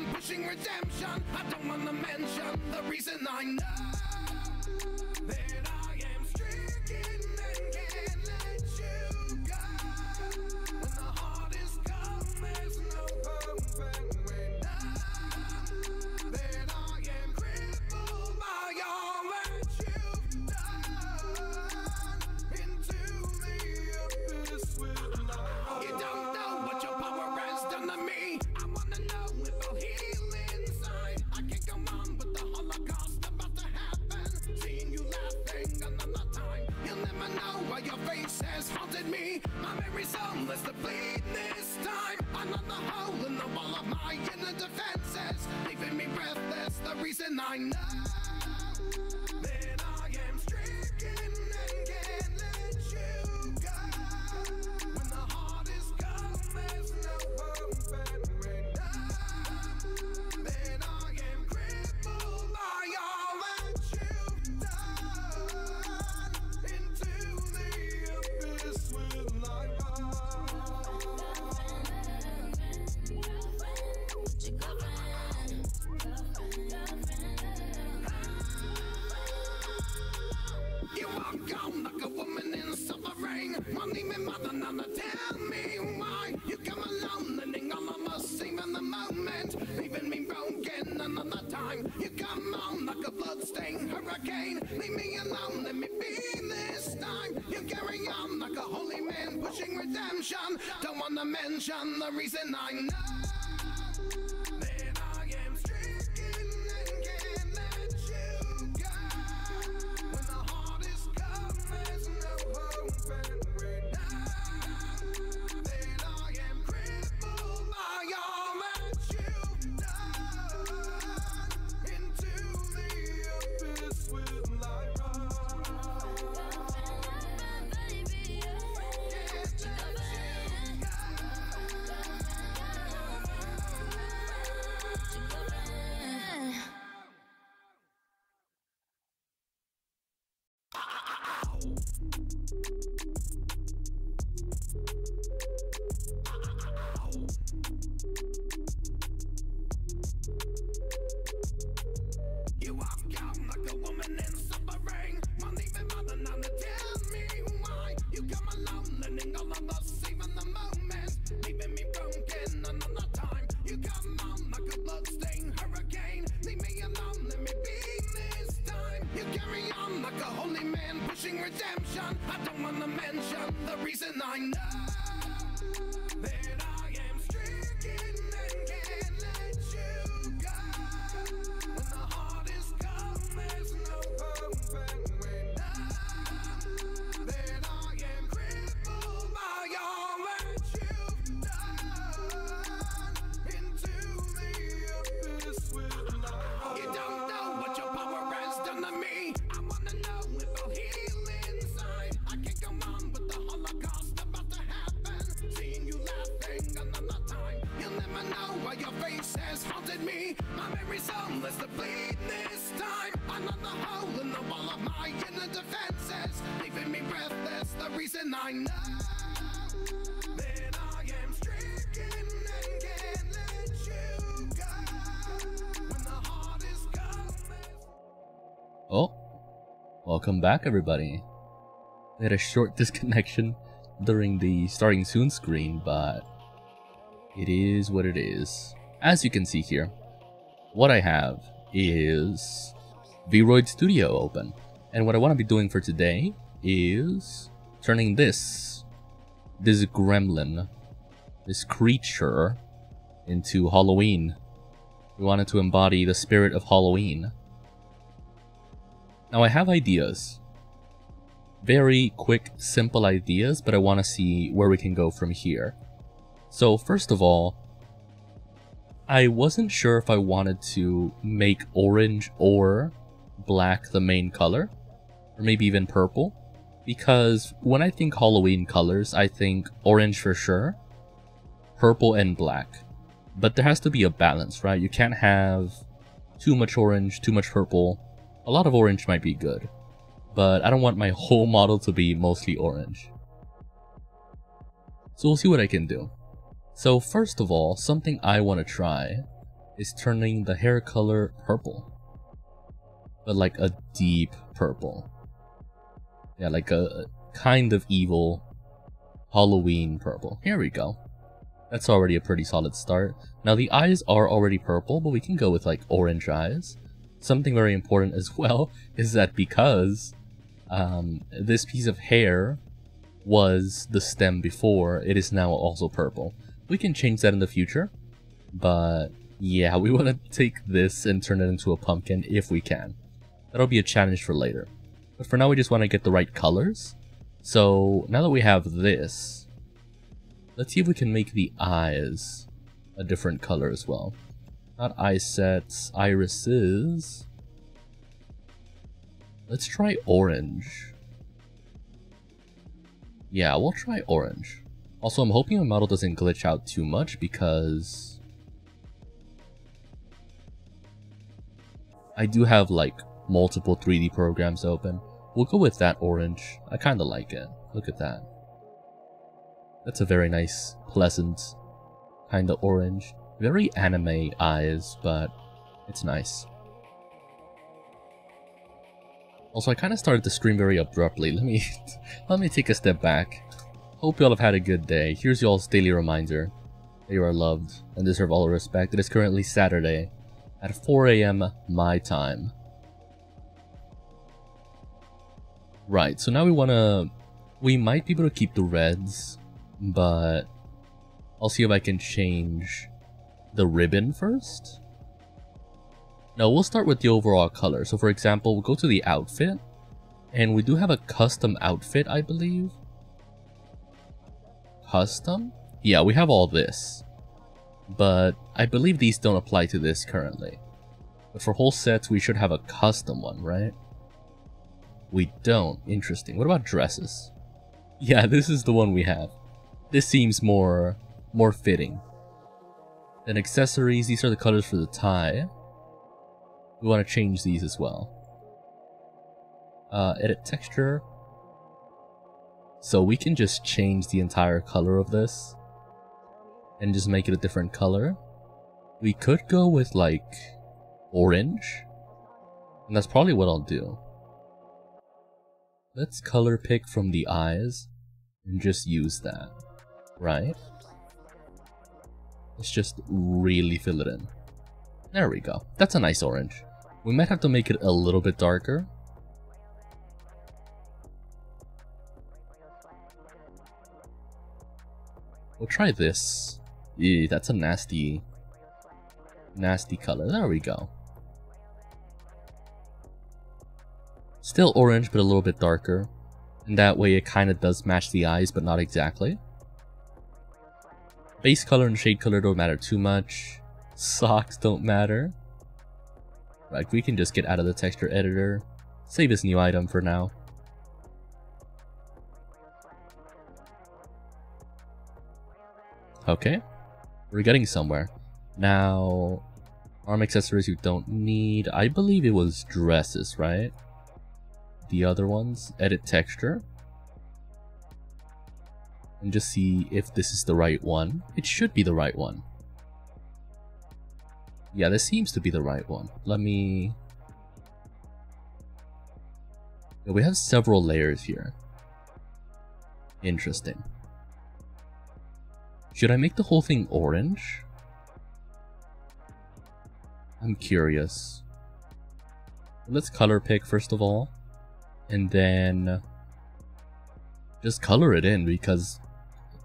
am pushing redemption. I don't wanna mention the reason I know that Welcome back, everybody. I had a short disconnection during the starting soon screen, but it is what it is. As you can see here, what I have is Vroid Studio open. And what I want to be doing for today is turning this, this gremlin, this creature, into Halloween. We wanted to embody the spirit of Halloween. Now I have ideas. Very quick, simple ideas, but I want to see where we can go from here. So first of all, I wasn't sure if I wanted to make orange or black the main color, or maybe even purple, because when I think Halloween colors, I think orange for sure, purple and black. But there has to be a balance, right? You can't have too much orange, too much purple, a lot of orange might be good, but I don't want my whole model to be mostly orange. So we'll see what I can do. So first of all, something I want to try is turning the hair color purple. But like a deep purple. Yeah, like a kind of evil Halloween purple. Here we go. That's already a pretty solid start. Now the eyes are already purple, but we can go with like orange eyes. Something very important as well is that because um, this piece of hair was the stem before, it is now also purple. We can change that in the future, but yeah, we want to take this and turn it into a pumpkin if we can. That'll be a challenge for later. But for now, we just want to get the right colors. So now that we have this, let's see if we can make the eyes a different color as well. Not eye sets, irises. Let's try orange. Yeah, we'll try orange. Also, I'm hoping my model doesn't glitch out too much because... I do have like multiple 3D programs open. We'll go with that orange. I kinda like it. Look at that. That's a very nice, pleasant, kinda orange. Very anime eyes, but it's nice. Also, I kinda started the stream very abruptly. Let me, let me take a step back. Hope you all have had a good day. Here's y'all's daily reminder that you are loved and deserve all respect. It is currently Saturday at 4 a.m. my time. Right, so now we want to... We might be able to keep the reds, but I'll see if I can change the ribbon first. No, we'll start with the overall color. So for example, we'll go to the outfit, and we do have a custom outfit, I believe. Custom? Yeah, we have all this. But I believe these don't apply to this currently. But for whole sets, we should have a custom one, right? We don't. Interesting. What about dresses? Yeah, this is the one we have. This seems more more fitting. Then accessories, these are the colors for the tie. We want to change these as well. Uh, edit texture. So we can just change the entire color of this. And just make it a different color. We could go with like orange. And that's probably what I'll do. Let's color pick from the eyes and just use that, right? Let's just really fill it in. There we go. That's a nice orange. We might have to make it a little bit darker. We'll try this. Ew, that's a nasty, nasty color. There we go. Still orange, but a little bit darker. And that way it kind of does match the eyes, but not exactly. Base color and shade color don't matter too much. Socks don't matter. Like, we can just get out of the texture editor. Save this new item for now. Okay. We're getting somewhere. Now, arm accessories you don't need. I believe it was dresses, right? the other ones, edit texture, and just see if this is the right one. It should be the right one. Yeah, this seems to be the right one. Let me... Yeah, we have several layers here. Interesting. Should I make the whole thing orange? I'm curious. Let's color pick first of all and then just color it in because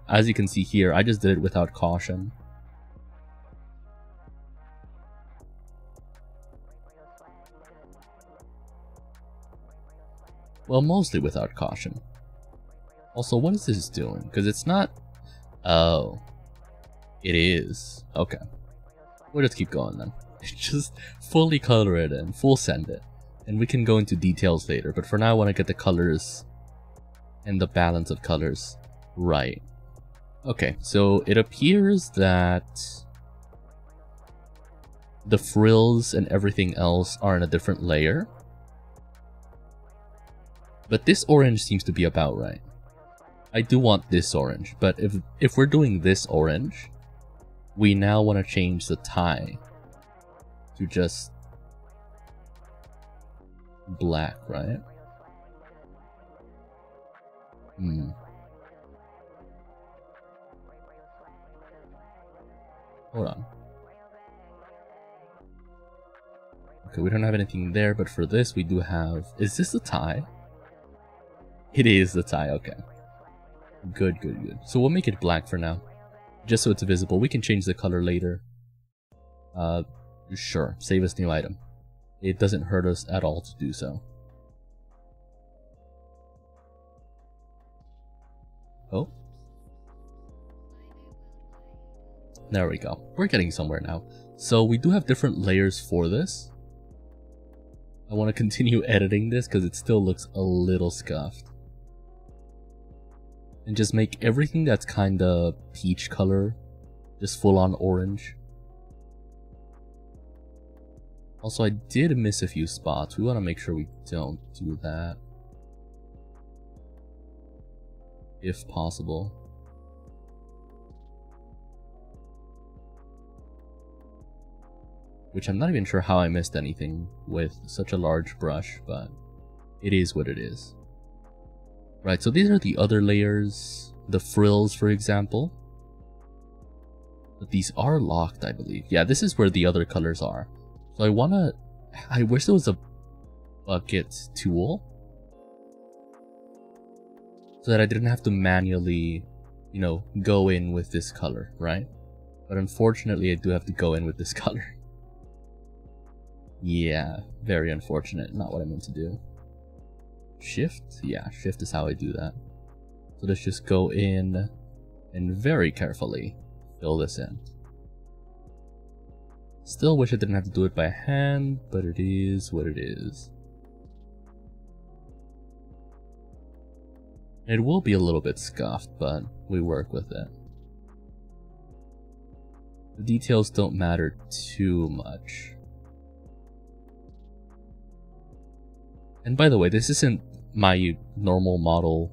as you can see here, I just did it without caution. Well, mostly without caution. Also, what is this doing? Because it's not... Oh. It is. Okay. We'll just keep going then. just fully color it in. Full send it. And we can go into details later, but for now I want to get the colors and the balance of colors right. Okay, so it appears that the frills and everything else are in a different layer. But this orange seems to be about right. I do want this orange, but if, if we're doing this orange, we now want to change the tie to just black, right? Hmm. Hold on. Okay, we don't have anything there, but for this we do have... Is this the tie? It is the tie, okay. Good, good, good. So we'll make it black for now. Just so it's visible. We can change the color later. Uh, sure. Save us new item. It doesn't hurt us at all to do so. Oh. There we go. We're getting somewhere now. So we do have different layers for this. I want to continue editing this because it still looks a little scuffed. And just make everything that's kinda peach color just full on orange. Also, I did miss a few spots. We want to make sure we don't do that. If possible. Which I'm not even sure how I missed anything with such a large brush, but it is what it is. Right, so these are the other layers, the frills for example. But these are locked, I believe. Yeah, this is where the other colors are. So I wanna, I wish there was a bucket tool. So that I didn't have to manually, you know, go in with this color, right? But unfortunately I do have to go in with this color. Yeah, very unfortunate. Not what I meant to do. Shift? Yeah, shift is how I do that. So let's just go in and very carefully fill this in. Still wish I didn't have to do it by hand, but it is what it is. It will be a little bit scuffed, but we work with it. The details don't matter too much. And by the way, this isn't my normal model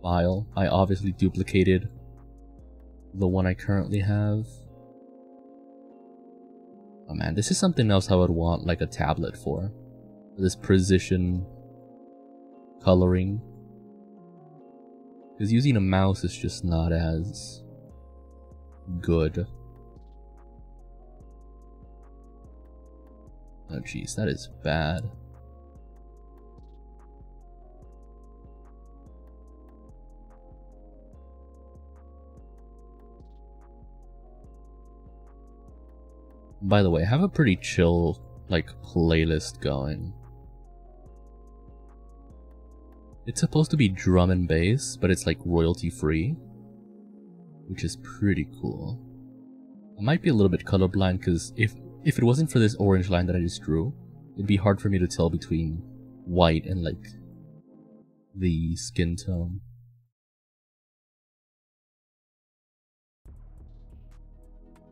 file. I obviously duplicated the one I currently have. Oh man, this is something else I would want like a tablet for. This precision coloring. Because using a mouse is just not as good. Oh jeez, that is bad. By the way, I have a pretty chill, like, playlist going. It's supposed to be drum and bass, but it's like royalty free, which is pretty cool. I might be a little bit colorblind because if if it wasn't for this orange line that I just drew, it'd be hard for me to tell between white and like the skin tone.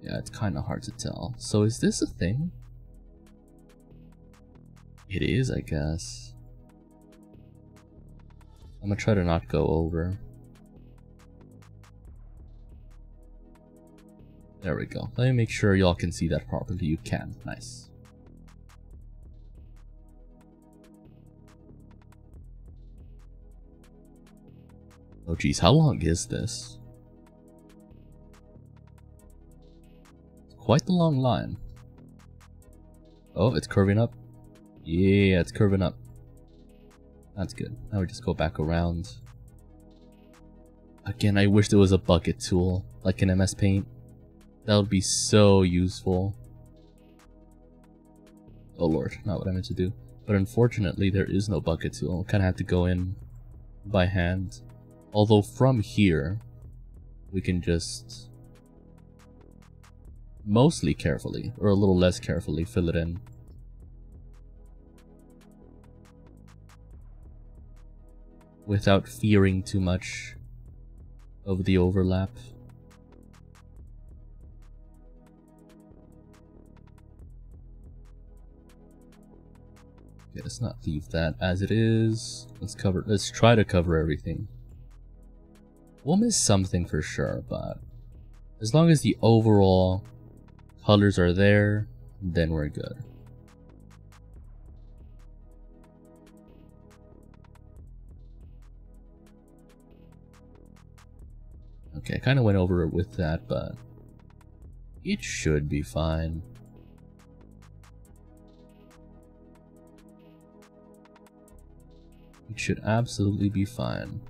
Yeah, it's kind of hard to tell. So is this a thing? It is, I guess. I'm gonna try to not go over. There we go. Let me make sure y'all can see that properly. You can. Nice. Oh geez, how long is this? Quite the long line. Oh, it's curving up. Yeah, it's curving up. That's good. Now we just go back around. Again, I wish there was a bucket tool, like in MS Paint. That would be so useful. Oh lord, not what I meant to do. But unfortunately, there is no bucket tool. Kinda have to go in by hand. Although from here, we can just mostly carefully, or a little less carefully, fill it in. Without fearing too much of the overlap. Okay, let's not leave that as it is. Let's cover, let's try to cover everything. We'll miss something for sure, but as long as the overall colors are there, then we're good. Okay, I kind of went over it with that, but it should be fine. It should absolutely be fine.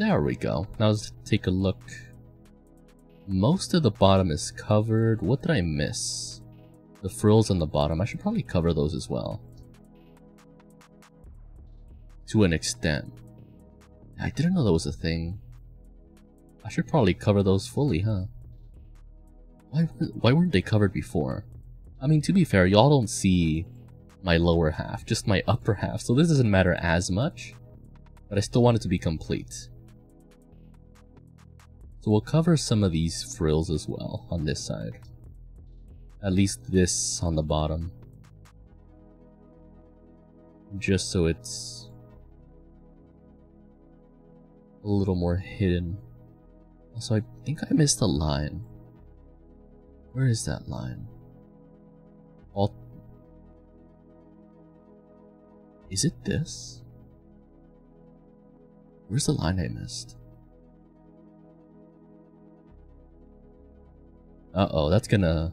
There we go. Now let's take a look. Most of the bottom is covered. What did I miss? The frills on the bottom. I should probably cover those as well. To an extent. I didn't know that was a thing. I should probably cover those fully, huh? Why, why weren't they covered before? I mean, to be fair, y'all don't see my lower half, just my upper half, so this doesn't matter as much, but I still want it to be complete. So we'll cover some of these frills as well on this side. At least this on the bottom. Just so it's a little more hidden. Also, I think I missed a line. Where is that line? All... Is it this? Where's the line I missed? Uh-oh, that's gonna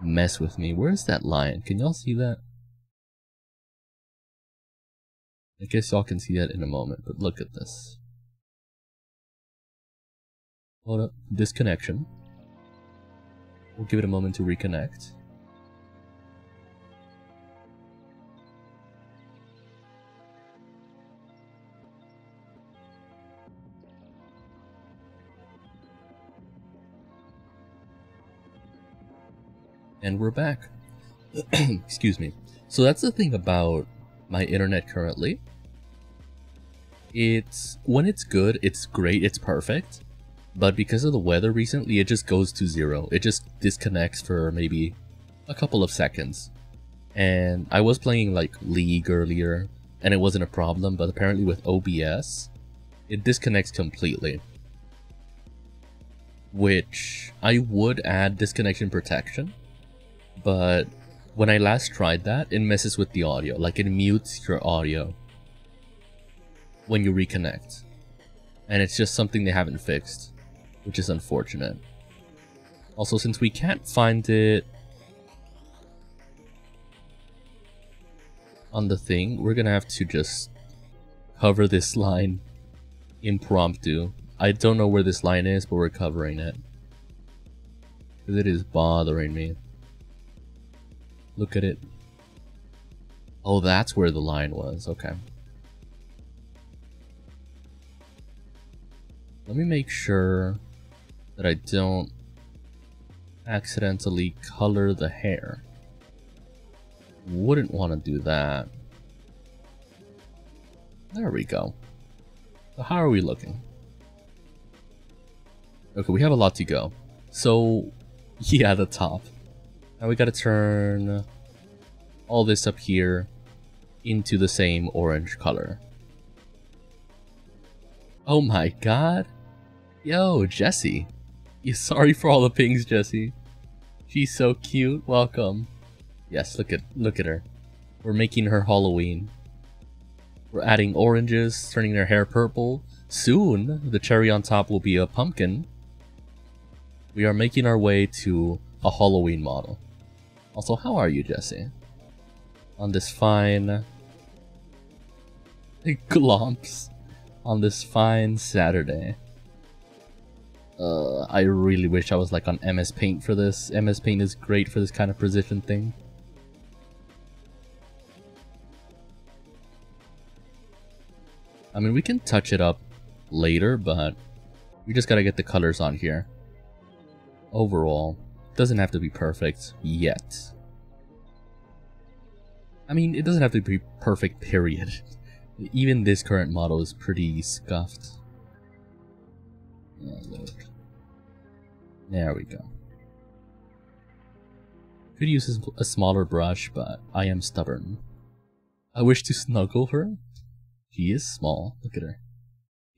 mess with me. Where's that line? Can y'all see that? I guess y'all can see that in a moment, but look at this. Hold up, disconnection. We'll give it a moment to reconnect. And we're back. Excuse me. So that's the thing about my internet currently. It's when it's good, it's great, it's perfect. But because of the weather recently, it just goes to zero. It just disconnects for maybe a couple of seconds. And I was playing like League earlier, and it wasn't a problem, but apparently with OBS, it disconnects completely. Which I would add disconnection protection, but when I last tried that, it messes with the audio. Like it mutes your audio when you reconnect. And it's just something they haven't fixed, which is unfortunate. Also, since we can't find it on the thing, we're gonna have to just cover this line impromptu. I don't know where this line is, but we're covering it. Because it is bothering me. Look at it. Oh, that's where the line was. Okay. Let me make sure that I don't accidentally color the hair. Wouldn't want to do that. There we go. So how are we looking? Okay, we have a lot to go. So, yeah, the top. Now we gotta turn all this up here into the same orange color. Oh my god. Yo, Jesse. You sorry for all the pings, Jesse. She's so cute. Welcome. Yes, look at look at her. We're making her Halloween. We're adding oranges, turning her hair purple. Soon, the cherry on top will be a pumpkin. We are making our way to a Halloween model. Also, how are you, Jesse? On this fine... glomps. On this fine Saturday. Uh, I really wish I was like on MS Paint for this. MS Paint is great for this kind of precision thing. I mean, we can touch it up later, but we just gotta get the colors on here. Overall, doesn't have to be perfect yet. I mean, it doesn't have to be perfect, period. Even this current model is pretty scuffed. Oh, there we go. Could use a smaller brush, but I am stubborn. I wish to snuggle her? She is small. Look at her.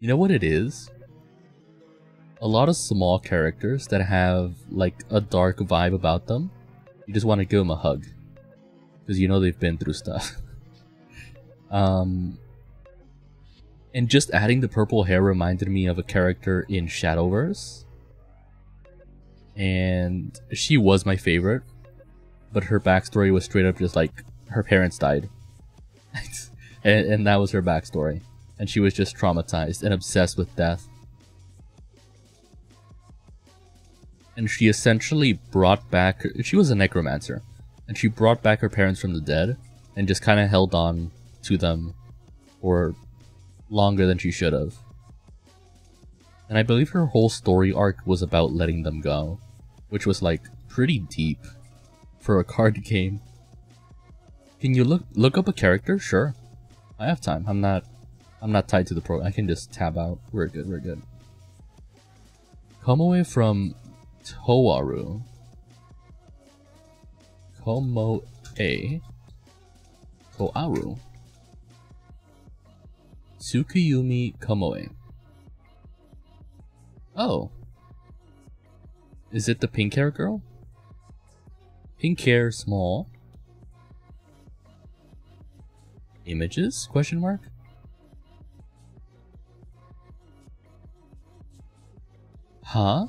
You know what it is? A lot of small characters that have like a dark vibe about them. You just want to give them a hug. Because you know they've been through stuff. um, and just adding the purple hair reminded me of a character in Shadowverse. And she was my favorite. But her backstory was straight up just like her parents died. and, and that was her backstory. And she was just traumatized and obsessed with death. And she essentially brought back, she was a necromancer. And she brought back her parents from the dead and just kind of held on to them for longer than she should have. And I believe her whole story arc was about letting them go, which was like pretty deep for a card game. Can you look look up a character? Sure. I have time. I'm not I'm not tied to the pro. I can just tab out. We're good. We're good. Come away from Toaru. Komoe Toaru. Tsukuyomi Komoe. Oh. Is it the pink hair girl? Pink hair, small. Images? Question mark? Huh?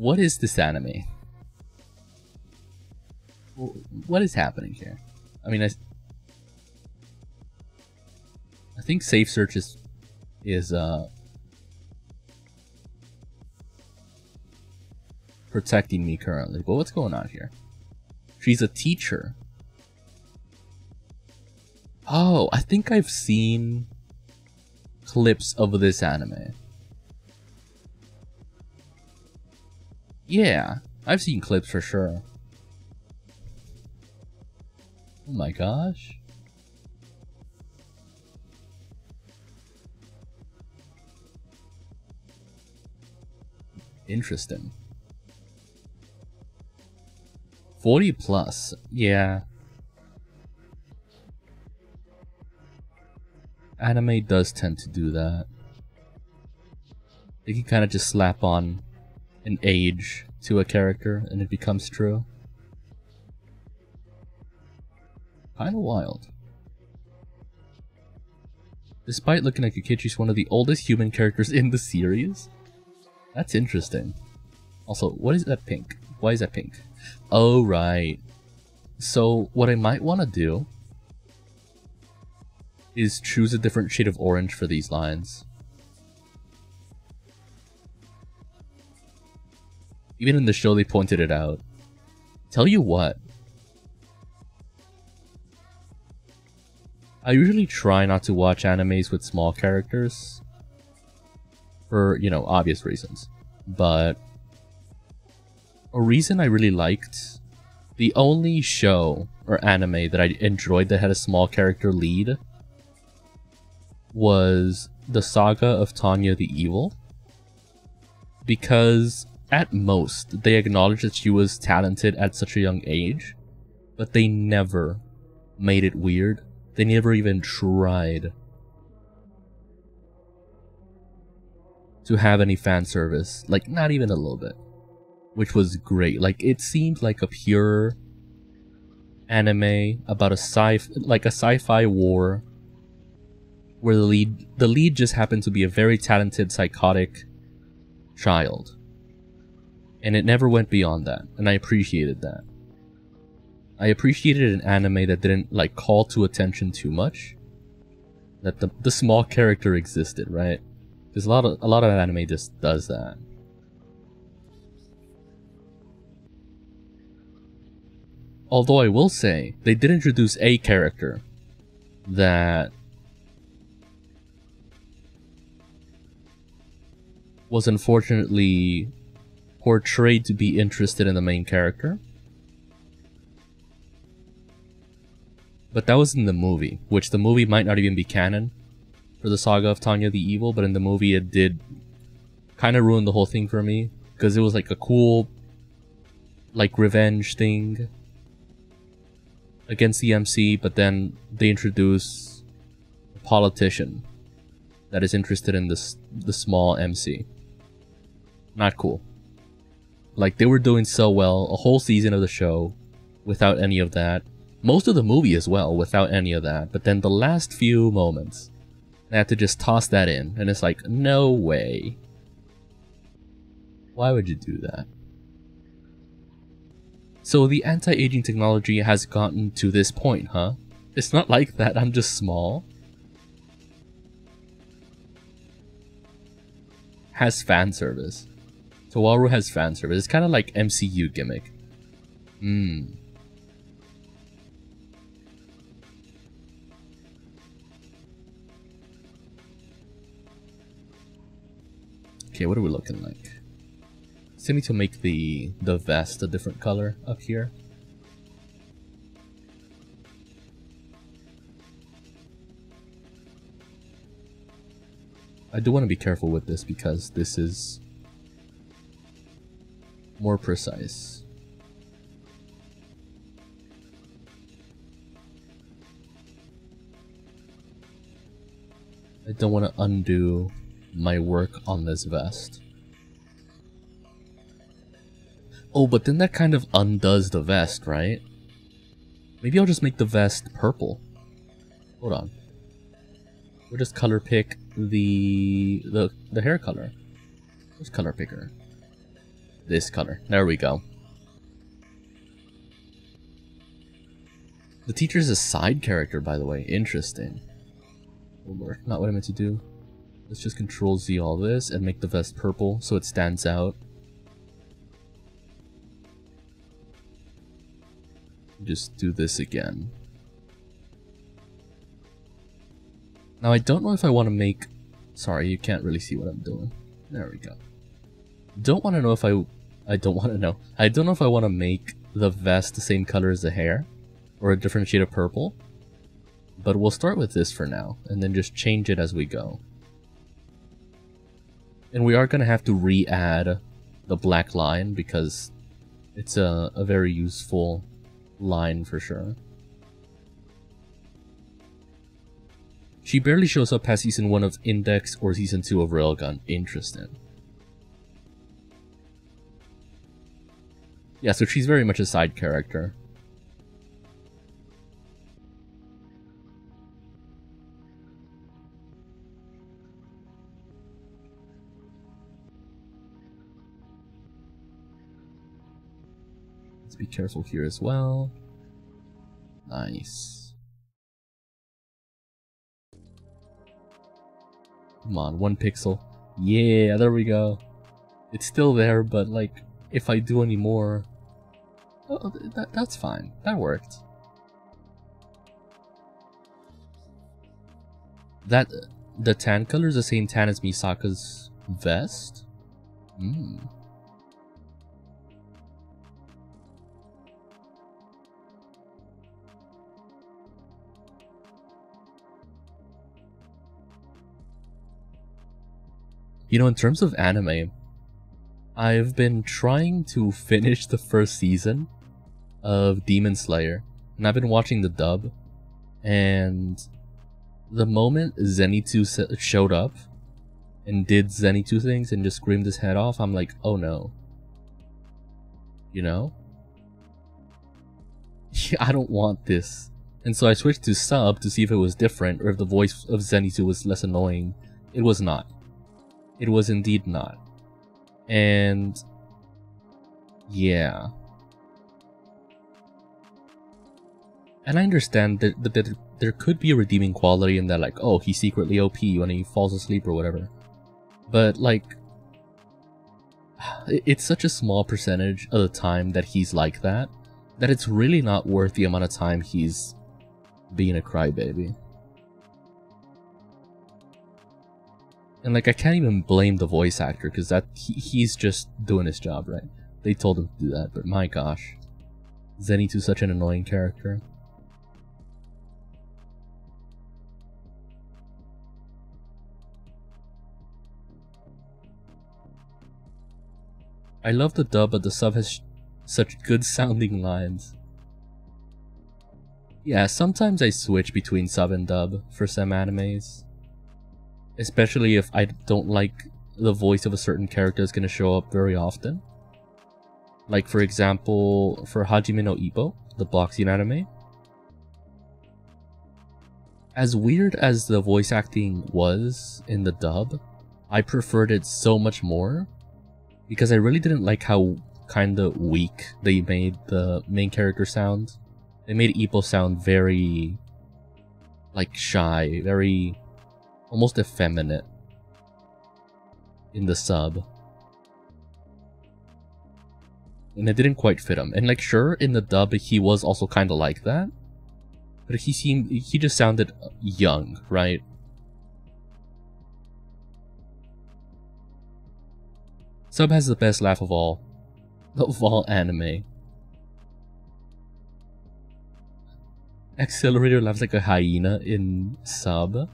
What is this anime? What is happening here? I mean, I, I think Safe Search is, is uh, protecting me currently. But what's going on here? She's a teacher. Oh, I think I've seen clips of this anime. Yeah, I've seen clips for sure. Oh my gosh. Interesting. 40 plus, yeah. Anime does tend to do that. They can kind of just slap on an age to a character and it becomes true. Kinda wild. Despite looking like Akechi's one of the oldest human characters in the series? That's interesting. Also, what is that pink? Why is that pink? Oh, right. So, what I might want to do is choose a different shade of orange for these lines. Even in the show, they pointed it out. Tell you what. I usually try not to watch animes with small characters. For, you know, obvious reasons. But a reason I really liked the only show or anime that I enjoyed that had a small character lead was the saga of Tanya the Evil. Because at most, they acknowledged that she was talented at such a young age, but they never made it weird. They never even tried to have any fan service. Like, not even a little bit. Which was great. Like, it seemed like a pure anime about a sci like a sci-fi war where the lead the lead just happened to be a very talented psychotic child and it never went beyond that, and I appreciated that. I appreciated an anime that didn't like call to attention too much. That the the small character existed, right? Because a lot of a lot of anime just does that. Although I will say, they did introduce a character that was unfortunately portrayed to be interested in the main character. But that was in the movie, which the movie might not even be canon for the saga of Tanya the Evil, but in the movie it did kind of ruin the whole thing for me because it was like a cool like revenge thing against the MC, but then they introduce a politician that is interested in this the small MC. Not cool. Like they were doing so well a whole season of the show without any of that. Most of the movie as well without any of that. But then the last few moments, they had to just toss that in, and it's like, no way. Why would you do that? So the anti-aging technology has gotten to this point, huh? It's not like that, I'm just small. Has fan service. Toaru has fan service. It's kind of like MCU gimmick. Hmm. Okay, what are we looking like? Still need to make the the vest a different color up here. I do want to be careful with this because this is more precise. I don't want to undo my work on this vest. Oh, but then that kind of undoes the vest, right? Maybe I'll just make the vest purple. Hold on. We'll just color pick the the the hair color. Where's color picker? This color. There we go. The teacher is a side character, by the way. Interesting. Not what I meant to do. Let's just control Z all this and make the vest purple so it stands out. Just do this again. Now I don't know if I want to make... Sorry, you can't really see what I'm doing. There we go. Don't want to know if I... I don't want to know. I don't know if I want to make the vest the same color as the hair. Or a different shade of purple. But we'll start with this for now. And then just change it as we go. And we are going to have to re-add the black line because it's a, a very useful line for sure. She barely shows up past season 1 of Index or season 2 of Railgun. Interesting. Yeah, so she's very much a side character. Let's be careful here as well. Nice. Come on, one pixel. Yeah, there we go. It's still there, but like, if I do any more... Oh, that, that's fine. That worked. That, the tan color is the same tan as Misaka's vest? Hmm. You know, in terms of anime, I've been trying to finish the first season of Demon Slayer, and I've been watching the dub, and the moment Zenitsu showed up and did Zenitsu things and just screamed his head off, I'm like, oh no. You know? I don't want this. And so I switched to sub to see if it was different or if the voice of Zenitsu was less annoying. It was not. It was indeed not. And yeah. And I understand that, that, that there could be a redeeming quality in that, like, oh, he's secretly OP when he falls asleep or whatever. But, like, it's such a small percentage of the time that he's like that, that it's really not worth the amount of time he's being a crybaby. And like, I can't even blame the voice actor because that he, he's just doing his job, right? They told him to do that, but my gosh, Zenitsu's such an annoying character. I love the dub, but the sub has such good sounding lines. Yeah, sometimes I switch between sub and dub for some animes. Especially if I don't like the voice of a certain character is going to show up very often. Like for example, for Hajime no Ippo, the boxing anime. As weird as the voice acting was in the dub, I preferred it so much more because I really didn't like how kind of weak they made the main character sound. They made Ippo sound very like shy, very almost effeminate in the sub. And it didn't quite fit him. And like sure in the dub he was also kind of like that. But he seemed he just sounded young, right? Sub has the best laugh of all. Of all anime. Accelerator laughs like a hyena in Sub.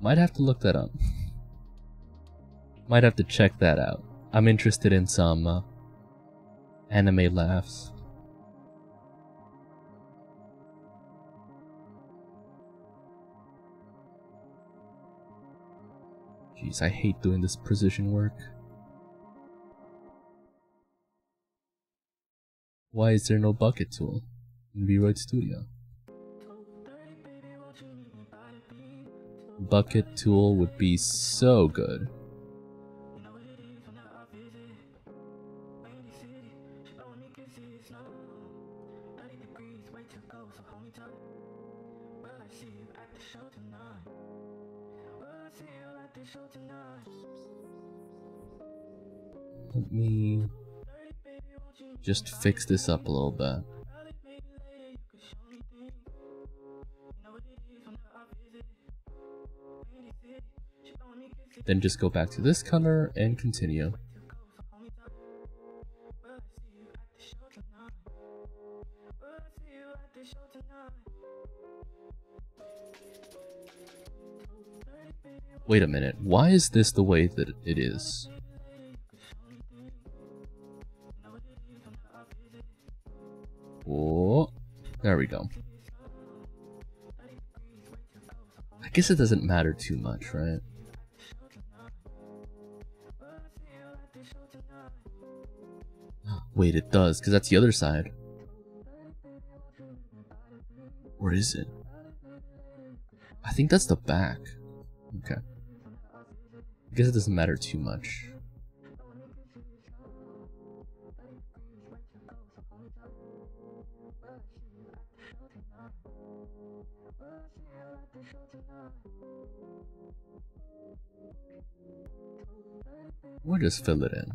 Might have to look that up. Might have to check that out. I'm interested in some uh, anime laughs. Jeez, I hate doing this precision work. Why is there no bucket tool in VRoid Studio? Bucket tool would be so good. Let me just fix this up a little bit. Then just go back to this color and continue. Wait a minute, why is this the way that it is? Oh, there we go. I guess it doesn't matter too much, right? Wait, it does, because that's the other side. Or is it? I think that's the back. Okay. I guess it doesn't matter too much. We'll just fill it in.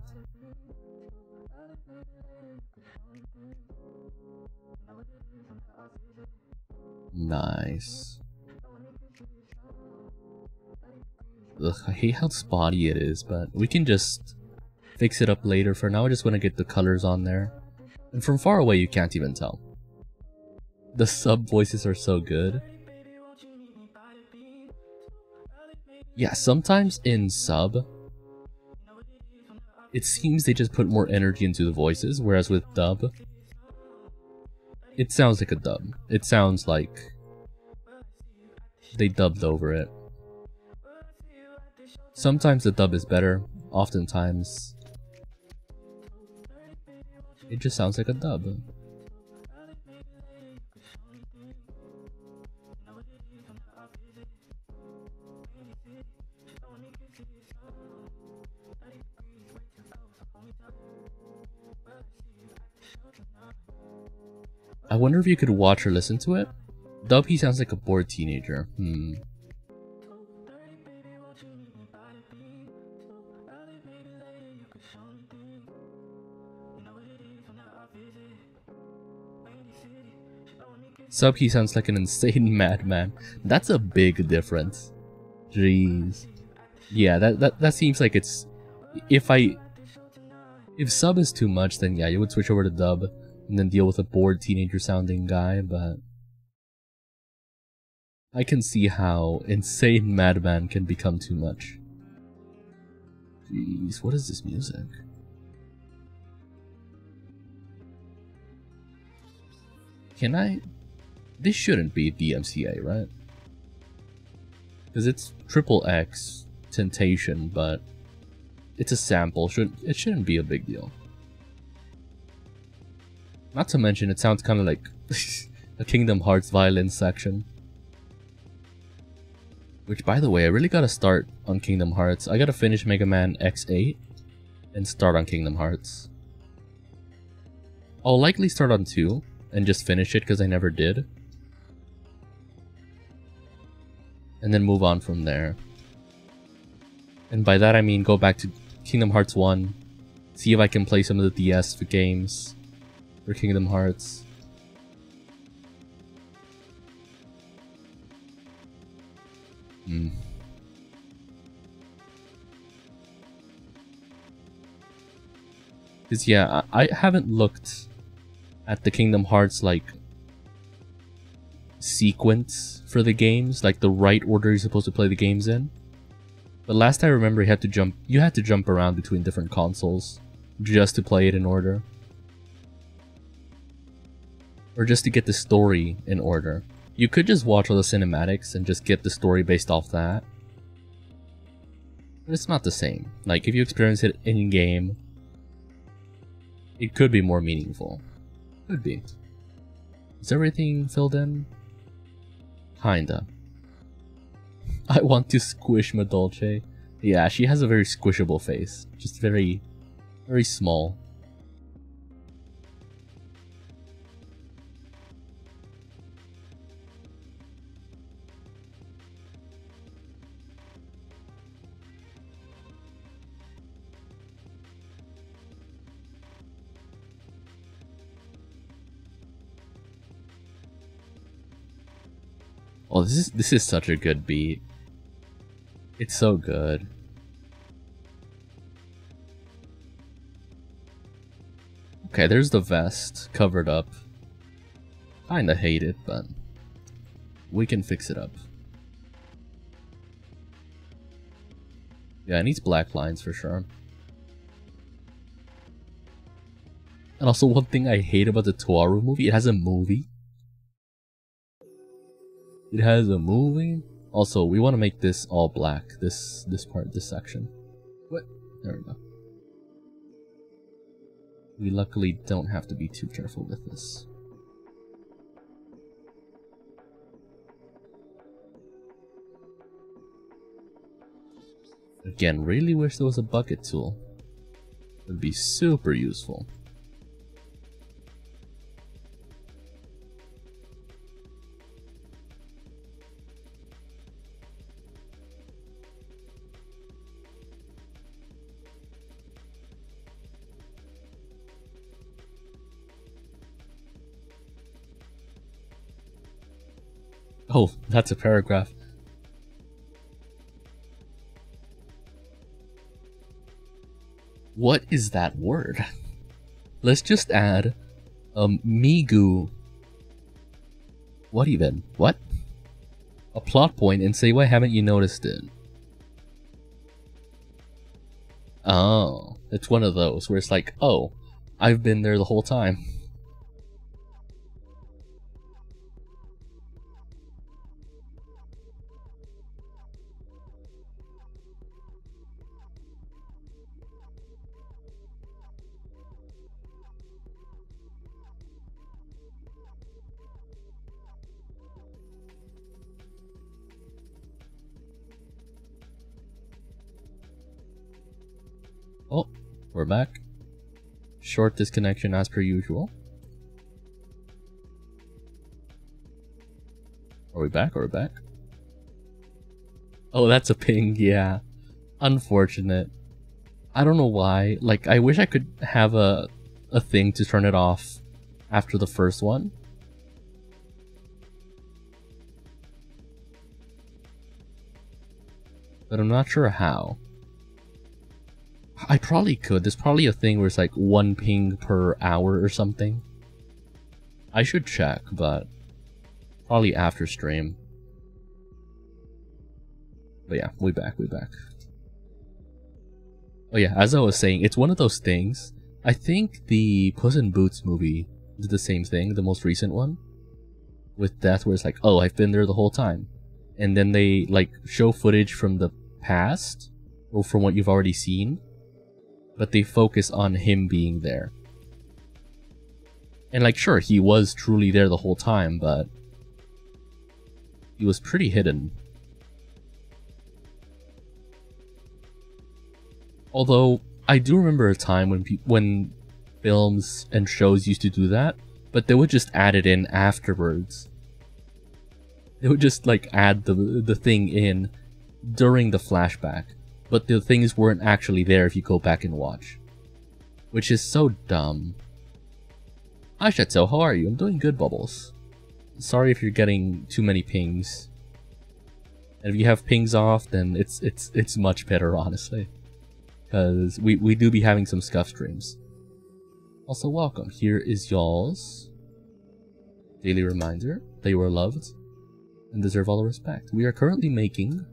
Nice. Ugh, I hate how spotty it is, but we can just fix it up later. For now, I just want to get the colors on there. And from far away, you can't even tell. The sub voices are so good. Yeah, sometimes in sub, it seems they just put more energy into the voices, whereas with dub, it sounds like a dub. It sounds like they dubbed over it. Sometimes the dub is better, oftentimes it just sounds like a dub. I wonder if you could watch or listen to it. Dub, he sounds like a bored teenager. Hmm. Sub, he sounds like an insane madman. That's a big difference. Jeez. Yeah, that, that, that seems like it's... If I... If sub is too much, then yeah, you would switch over to dub and then deal with a bored teenager sounding guy, but... I can see how insane madman can become too much. Jeez, what is this music? Can I? This shouldn't be DMCA, right? Because it's triple X temptation, but it's a sample. Should it shouldn't be a big deal. Not to mention, it sounds kind of like a Kingdom Hearts violence section. Which, by the way, I really gotta start on Kingdom Hearts. I gotta finish Mega Man X8 and start on Kingdom Hearts. I'll likely start on 2 and just finish it because I never did. And then move on from there. And by that I mean go back to Kingdom Hearts 1, see if I can play some of the DS games for Kingdom Hearts. Hmm. Cause yeah, I, I haven't looked at the Kingdom Hearts like sequence for the games, like the right order you're supposed to play the games in. But last I remember, you had to jump. You had to jump around between different consoles just to play it in order, or just to get the story in order. You could just watch all the cinematics and just get the story based off that. But it's not the same. Like, if you experience it in-game, it could be more meaningful. Could be. Is everything filled in? Kinda. I want to squish Madolche. Yeah, she has a very squishable face. Just very, very small. Oh, this is this is such a good beat. It's so good. Okay, there's the vest covered up. Kinda hate it, but we can fix it up. Yeah, it needs black lines for sure. And also one thing I hate about the Toaru movie, it has a movie. It has a movie. Also, we want to make this all black. This this part, this section. What? There we go. We luckily don't have to be too careful with this. Again, really wish there was a bucket tool. It would be super useful. Oh, that's a paragraph. What is that word? Let's just add um Migu. What even? What? A plot point and say why haven't you noticed it? Oh, it's one of those where it's like, oh, I've been there the whole time. Oh, we're back. Short disconnection as per usual. Are we back? Are we back? Oh, that's a ping, yeah. Unfortunate. I don't know why. Like, I wish I could have a, a thing to turn it off after the first one. But I'm not sure how. I probably could. There's probably a thing where it's like one ping per hour or something. I should check, but probably after stream. But yeah, we back, we back. Oh yeah, as I was saying, it's one of those things. I think the Puss in Boots movie did the same thing, the most recent one. with death where it's like, oh, I've been there the whole time. And then they like show footage from the past or from what you've already seen, but they focus on him being there. And like, sure, he was truly there the whole time, but he was pretty hidden. Although I do remember a time when when films and shows used to do that, but they would just add it in afterwards. They would just like add the the thing in during the flashback, but the things weren't actually there if you go back and watch. Which is so dumb. Hi Chateau, how are you? I'm doing good, Bubbles. Sorry if you're getting too many pings. And if you have pings off, then it's it's it's much better, honestly. Because we, we do be having some scuff streams. Also, welcome. Here is y'all's daily reminder that you are loved and deserve all the respect. We are currently making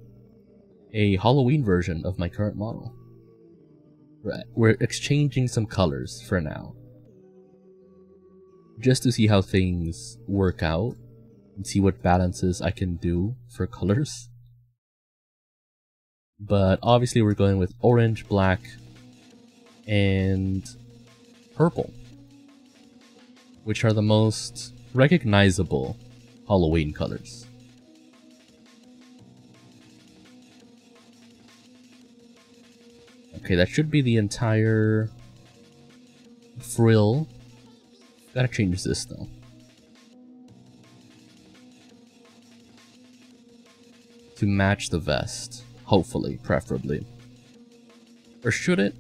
a Halloween version of my current model. We're, we're exchanging some colors for now. Just to see how things work out and see what balances I can do for colors. But obviously we're going with orange, black, and purple. Which are the most recognizable Halloween colors. Okay, that should be the entire frill. Gotta change this though. To match the vest. Hopefully, preferably. Or should it?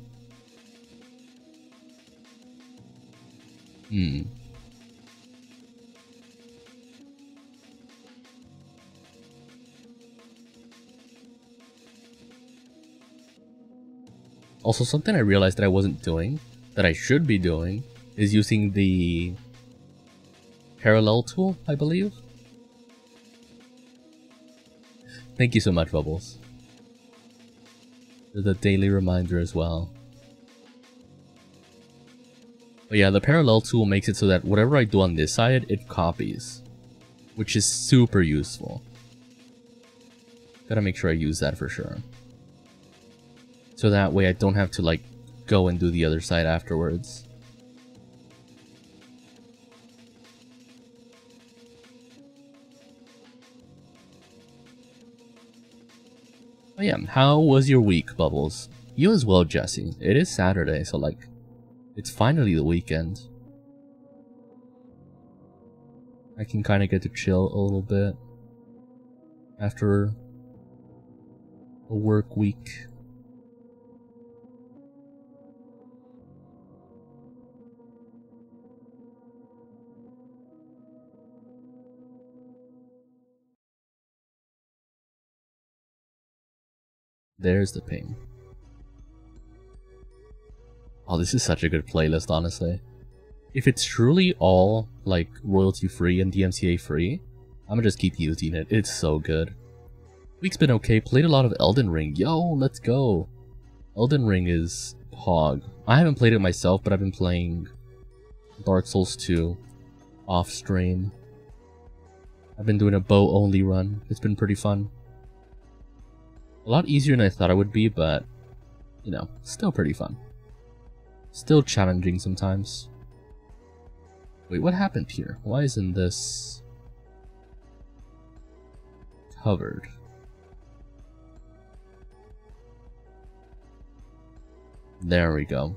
Hmm. Also, something I realized that I wasn't doing, that I should be doing, is using the parallel tool, I believe. Thank you so much, Bubbles the daily reminder as well. But yeah, the parallel tool makes it so that whatever I do on this side, it copies. Which is super useful. Gotta make sure I use that for sure. So that way I don't have to like go and do the other side afterwards. Oh yeah, how was your week, Bubbles? You as well, Jesse. It is Saturday, so like, it's finally the weekend. I can kind of get to chill a little bit after a work week. There's the ping. Oh, this is such a good playlist, honestly. If it's truly all, like, royalty-free and DMCA-free, I'm gonna just keep using it. It's so good. Week's been okay. Played a lot of Elden Ring. Yo, let's go. Elden Ring is hog. I haven't played it myself, but I've been playing Dark Souls 2 off stream. I've been doing a bow only run. It's been pretty fun. A lot easier than I thought it would be, but, you know, still pretty fun. Still challenging sometimes. Wait, what happened here? Why isn't this covered? There we go.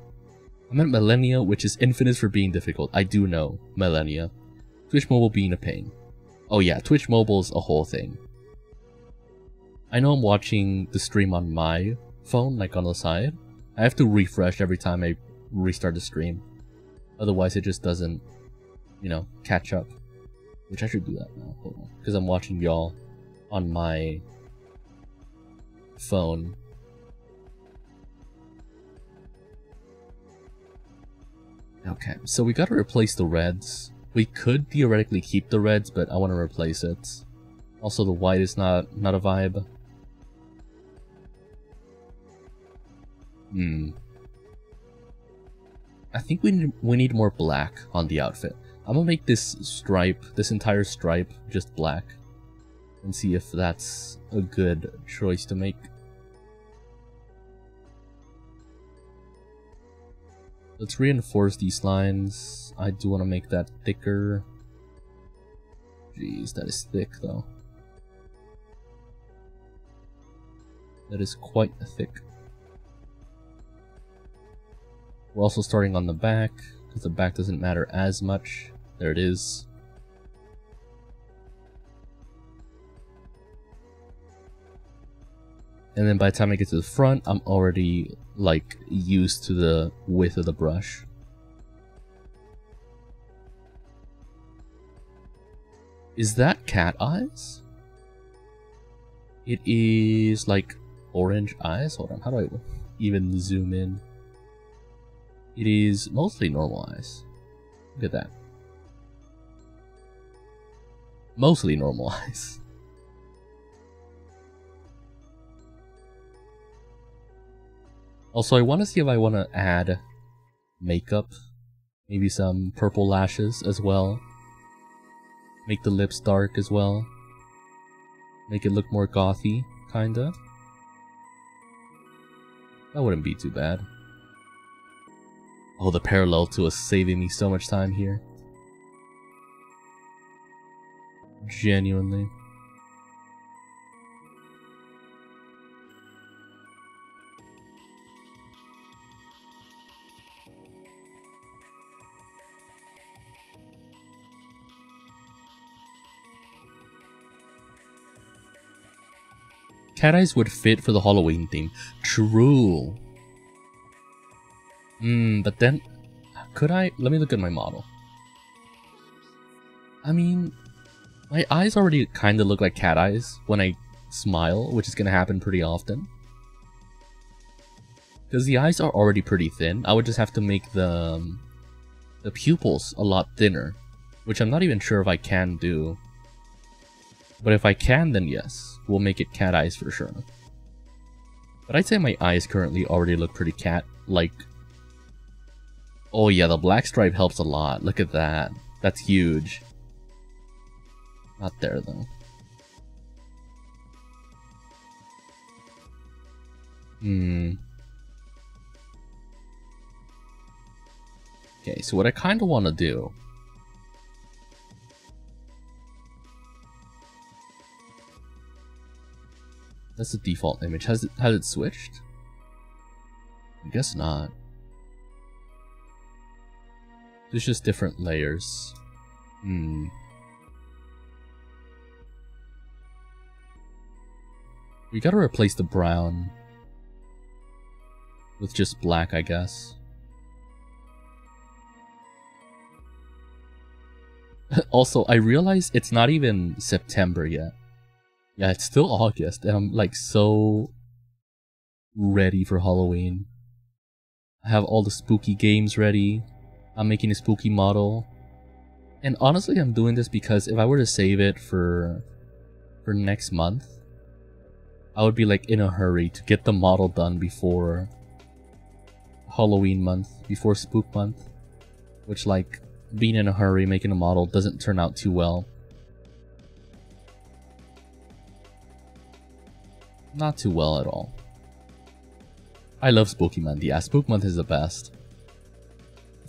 I meant Malenia, which is infamous for being difficult. I do know Malenia. Twitch Mobile being a pain. Oh yeah, Twitch Mobile's a whole thing. I know I'm watching the stream on my phone, like on the side. I have to refresh every time I restart the stream. Otherwise it just doesn't, you know, catch up. Which I should do that now. Because I'm watching y'all on my phone. Okay, so we gotta replace the reds. We could theoretically keep the reds, but I want to replace it. Also, the white is not not a vibe. Hmm. I think we need, we need more black on the outfit. I'm gonna make this stripe, this entire stripe, just black. And see if that's a good choice to make. Let's reinforce these lines. I do want to make that thicker. Jeez, that is thick though. That is quite thick. We're also starting on the back, because the back doesn't matter as much. There it is. And then by the time I get to the front, I'm already like used to the width of the brush. Is that cat eyes? It is like orange eyes. Hold on, how do I even zoom in? It is mostly normal. Look at that. Mostly normal. Also, I want to see if I want to add makeup. Maybe some purple lashes as well. Make the lips dark as well. Make it look more gothy, kinda. That wouldn't be too bad. Oh, the parallel to us saving me so much time here. Genuinely. Cat eyes would fit for the Halloween theme. True. Hmm, but then, could I? Let me look at my model. I mean, my eyes already kind of look like cat eyes when I smile, which is going to happen pretty often. Because the eyes are already pretty thin, I would just have to make the, um, the pupils a lot thinner, which I'm not even sure if I can do. But if I can, then yes, we'll make it cat eyes for sure. But I'd say my eyes currently already look pretty cat-like. Oh yeah, the black stripe helps a lot. Look at that. That's huge. Not there though. Hmm. Okay, so what I kind of want to do That's the default image. Has it has it switched? I guess not. There's just different layers. Hmm. We gotta replace the brown with just black, I guess. also, I realize it's not even September yet. Yeah, it's still August, and I'm like so ready for Halloween. I have all the spooky games ready. I'm making a spooky model. And honestly, I'm doing this because if I were to save it for for next month, I would be like in a hurry to get the model done before Halloween month, before spook month, which like being in a hurry making a model doesn't turn out too well. Not too well at all. I love Spooky Month. Yeah, Spook Month is the best.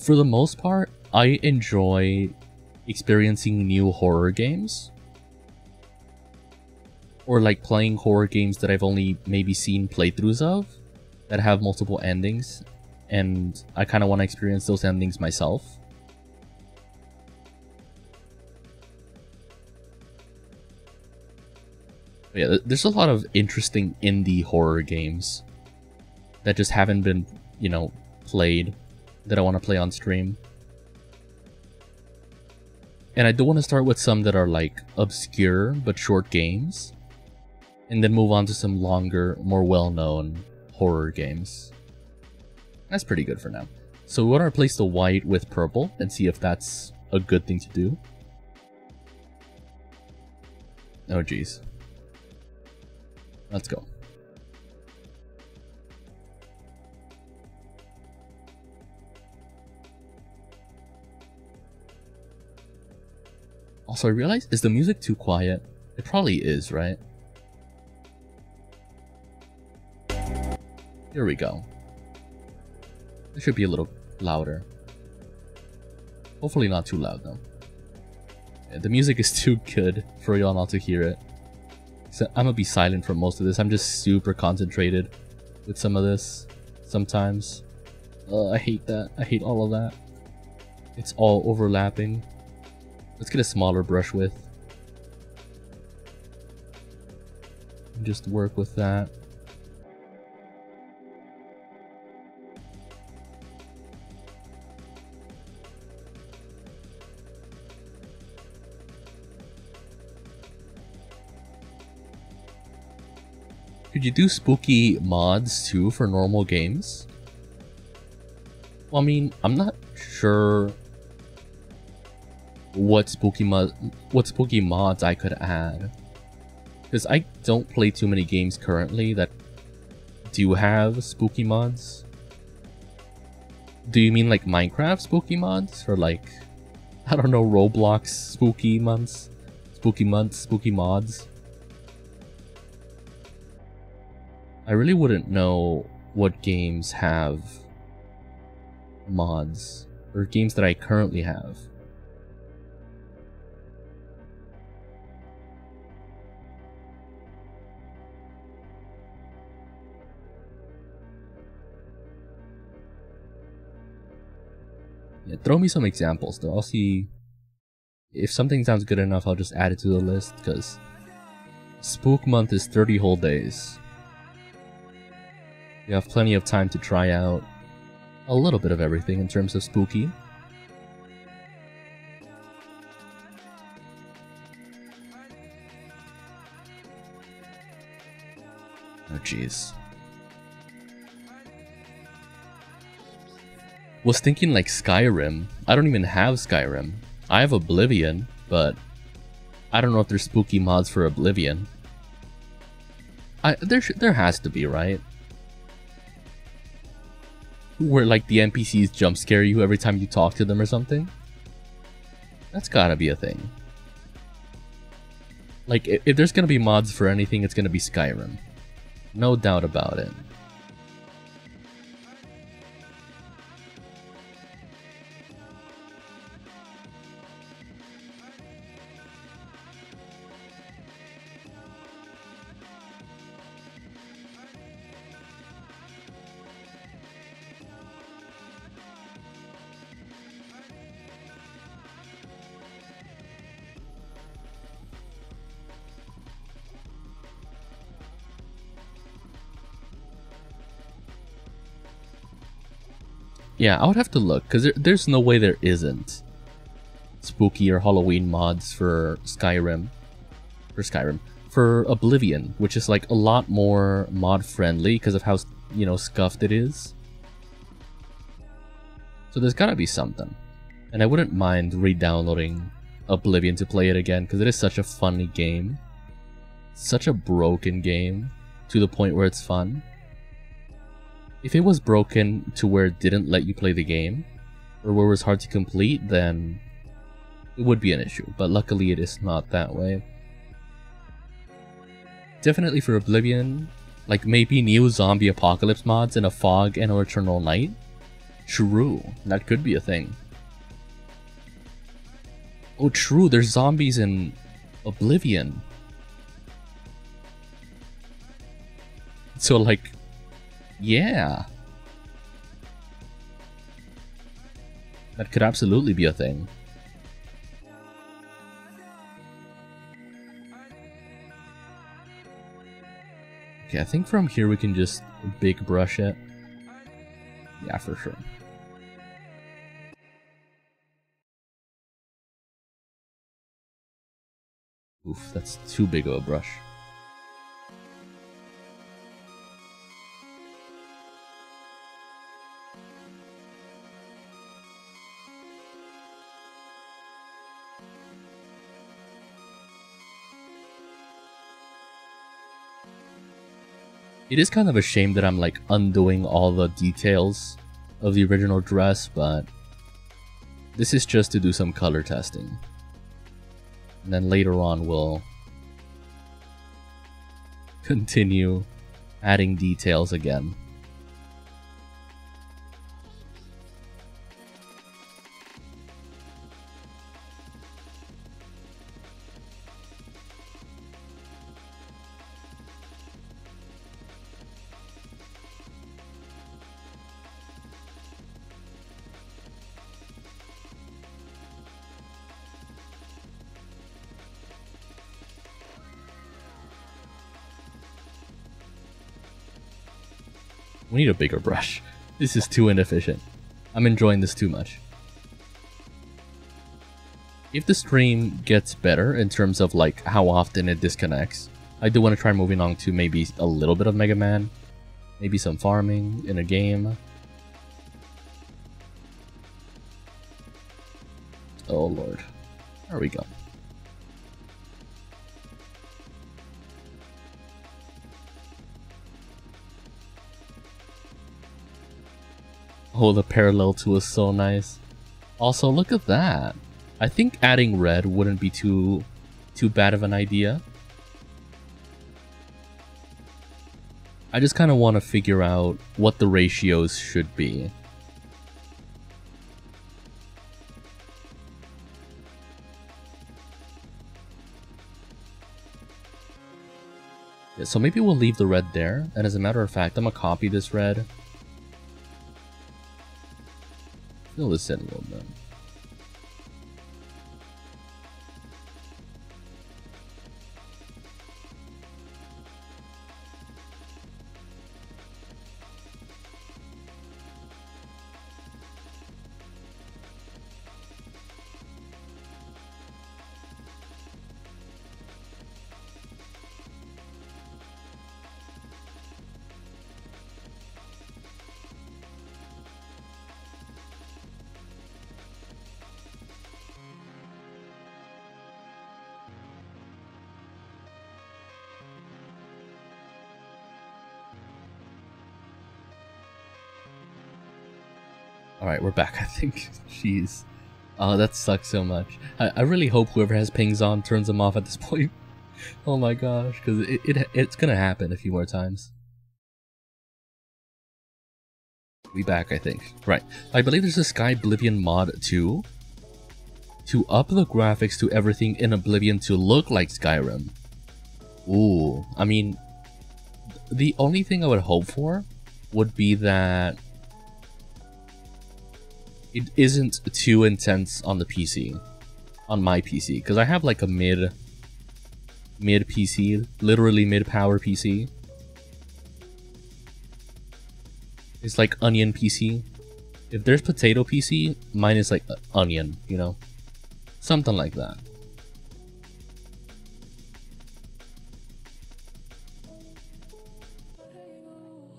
For the most part, I enjoy experiencing new horror games. Or like playing horror games that I've only maybe seen playthroughs of that have multiple endings and I kind of want to experience those endings myself. But yeah, there's a lot of interesting indie horror games that just haven't been, you know, played that I want to play on stream. And I do want to start with some that are like obscure but short games. And then move on to some longer, more well-known horror games. That's pretty good for now. So we want to replace the white with purple and see if that's a good thing to do. Oh jeez. Let's go. Also, I realize, is the music too quiet? It probably is, right? Here we go. It should be a little louder. Hopefully not too loud though. Yeah, the music is too good for y'all not to hear it. So I'm gonna be silent for most of this. I'm just super concentrated with some of this sometimes. Uh, I hate that. I hate all of that. It's all overlapping. Let's get a smaller brush width. Just work with that. Could you do spooky mods too for normal games? Well, I mean, I'm not sure what spooky mod what spooky mods I could add. Because I don't play too many games currently that do have spooky mods. Do you mean like Minecraft spooky mods? Or like, I don't know, Roblox spooky months? Spooky months, spooky mods? I really wouldn't know what games have mods, or games that I currently have. Throw me some examples though. I'll see if something sounds good enough. I'll just add it to the list because Spook Month is 30 whole days. You have plenty of time to try out a little bit of everything in terms of spooky. Oh jeez. Was thinking like Skyrim. I don't even have Skyrim. I have Oblivion, but I don't know if there's spooky mods for Oblivion. I there there has to be, right? where like the NPCs jump scare you every time you talk to them or something. That's gotta be a thing. Like, if, if there's gonna be mods for anything, it's gonna be Skyrim. No doubt about it. Yeah, I would have to look, because there, there's no way there isn't spooky or Halloween mods for Skyrim. For Skyrim. For Oblivion, which is like a lot more mod friendly because of how, you know, scuffed it is. So there's gotta be something. And I wouldn't mind re-downloading Oblivion to play it again because it is such a funny game. Such a broken game to the point where it's fun. If it was broken to where it didn't let you play the game, or where it was hard to complete, then it would be an issue, but luckily it is not that way. Definitely for Oblivion, like maybe new zombie apocalypse mods in a fog and or eternal night? True, that could be a thing. Oh true, there's zombies in Oblivion. So like yeah. That could absolutely be a thing. Okay, I think from here we can just big brush it. Yeah, for sure. Oof, that's too big of a brush. It is kind of a shame that I'm like undoing all the details of the original dress, but this is just to do some color testing. And then later on we'll continue adding details again. Bigger brush. This is too inefficient. I'm enjoying this too much. If the stream gets better in terms of like how often it disconnects, I do want to try moving on to maybe a little bit of Mega Man, maybe some farming in a game. Oh lord. There we go. Oh, the parallel to is so nice. Also, look at that. I think adding red wouldn't be too too bad of an idea. I just kind of want to figure out what the ratios should be. Yeah, so maybe we'll leave the red there, and as a matter of fact, I'm gonna copy this red Fill this in a little bit. Jeez. Oh, that sucks so much. I, I really hope whoever has pings on turns them off at this point. oh my gosh, because it, it, it's gonna happen a few more times. We back, I think. Right. I believe there's a Skyblivion mod too. To up the graphics to everything in Oblivion to look like Skyrim. Ooh, I mean, the only thing I would hope for would be that it isn't too intense on the PC, on my PC, because I have like a mid, mid PC, literally mid power PC. It's like onion PC. If there's potato PC, mine is like onion, you know, something like that.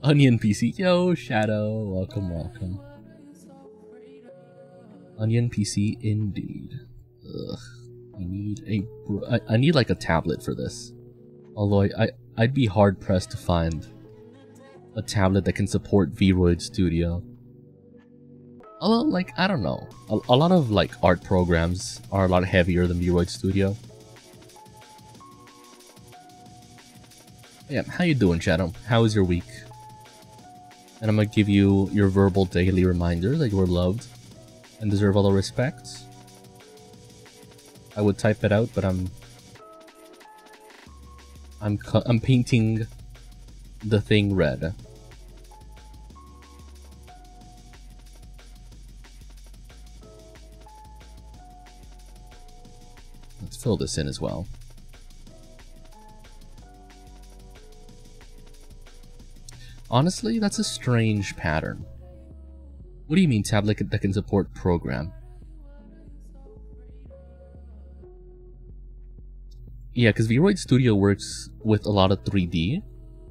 Onion PC, yo Shadow, welcome, welcome. Onion PC indeed. Ugh. I need a. I, I need like a tablet for this. Although I, I I'd be hard pressed to find a tablet that can support VRoid Studio. Although, like, I don't know. A, a lot of, like, art programs are a lot heavier than VRoid Studio. Yeah, how you doing, Shadow? How is your week? And I'm gonna give you your verbal daily reminder that you were loved and deserve all the respect. I would type it out, but I'm I'm I'm painting the thing red. Let's fill this in as well. Honestly, that's a strange pattern. What do you mean tablet that can support program? Yeah, because VRoid Studio works with a lot of 3D.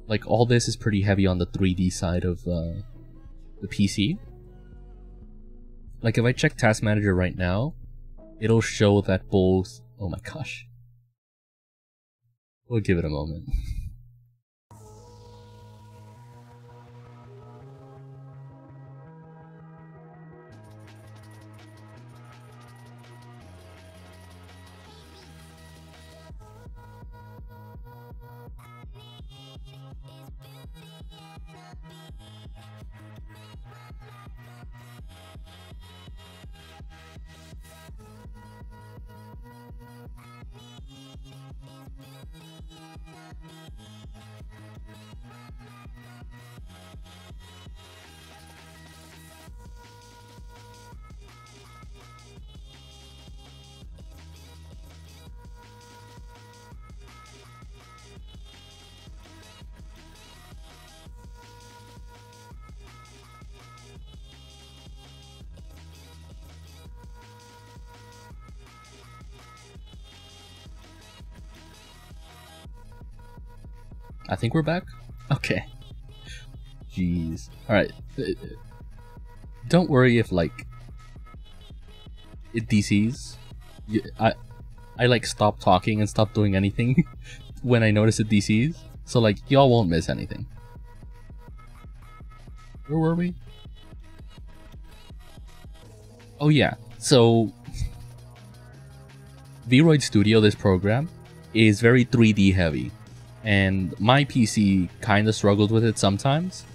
Like, all this is pretty heavy on the 3D side of uh, the PC. Like, if I check Task Manager right now, it'll show that both... Oh my gosh. We'll give it a moment. think we're back. Okay. Jeez. Alright. Don't worry if, like, it DCs. I, I, like, stop talking and stop doing anything when I notice it DCs. So, like, y'all won't miss anything. Where were we? Oh, yeah. So, VRoid Studio, this program, is very 3D heavy. And my PC kind of struggled with it sometimes.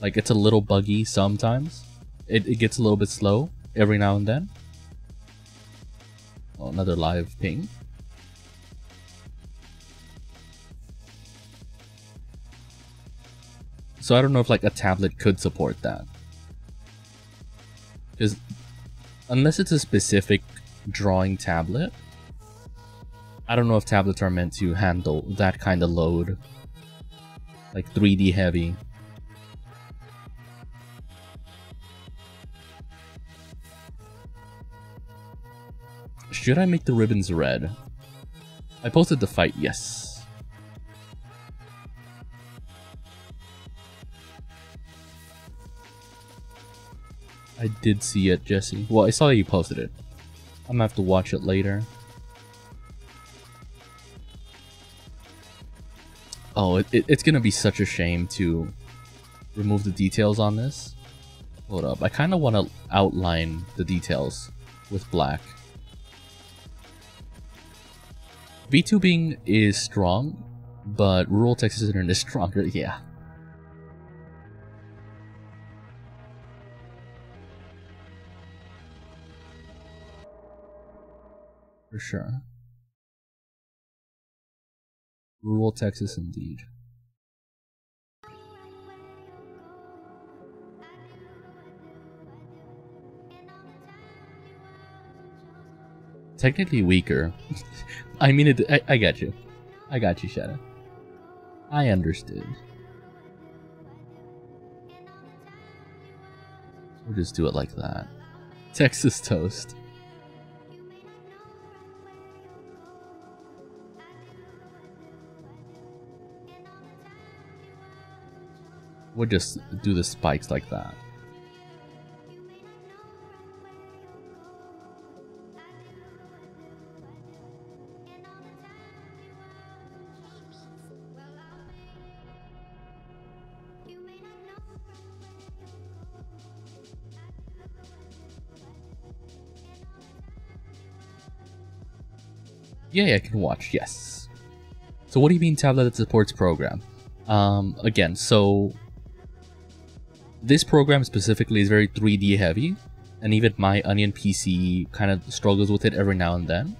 Like, it's a little buggy sometimes. It, it gets a little bit slow every now and then. Another live ping. So I don't know if like a tablet could support that. Because unless it's a specific drawing tablet, I don't know if tablets are meant to handle that kind of load. Like 3D heavy. Should I make the ribbons red? I posted the fight, yes. I did see it, Jesse. Well, I saw you posted it. I'm gonna have to watch it later. Oh, it, it, it's gonna be such a shame to remove the details on this. Hold up, I kind of want to outline the details with black. VTubing is strong, but rural Texas internet is stronger, yeah. For sure. Rural Texas indeed. Technically weaker. I mean, it, I, I got you. I got you, Shadow. I understood. We'll just do it like that. Texas toast. We'll just do the spikes like that. Yeah, I can watch, yes. So what do you mean tablet that supports program? Um, again, so this program specifically is very 3D heavy, and even my Onion PC kind of struggles with it every now and then.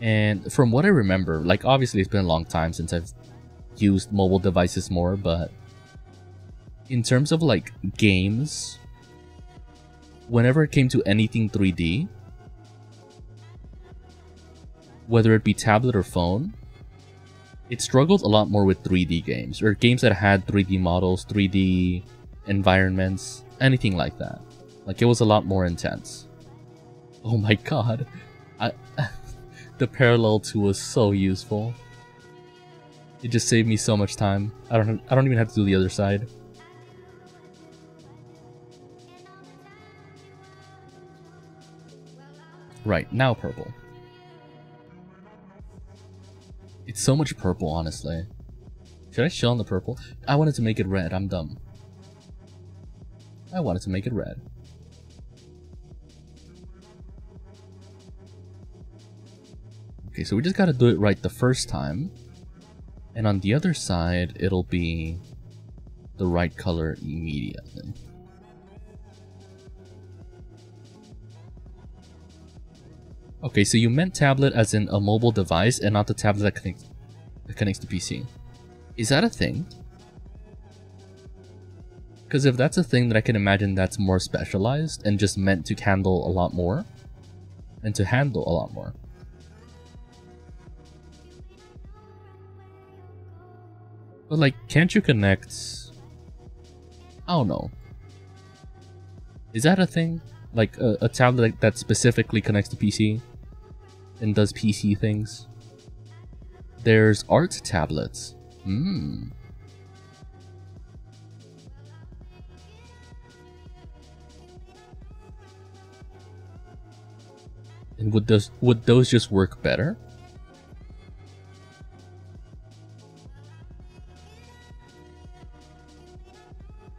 And from what I remember, like obviously it's been a long time since I've used mobile devices more, but in terms of like games, whenever it came to anything 3D, whether it be tablet or phone, it struggled a lot more with 3D games, or games that had 3D models, 3D environments, anything like that. Like, it was a lot more intense. Oh my god. I, the parallel 2 was so useful. It just saved me so much time. I don't I don't even have to do the other side. Right, now purple. It's so much purple, honestly. Should I show on the purple? I wanted to make it red. I'm dumb. I wanted to make it red. Okay, so we just gotta do it right the first time. And on the other side, it'll be the right color immediately. Okay, so you meant tablet as in a mobile device and not the tablet that connects, that connects to PC. Is that a thing? Because if that's a thing, then I can imagine that's more specialized and just meant to handle a lot more. And to handle a lot more. But like, can't you connect... I don't know. Is that a thing? Like a, a tablet that specifically connects to PC? And does PC things. There's art tablets. Hmm. And would those would those just work better?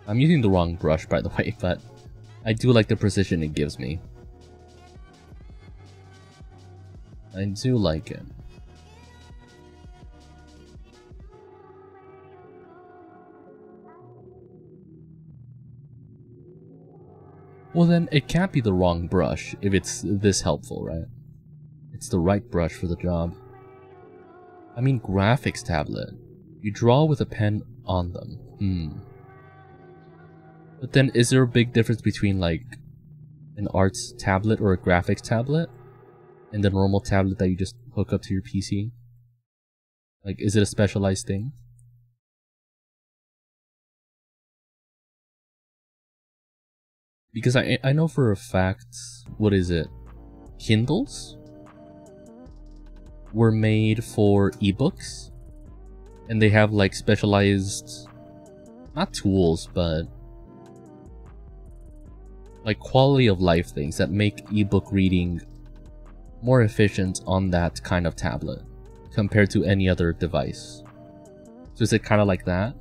I'm using the wrong brush by the way, but I do like the precision it gives me. I do like it. Well then, it can't be the wrong brush if it's this helpful, right? It's the right brush for the job. I mean graphics tablet. You draw with a pen on them. Hmm. But then is there a big difference between like an arts tablet or a graphics tablet and the normal tablet that you just hook up to your PC? Like is it a specialized thing? Because I I know for a fact what is it? Kindles were made for ebooks and they have like specialized not tools but like quality of life things that make ebook reading more efficient on that kind of tablet compared to any other device. So is it kind of like that?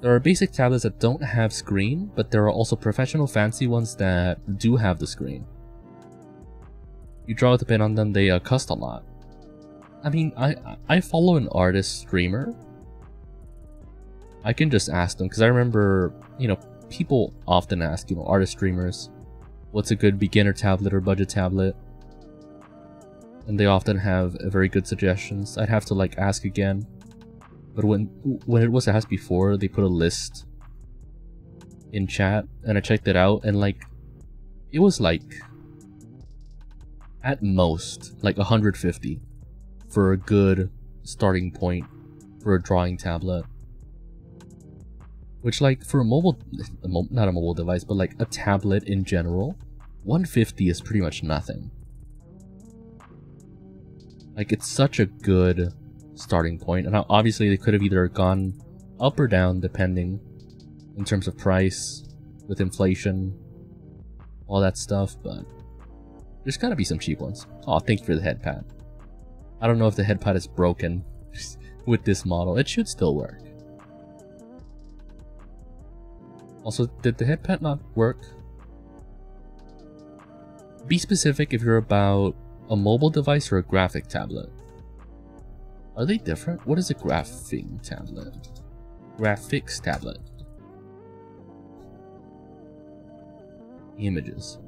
There are basic tablets that don't have screen, but there are also professional fancy ones that do have the screen. You draw with a pen on them, they uh, cost a lot. I mean, I I follow an artist streamer. I can just ask them because I remember, you know, people often ask, you know, artist streamers, what's a good beginner tablet or budget tablet? And they often have uh, very good suggestions. I'd have to like ask again. But when when it was asked before, they put a list in chat and I checked it out and like it was like at most like 150 for a good starting point for a drawing tablet. Which like for a mobile, not a mobile device, but like a tablet in general, 150 is pretty much nothing. Like it's such a good starting point, and obviously they could have either gone up or down depending in terms of price, with inflation, all that stuff, but there's gotta be some cheap ones. Oh, thank you for the head pad. I don't know if the head pad is broken with this model. It should still work. Also, did the head pad not work? Be specific if you're about a mobile device or a graphic tablet. Are they different? What is a graphing tablet? Graphics tablet. Images.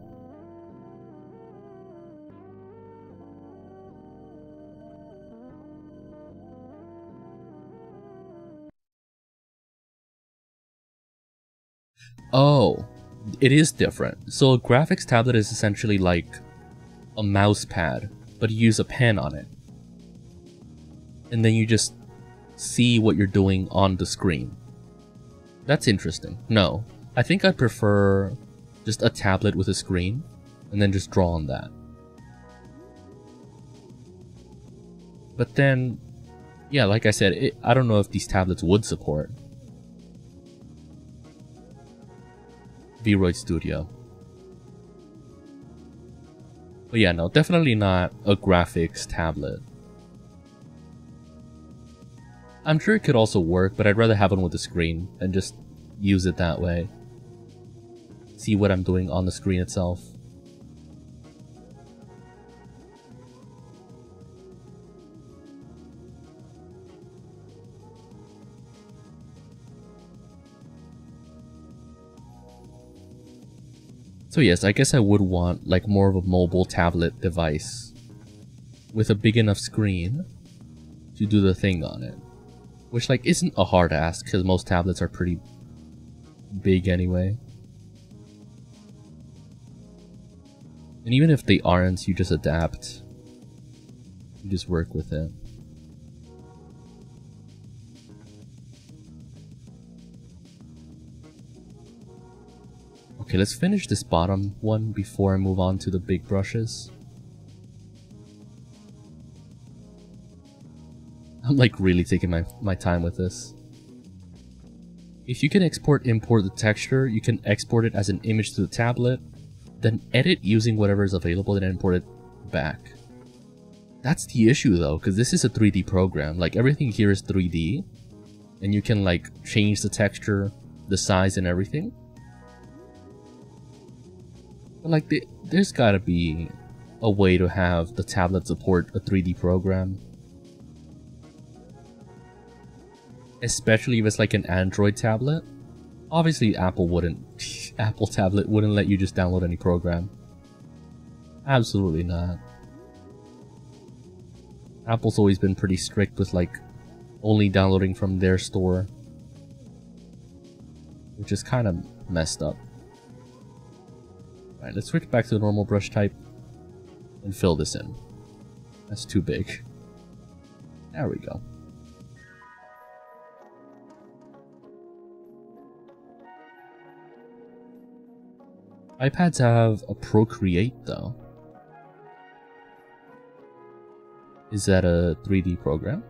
Oh, it is different. So a graphics tablet is essentially like a mouse pad, but you use a pen on it. And then you just see what you're doing on the screen. That's interesting. No, I think I'd prefer just a tablet with a screen and then just draw on that. But then, yeah, like I said, it, I don't know if these tablets would support VRoid Studio. But yeah, no, definitely not a graphics tablet. I'm sure it could also work, but I'd rather have one with a screen and just use it that way. See what I'm doing on the screen itself. So yes, I guess I would want like more of a mobile tablet device with a big enough screen to do the thing on it. Which like isn't a hard ask because most tablets are pretty big anyway. And even if they aren't, you just adapt. You just work with it. Okay, let's finish this bottom one before I move on to the big brushes. I'm like really taking my, my time with this. If you can export import the texture, you can export it as an image to the tablet, then edit using whatever is available and import it back. That's the issue though, because this is a 3D program. Like everything here is 3D, and you can like change the texture, the size, and everything. Like, there's gotta be a way to have the tablet support a 3D program. Especially if it's like an Android tablet. Obviously, Apple wouldn't. Apple tablet wouldn't let you just download any program. Absolutely not. Apple's always been pretty strict with like only downloading from their store. Which is kind of messed up. Alright, let's switch back to the normal brush type and fill this in. That's too big. There we go. iPads have a Procreate though. Is that a 3D program?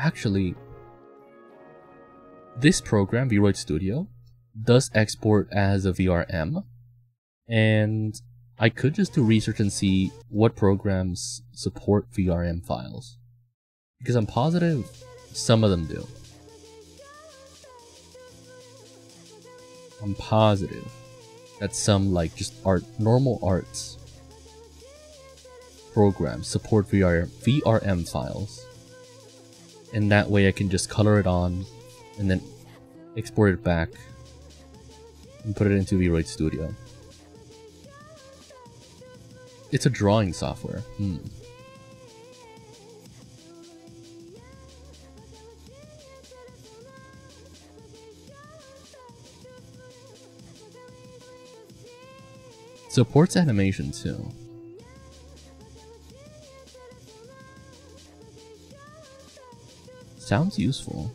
Actually, this program, VRoid Studio, does export as a VRM, and I could just do research and see what programs support VRM files. Because I'm positive some of them do. I'm positive that some like just art normal arts programs support VR, VRM files. And that way I can just color it on and then export it back and put it into VRoid Studio. It's a drawing software. Hmm. Supports animation too. Sounds useful.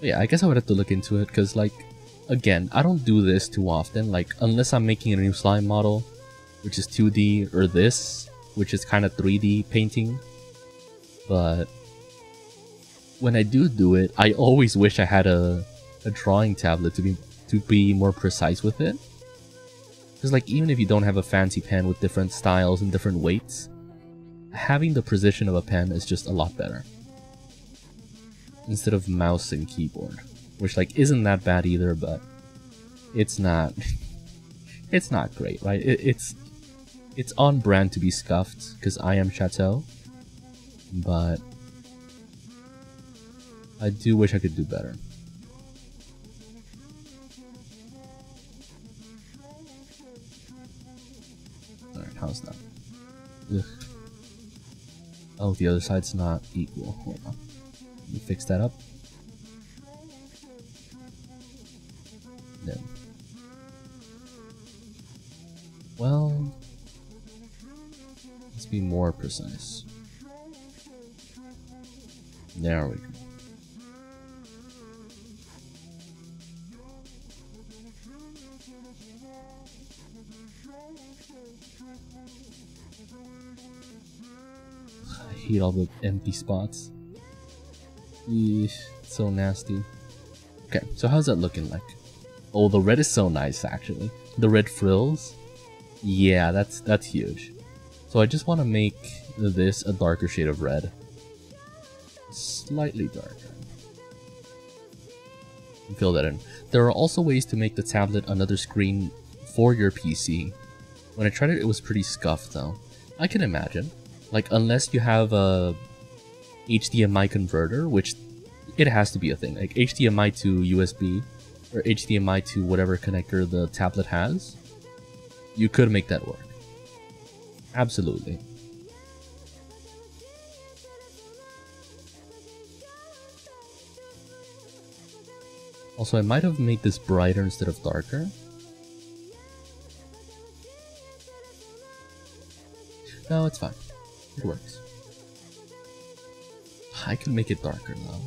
Yeah, I guess I would have to look into it because, like, again, I don't do this too often. Like, unless I'm making a new slime model, which is 2D, or this, which is kind of 3D painting. But when I do do it, I always wish I had a, a drawing tablet to be to be more precise with it. Because like even if you don't have a fancy pen with different styles and different weights, having the precision of a pen is just a lot better. Instead of mouse and keyboard. Which like isn't that bad either, but it's not it's not great, right? It, it's it's on brand to be scuffed because I am Chateau, but I do wish I could do better. Alright, how's that? Ugh. Oh, the other side's not equal. Hold on. Me fix that up. Well, let's be more precise. There we go. I hate all the empty spots. Eesh, so nasty. Okay, so how's that looking like? Oh, the red is so nice actually. The red frills? Yeah, that's that's huge. So I just want to make this a darker shade of red. Slightly darker. Fill that in. There are also ways to make the tablet another screen for your PC. When I tried it, it was pretty scuffed though. I can imagine. Like, unless you have a HDMI converter, which it has to be a thing, like HDMI to USB or HDMI to whatever connector the tablet has, you could make that work. Absolutely. Also, I might have made this brighter instead of darker. No, it's fine. It works. I can make it darker though.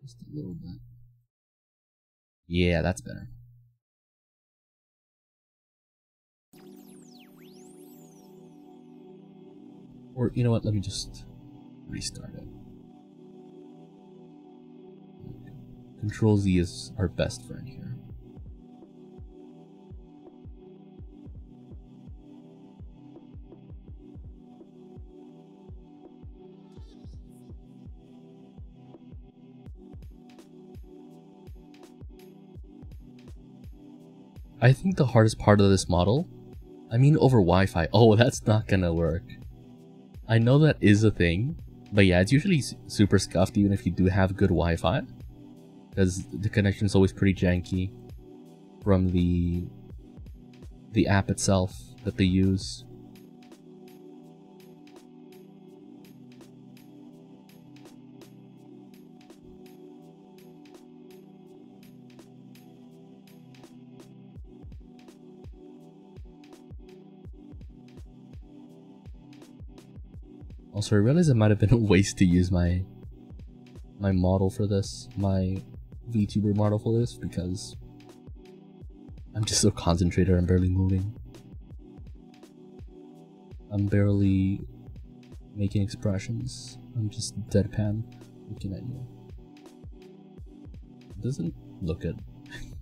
Just a little bit. Yeah, that's better. Or, you know what, let me just restart it. Control Z is our best friend here. I think the hardest part of this model, I mean over Wi-Fi, oh that's not gonna work. I know that is a thing, but yeah, it's usually super scuffed even if you do have good Wi-Fi. Because the connection is always pretty janky from the the app itself that they use. Also, I realize it might have been a waste to use my my model for this, my VTuber model for this, because I'm just so concentrated, I'm barely moving. I'm barely making expressions. I'm just deadpan looking at you. It doesn't look at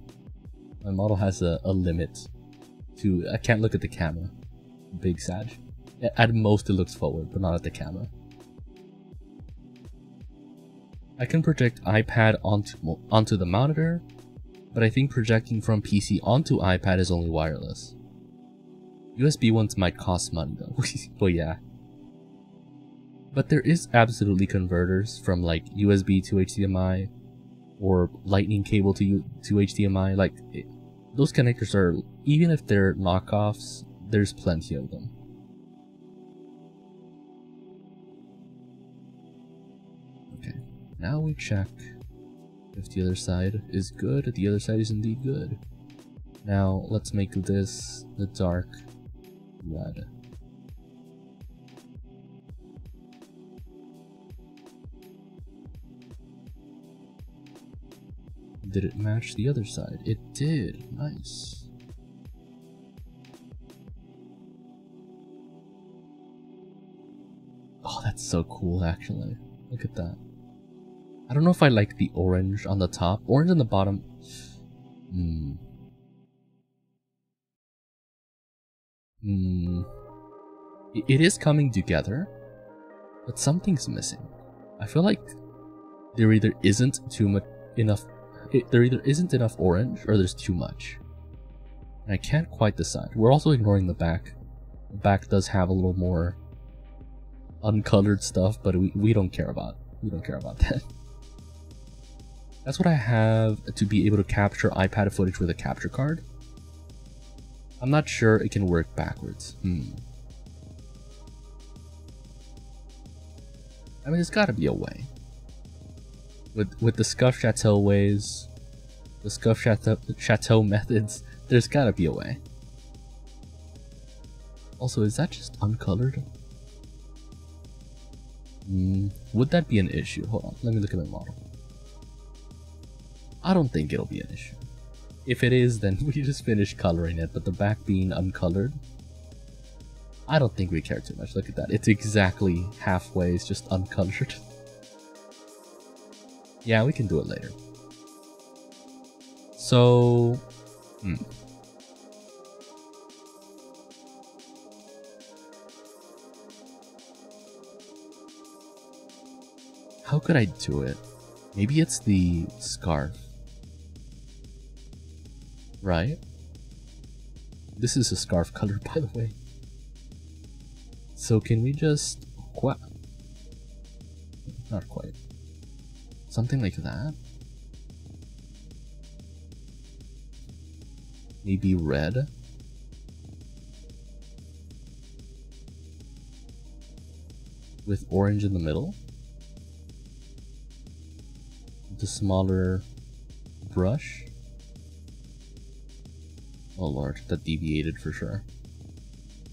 my model has a, a limit to I can't look at the camera. Big Sag. At most it looks forward, but not at the camera. I can project iPad onto, onto the monitor, but I think projecting from PC onto iPad is only wireless. USB ones might cost money though, but yeah. But there is absolutely converters from like USB to HDMI or lightning cable to, to HDMI, like it, those connectors are, even if they're knockoffs, there's plenty of them. Now we check if the other side is good, the other side is indeed good. Now let's make this the dark red. Did it match the other side? It did. Nice. Oh, that's so cool actually. Look at that. I don't know if I like the orange on the top. Orange on the bottom. Hmm. Hmm. It is coming together, but something's missing. I feel like there either isn't too much enough. It, there either isn't enough orange or there's too much. And I can't quite decide. We're also ignoring the back. The back does have a little more uncolored stuff, but we, we don't care about. We don't care about that. That's what I have to be able to capture iPad footage with a capture card. I'm not sure it can work backwards. Hmm. I mean, there's gotta be a way. With with the Scuff Chateau ways, the Scuff Chateau, Chateau methods, there's gotta be a way. Also, is that just uncolored? Mm, would that be an issue? Hold on, let me look at my model. I don't think it'll be an issue. If it is, then we just finish coloring it, but the back being uncolored, I don't think we care too much. Look at that. It's exactly halfway, it's just uncolored. yeah, we can do it later. So, hmm. How could I do it? Maybe it's the scarf right? This is a scarf color, by the way. So can we just... Not quite. Something like that? Maybe red? With orange in the middle? The smaller brush? Oh lord, that deviated for sure.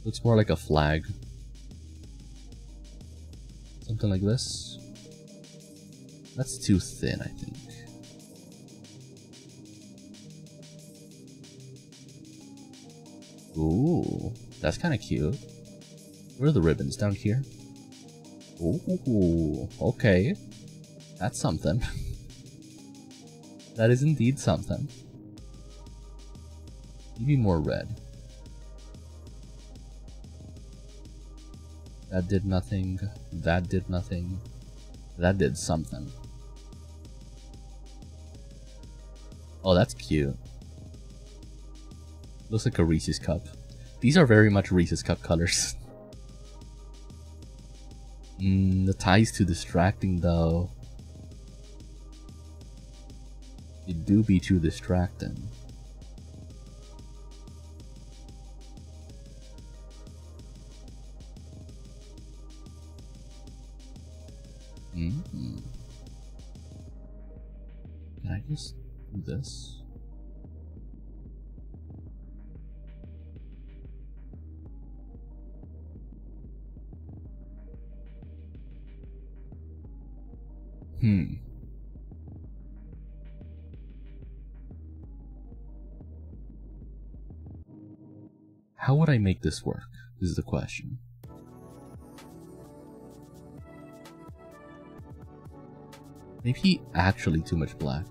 Looks more like a flag. Something like this. That's too thin, I think. Ooh, that's kind of cute. Where are the ribbons? Down here? Ooh, okay. That's something. that is indeed something. Maybe more red. That did nothing. That did nothing. That did something. Oh, that's cute. Looks like a Reese's cup. These are very much Reese's cup colors. mm, the tie's too distracting though. It do be too distracting. Mm -hmm. Can I just do this? Hmm. How would I make this work, is the question. Maybe actually too much black.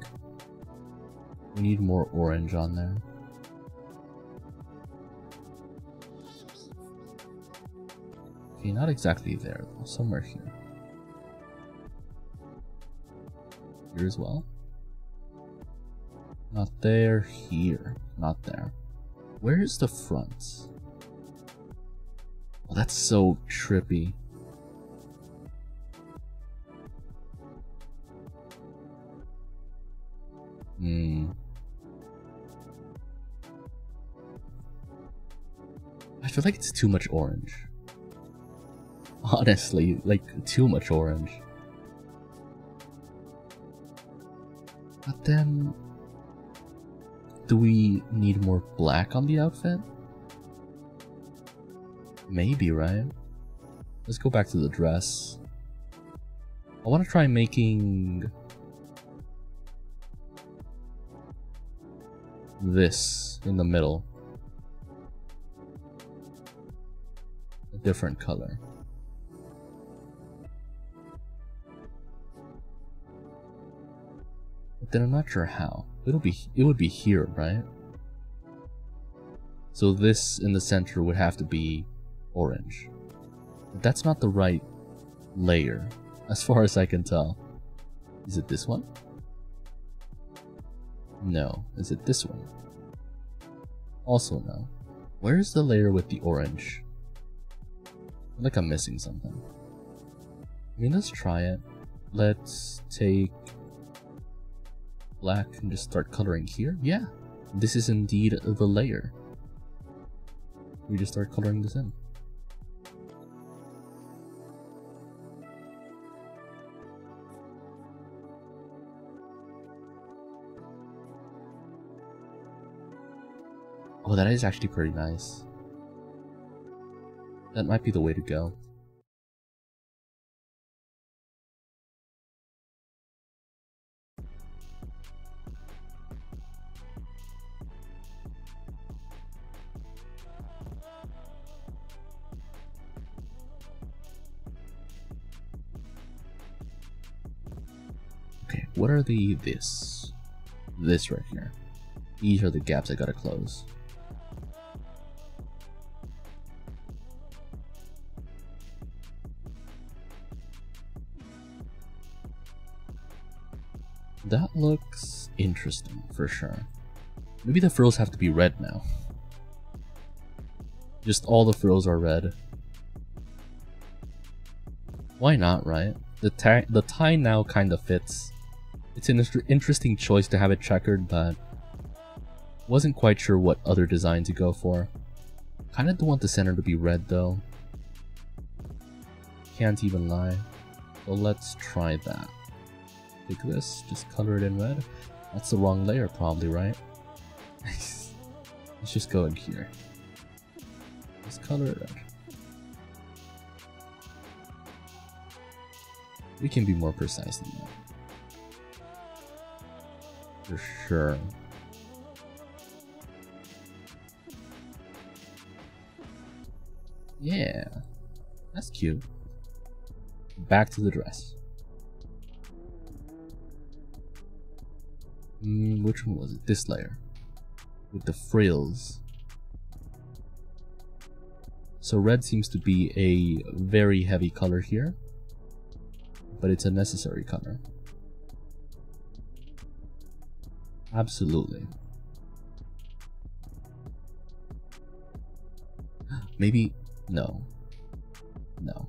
We need more orange on there. Okay, not exactly there, though. Somewhere here. Here as well. Not there, here. Not there. Where is the front? Oh, that's so trippy. Hmm. I feel like it's too much orange. Honestly, like too much orange. But then, do we need more black on the outfit? Maybe, right? Let's go back to the dress. I want to try making this in the middle a different color. But then I'm not sure how. It'll be it would be here, right? So this in the center would have to be orange. But that's not the right layer, as far as I can tell. Is it this one? No. Is it this one? Also no. Where's the layer with the orange? I like I'm missing something. I mean, let's try it. Let's take black and just start coloring here. Yeah, this is indeed the layer. We just start coloring this in. Oh, that is actually pretty nice. That might be the way to go. Okay, what are the this? This right here. These are the gaps I gotta close. That looks interesting, for sure. Maybe the frills have to be red now. Just all the frills are red. Why not, right? The, tie, the tie now kind of fits. It's an interesting choice to have it checkered, but wasn't quite sure what other design to go for. Kinda don't want the center to be red though. Can't even lie. Well, let's try that this, just color it in red. That's the wrong layer probably, right? Let's just go in here. Just color it red. We can be more precise than that. For sure. Yeah, that's cute. Back to the dress. Mm, which one was it? This layer. With the frills. So red seems to be a very heavy color here. But it's a necessary color. Absolutely. Maybe, no. No.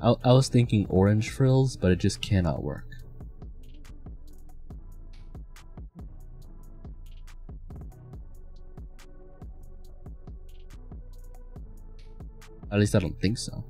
I, I was thinking orange frills, but it just cannot work. At least I don't think so.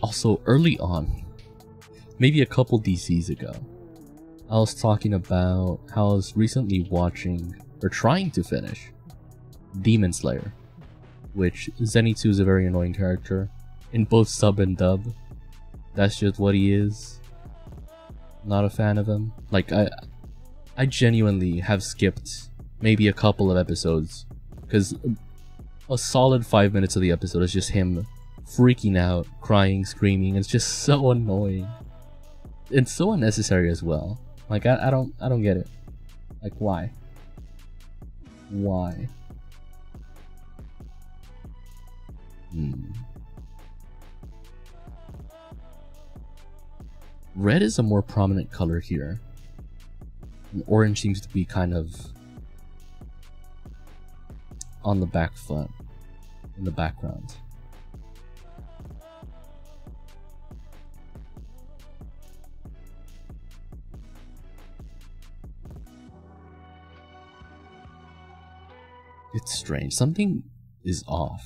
Also, early on, maybe a couple DCs ago, I was talking about how I was recently watching, or trying to finish, Demon Slayer, which Zenitsu is a very annoying character in both sub and dub. That's just what he is. Not a fan of him. Like I, I genuinely have skipped maybe a couple of episodes because a solid five minutes of the episode is just him freaking out, crying, screaming. It's just so annoying. It's so unnecessary as well. Like I, I don't I don't get it. Like why? Why? Hmm. Red is a more prominent color here. Orange seems to be kind of on the back foot in the background. It's strange. Something is off.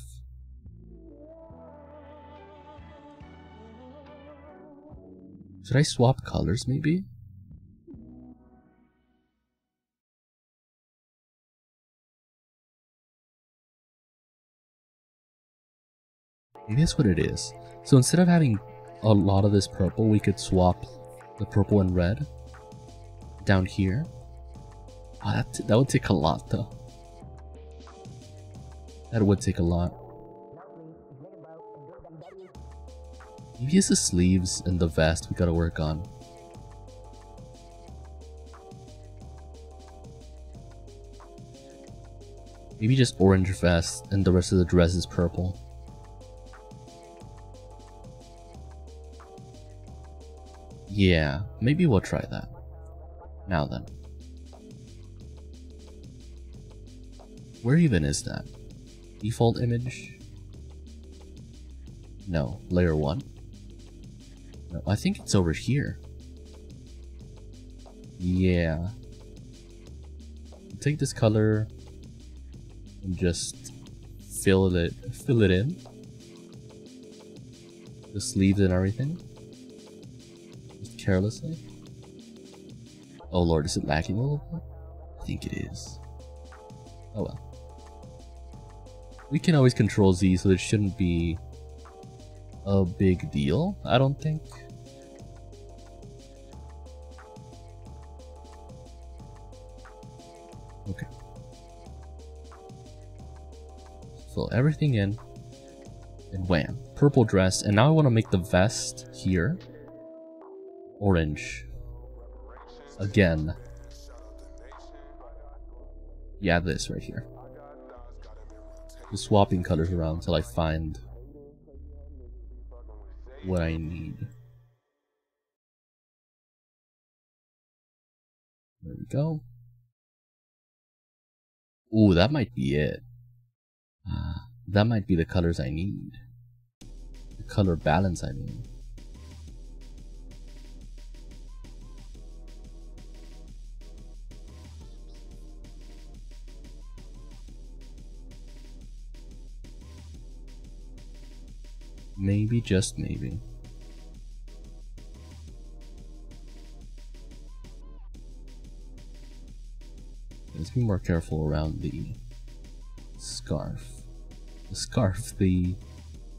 Should I swap colors maybe? Maybe that's what it is. So instead of having a lot of this purple, we could swap the purple and red down here. Oh, that, that would take a lot though. That would take a lot. Maybe it's the sleeves and the vest we gotta work on. Maybe just orange vest and the rest of the dress is purple. Yeah, maybe we'll try that. Now then. Where even is that? Default image? No, layer 1? No, I think it's over here. Yeah. Take this color and just fill it fill it in. The sleeves and everything. Just carelessly. Oh lord, is it lacking a little bit? I think it is. Oh well. We can always control Z, so it shouldn't be a big deal, I don't think. Okay. Fill everything in. And wham. Purple dress. And now I want to make the vest here. Orange. Again. Yeah, this right here. Just swapping colors around until I find what I need. There we go. Ooh, that might be it. Uh, that might be the colors I need. The color balance, I mean. maybe, just maybe. Let's be more careful around the scarf. The scarf, the,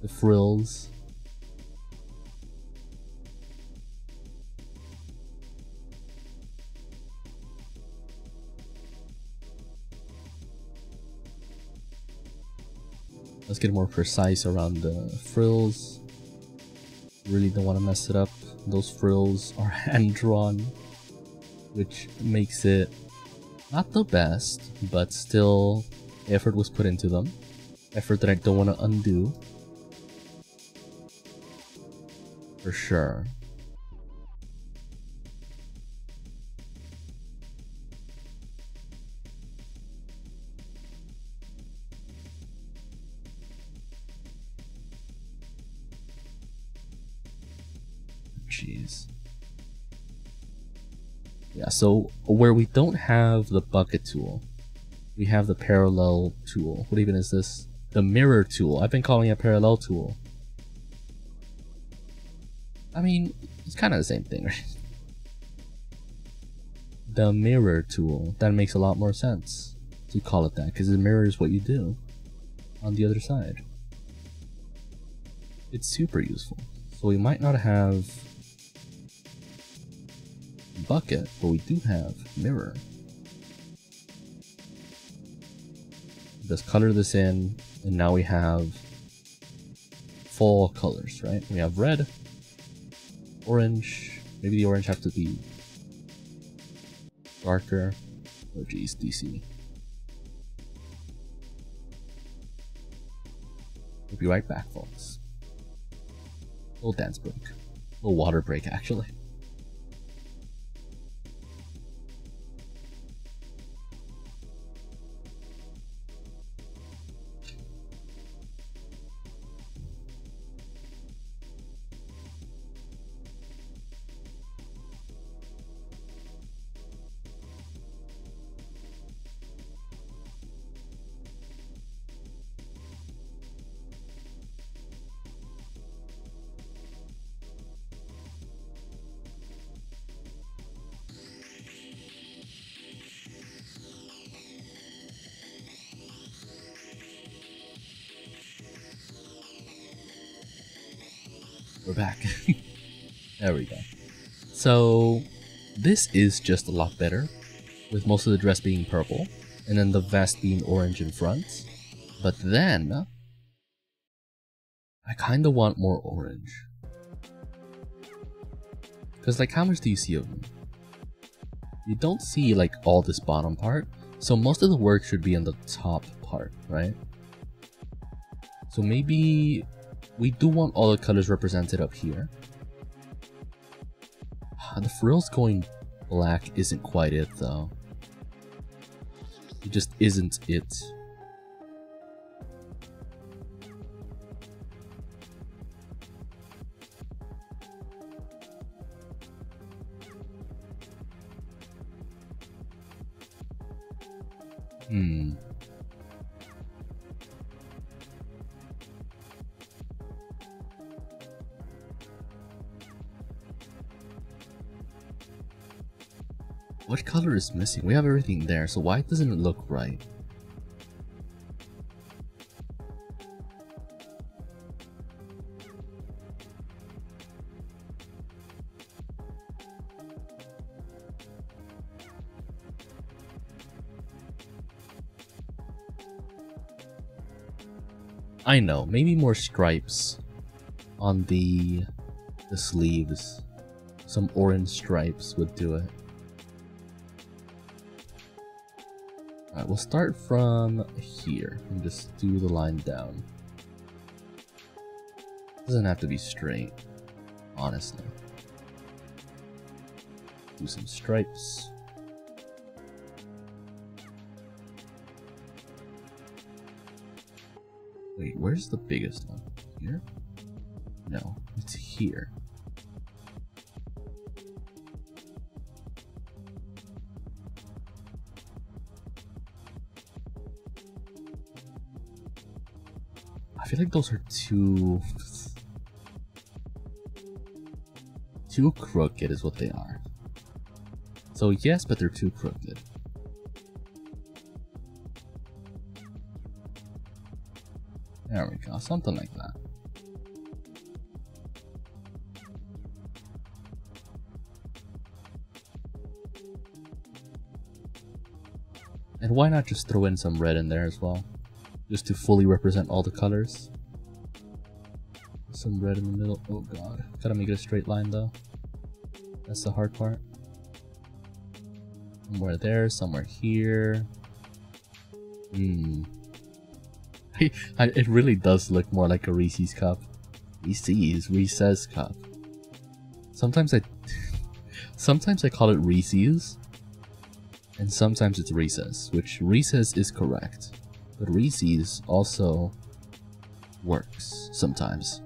the frills, Let's get more precise around the frills. Really don't want to mess it up. Those frills are hand drawn, which makes it not the best, but still effort was put into them. Effort that I don't want to undo. For sure. So where we don't have the bucket tool, we have the parallel tool. What even is this? The mirror tool. I've been calling it a parallel tool. I mean, it's kind of the same thing, right? The mirror tool. That makes a lot more sense to call it that, because it mirrors what you do on the other side. It's super useful. So we might not have bucket, but we do have mirror. Just color this in, and now we have fall colors, right? We have red, orange, maybe the orange have to be darker. Oh geez, DC. We'll be right back, folks. Little dance break. Little water break, actually. So, this is just a lot better, with most of the dress being purple, and then the vest being orange in front. But then, I kind of want more orange. Because, like, how much do you see of me? You don't see, like, all this bottom part, so most of the work should be on the top part, right? So maybe we do want all the colors represented up here. The frills going black isn't quite it though. It just isn't it. Hmm. Color is missing? We have everything there, so why doesn't it look right? I know, maybe more stripes on the the sleeves. Some orange stripes would do it. Alright, we'll start from here and just do the line down. Doesn't have to be straight, honestly. Do some stripes. Wait, where's the biggest one? Here? No, it's here. think those are too... too crooked is what they are. So yes, but they're too crooked. There we go, something like that. And why not just throw in some red in there as well? Just to fully represent all the colors. Some red in the middle. Oh god. Gotta make it a straight line though. That's the hard part. Somewhere there, somewhere here. Hmm. it really does look more like a Reese's cup. Reese's, Reese's cup. Sometimes I, sometimes I call it Reese's, and sometimes it's Reese's, which Reese's is correct, Reese's also works sometimes.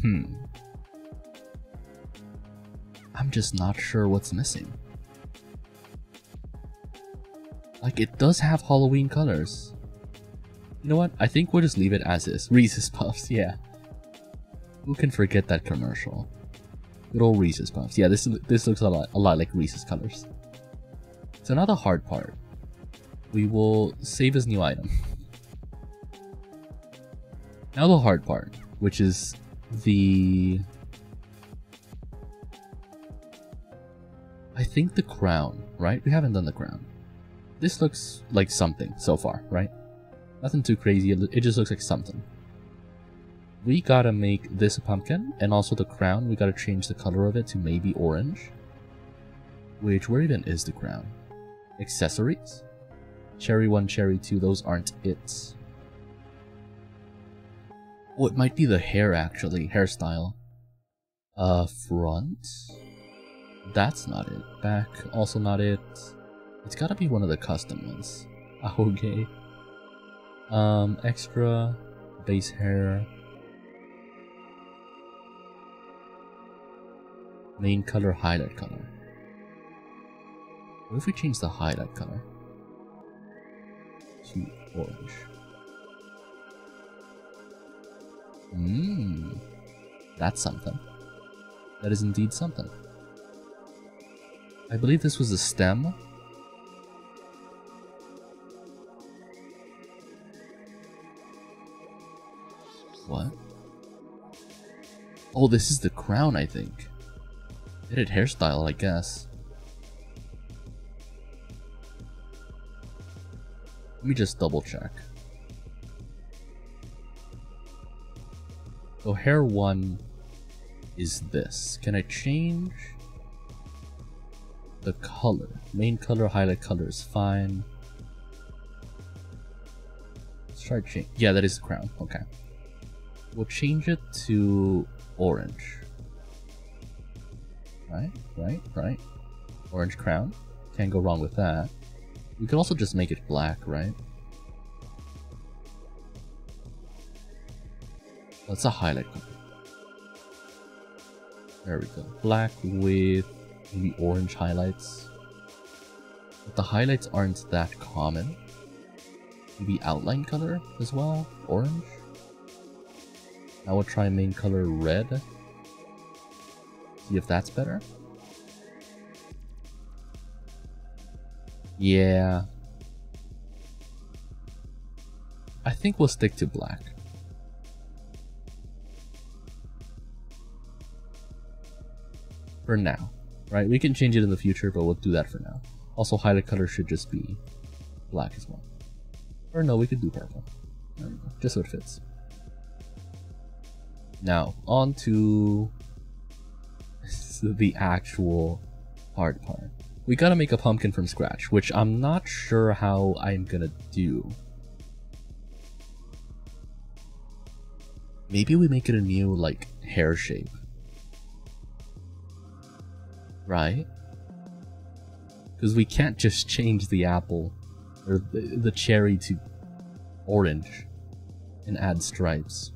Hmm. I'm just not sure what's missing. Like, it does have Halloween colors. You know what? I think we'll just leave it as is. Reese's Puffs, yeah. Who can forget that commercial? Good old Reese's Puffs. Yeah, this this looks a lot a lot like Reese's colors. So now the hard part. We will save as new item. Now the hard part, which is the I think the crown, right? We haven't done the crown. This looks like something so far, right? Nothing too crazy, it just looks like something. We gotta make this a pumpkin, and also the crown, we gotta change the color of it to maybe orange. Which, where even is the crown? Accessories? Cherry 1, Cherry 2, those aren't it. Oh, it might be the hair actually, hairstyle. Uh, front? That's not it. Back, also not it. It's gotta be one of the custom ones. Okay. Um, extra, base hair. Main color, highlight color. What if we change the highlight color? To orange. Mmm. That's something. That is indeed something. I believe this was a stem. What? Oh, this is the crown, I think. Fitted hairstyle, I guess. Let me just double check. So hair one is this. Can I change the color? Main color, highlight color is fine. Let's try change. Yeah, that is the crown. Okay. We'll change it to orange. Right, right, right. Orange crown. Can't go wrong with that. We can also just make it black, right? That's a highlight. There we go. Black with maybe orange highlights. But the highlights aren't that common. Maybe outline color as well? Orange? Now we'll try main color red. See if that's better. Yeah. I think we'll stick to black. For now. Right? We can change it in the future, but we'll do that for now. Also, highlight color should just be black as well. Or no, we could do purple. Just so it fits. Now, on to the actual hard part. We gotta make a pumpkin from scratch, which I'm not sure how I'm gonna do. Maybe we make it a new, like, hair shape. Right? Because we can't just change the apple, or the, the cherry to orange, and add stripes.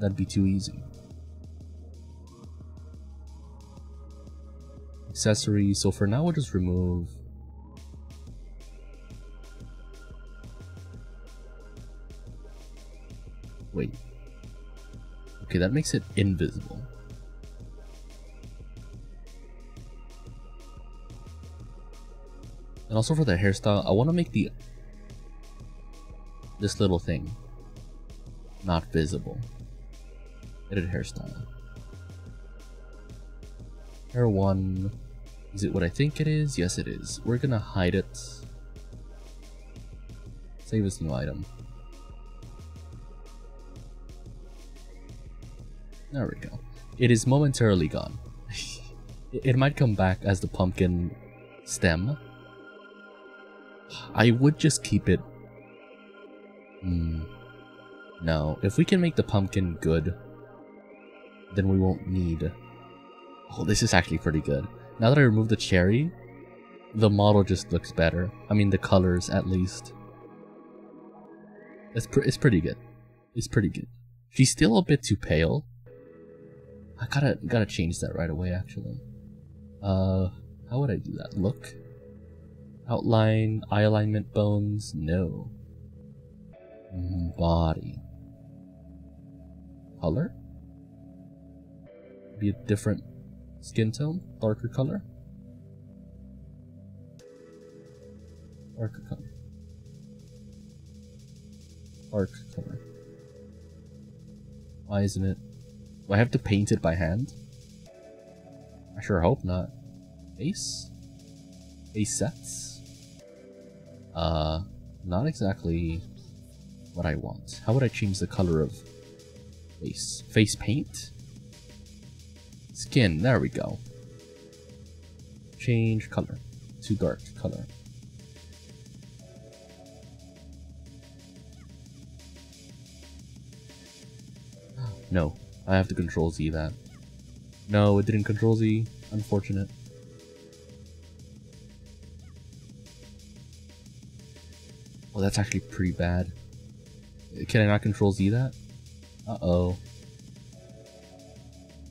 That'd be too easy. Accessory. so for now we'll just remove Wait. Okay, that makes it invisible. And also for the hairstyle, I want to make the this little thing not visible. Edit hairstyle. Hair 1. Is it what I think it is? Yes, it is. We're gonna hide it. Save as new item. There we go. It is momentarily gone. it might come back as the pumpkin stem. I would just keep it. Hmm. No, if we can make the pumpkin good, then we won't need... Oh, this is actually pretty good. Now that I remove the cherry, the model just looks better. I mean, the colors at least. It's, pre it's pretty good. It's pretty good. She's still a bit too pale. I gotta gotta change that right away, actually. Uh, how would I do that? Look. Outline, eye alignment, bones, no. Mm, body color. Be a different skin tone, darker color. Darker color. Color. Why isn't it? Do I have to paint it by hand? I sure hope not. Face? Face sets? Uh, not exactly what I want. How would I change the color of Face. Face paint? Skin, there we go. Change color to dark color. No, I have to control Z that. No, it didn't control Z. Unfortunate. Oh, that's actually pretty bad. Can I not control Z that? Uh-oh.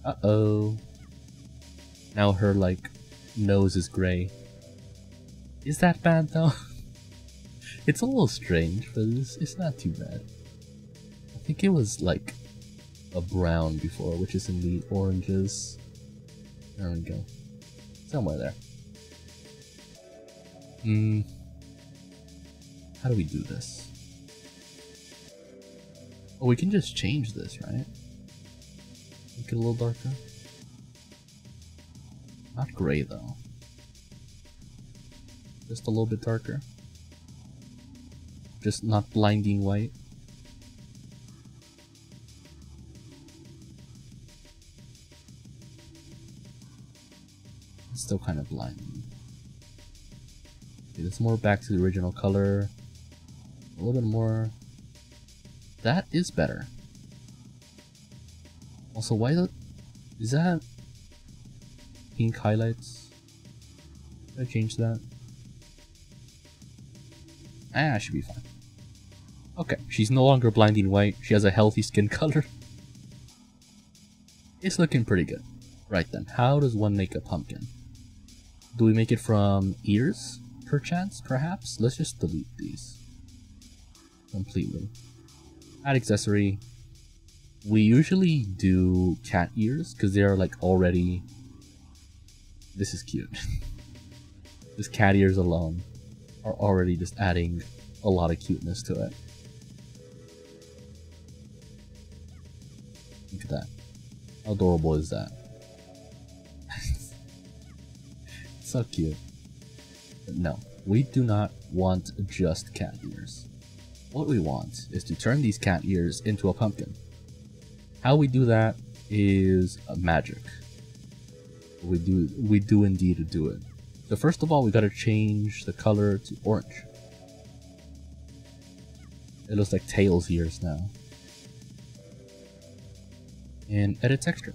Uh-oh. Now her, like, nose is gray. Is that bad, though? it's a little strange, but it's, it's not too bad. I think it was, like, a brown before, which is in the oranges. There we go. Somewhere there. Hmm. How do we do this? Oh, we can just change this, right? Make it a little darker. Not gray, though. Just a little bit darker. Just not blinding white. It's still kind of blinding. Okay, it's more back to the original color. A little bit more that is better. Also, why the... Is that... Pink highlights? Did I change that? Ah, should be fine. Okay, she's no longer blinding white. She has a healthy skin color. It's looking pretty good. Right then, how does one make a pumpkin? Do we make it from ears, perchance, perhaps? Let's just delete these. Completely add accessory. We usually do cat ears because they are like already. This is cute. this cat ears alone are already just adding a lot of cuteness to it. Look at that. How adorable is that? so cute. But no, we do not want just cat ears. What we want is to turn these cat ears into a pumpkin. How we do that is magic. We do we do indeed do it. So first of all, we gotta change the color to orange. It looks like Tails ears now. And edit texture.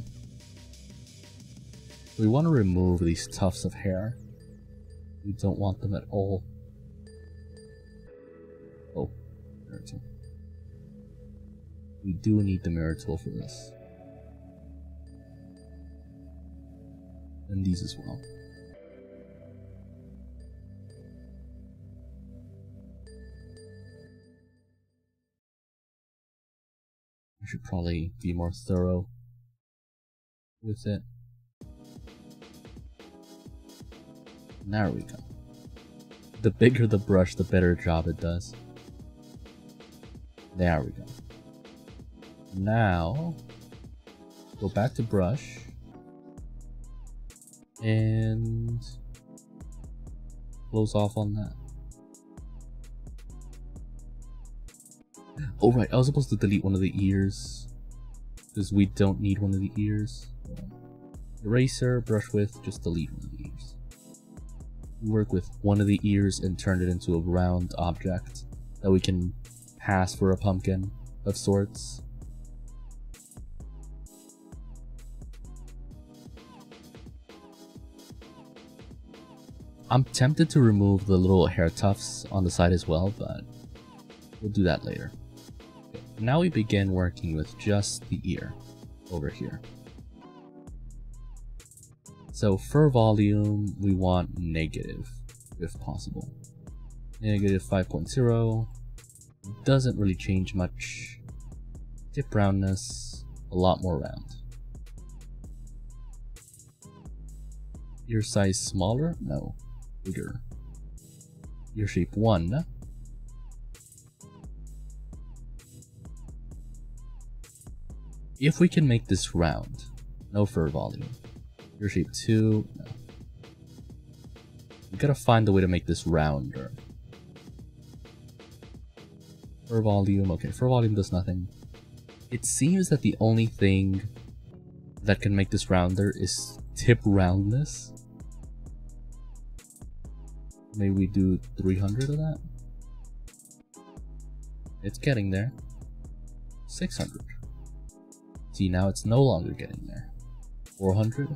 We want to remove these tufts of hair. We don't want them at all. Oh, mirror tool. We do need the mirror tool for this. And these as well. I should probably be more thorough with it. There we go. The bigger the brush, the better job it does. There we go. Now, go back to brush and close off on that. Oh right, I was supposed to delete one of the ears because we don't need one of the ears. Eraser, brush with, just delete one of the ears. Work with one of the ears and turn it into a round object that we can pass for a pumpkin of sorts. I'm tempted to remove the little hair tufts on the side as well, but we'll do that later. Now we begin working with just the ear over here. So fur volume, we want negative, if possible. Negative 5.0, doesn't really change much. Tip roundness, a lot more round. Ear size smaller? No Ear shape 1. If we can make this round, no fur volume. Ear shape 2, no. We gotta find a way to make this rounder. Fur volume, okay, fur volume does nothing. It seems that the only thing that can make this rounder is tip roundness. Maybe we do 300 of that? It's getting there. 600. See, now it's no longer getting there. 400?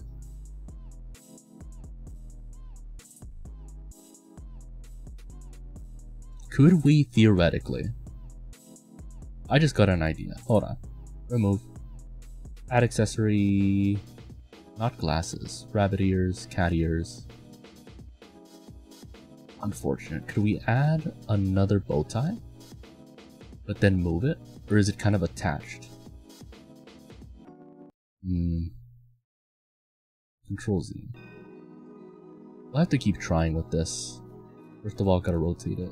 Could we theoretically... I just got an idea. Hold on. Remove. Add accessory... Not glasses. Rabbit ears, cat ears unfortunate. Could we add another bow tie? But then move it? Or is it kind of attached? Hmm. Control Z. I'll have to keep trying with this. First of all, gotta rotate it.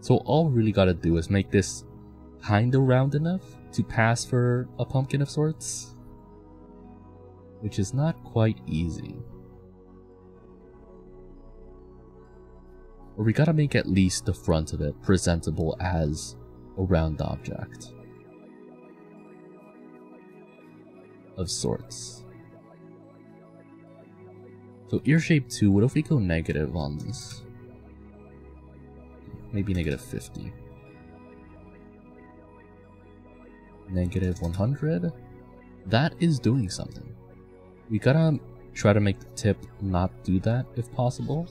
So all we really gotta do is make this kinda round enough to pass for a pumpkin of sorts which is not quite easy. Or we gotta make at least the front of it presentable as a round object. Of sorts. So ear shape 2, what if we go negative on this? Maybe negative 50. Negative 100? That is doing something. We gotta try to make the tip not do that if possible.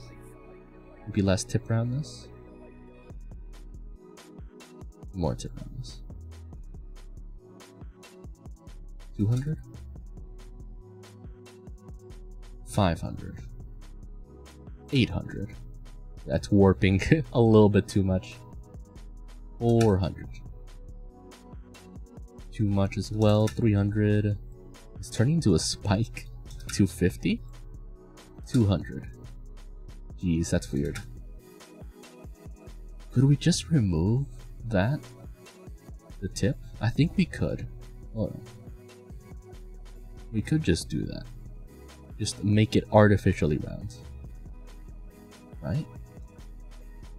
Be less tip roundness. More tip roundness. 200? 500. 800. That's warping a little bit too much. 400. Too much as well. 300. It's turning into a spike. 250? 200. Jeez, that's weird. Could we just remove that? The tip? I think we could. We could just do that. Just make it artificially round. Right?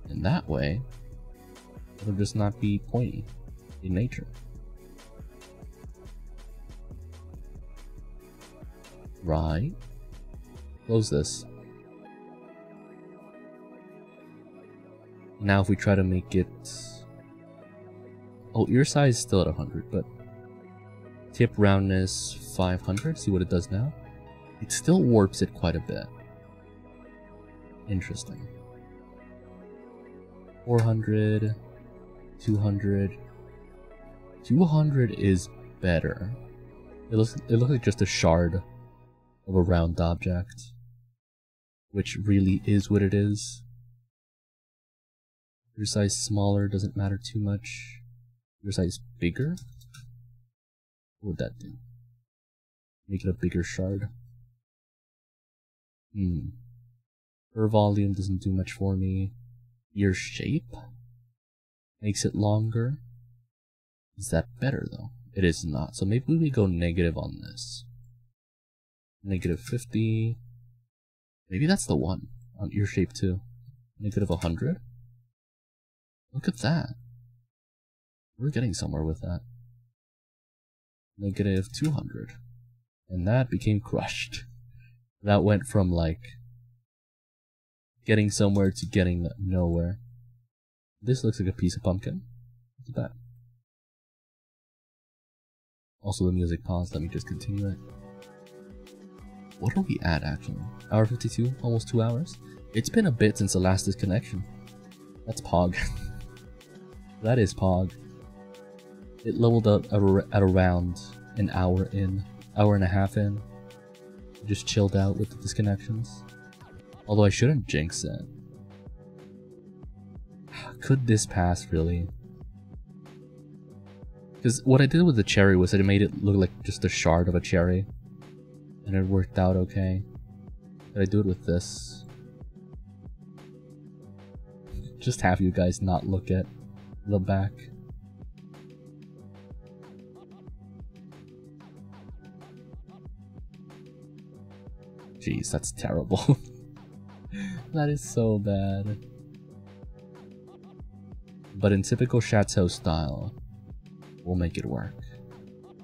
And that way, it'll just not be pointy in nature. Right. Close this. Now if we try to make it... Oh, ear size is still at 100, but... Tip roundness 500, see what it does now? It still warps it quite a bit. Interesting. 400, 200. 200 is better. It looks, it looks like just a shard of a round object, which really is what it is. Your size smaller doesn't matter too much. Your size bigger? What would that do? Make it a bigger shard. Hmm. Her volume doesn't do much for me. Your shape makes it longer. Is that better though? It is not. So maybe we go negative on this. Negative 50. Maybe that's the one on ear shape too. Negative 100. Look at that. We're getting somewhere with that. Negative 200. And that became crushed. That went from like getting somewhere to getting nowhere. This looks like a piece of pumpkin. Look at that. Also the music paused, let me just continue it. What are we at actually? Hour 52? Almost 2 hours? It's been a bit since the last disconnection. That's Pog. that is Pog. It leveled up at around an hour in, hour and a half in. Just chilled out with the disconnections. Although I shouldn't jinx it. Could this pass really? Because what I did with the cherry was that it made it look like just a shard of a cherry. And it worked out okay. Did I do it with this? Just have you guys not look at the back. Jeez, that's terrible. that is so bad. But in typical Chateau style, we'll make it work.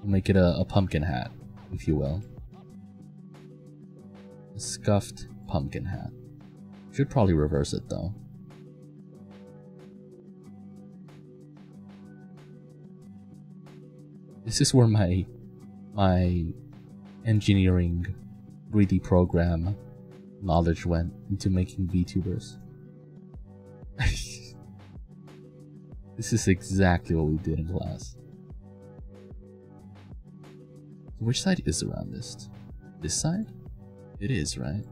We'll make it a, a pumpkin hat, if you will. Scuffed pumpkin hat. Should probably reverse it though. This is where my my engineering 3D program knowledge went into making VTubers. this is exactly what we did in class. Which side is the roundest? This side? It is, right?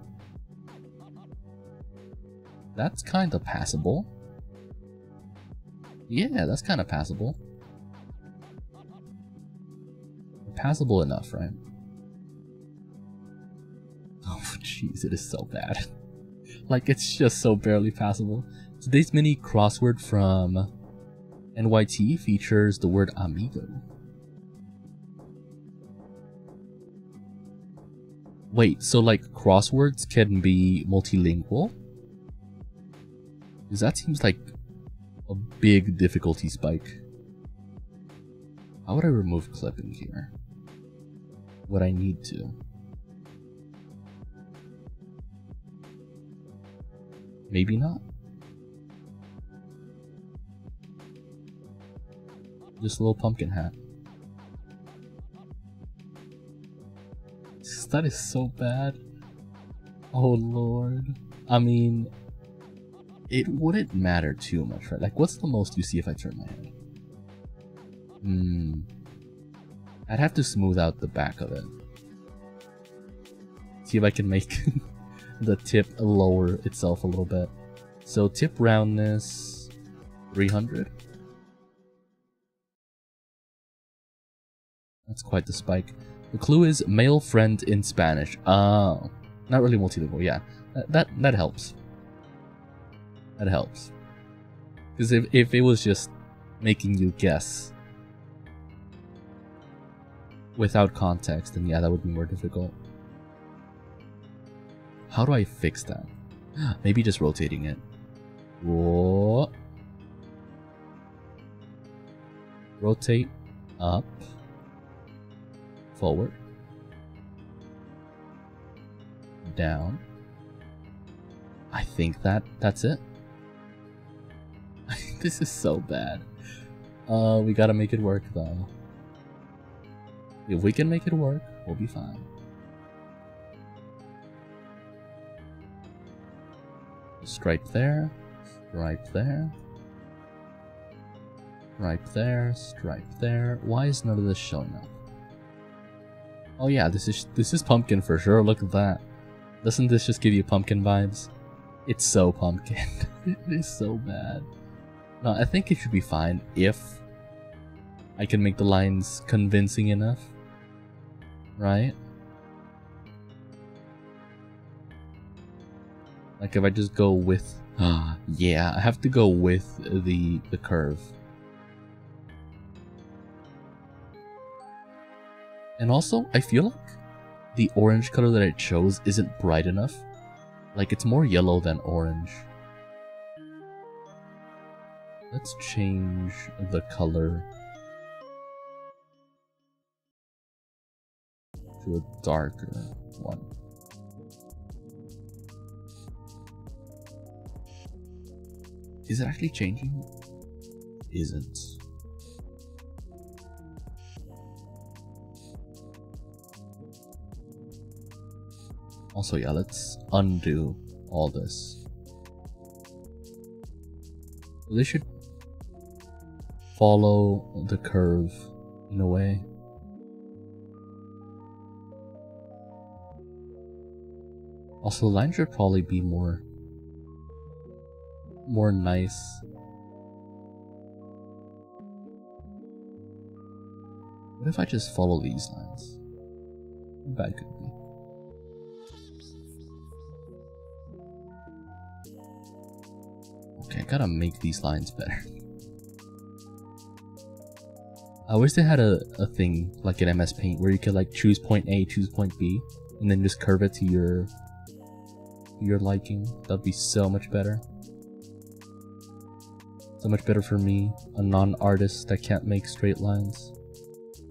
That's kind of passable. Yeah, that's kind of passable. Passable enough, right? Oh, jeez, it is so bad. like, it's just so barely passable. Today's mini crossword from NYT features the word amigo. Wait, so like crosswords can be multilingual? Because that seems like a big difficulty spike. How would I remove clipping here? Would I need to? Maybe not. Just a little pumpkin hat. That is so bad. Oh lord. I mean, it wouldn't matter too much, right? Like, what's the most you see if I turn my head? Hmm. I'd have to smooth out the back of it. See if I can make the tip lower itself a little bit. So tip roundness 300. That's quite the spike. The clue is male friend in Spanish. Oh, not really multilingual. Yeah, that that, that helps. That helps. Because if if it was just making you guess without context, then yeah, that would be more difficult. How do I fix that? Maybe just rotating it. Whoa. Rotate up forward, down. I think that that's it. this is so bad. Uh, we gotta make it work though. If we can make it work, we'll be fine. Stripe there, stripe there, stripe there, stripe there. Why is none of this showing up? Oh yeah, this is this is pumpkin for sure. Look at that. Doesn't this just give you pumpkin vibes? It's so pumpkin. it is so bad. No, I think it should be fine if I can make the lines convincing enough. Right? Like if I just go with ah yeah, I have to go with the the curve. And also, I feel like the orange color that I chose isn't bright enough. Like it's more yellow than orange. Let's change the color to a darker one. Is it actually changing? Isn't. Also, yeah, let's undo all this. They should follow the curve in a way. Also, the line should probably be more more nice. What if I just follow these lines? Bad could be? Gotta make these lines better. I wish they had a, a thing like in MS Paint where you could like choose point A, choose point B, and then just curve it to your your liking. That'd be so much better. So much better for me, a non-artist that can't make straight lines.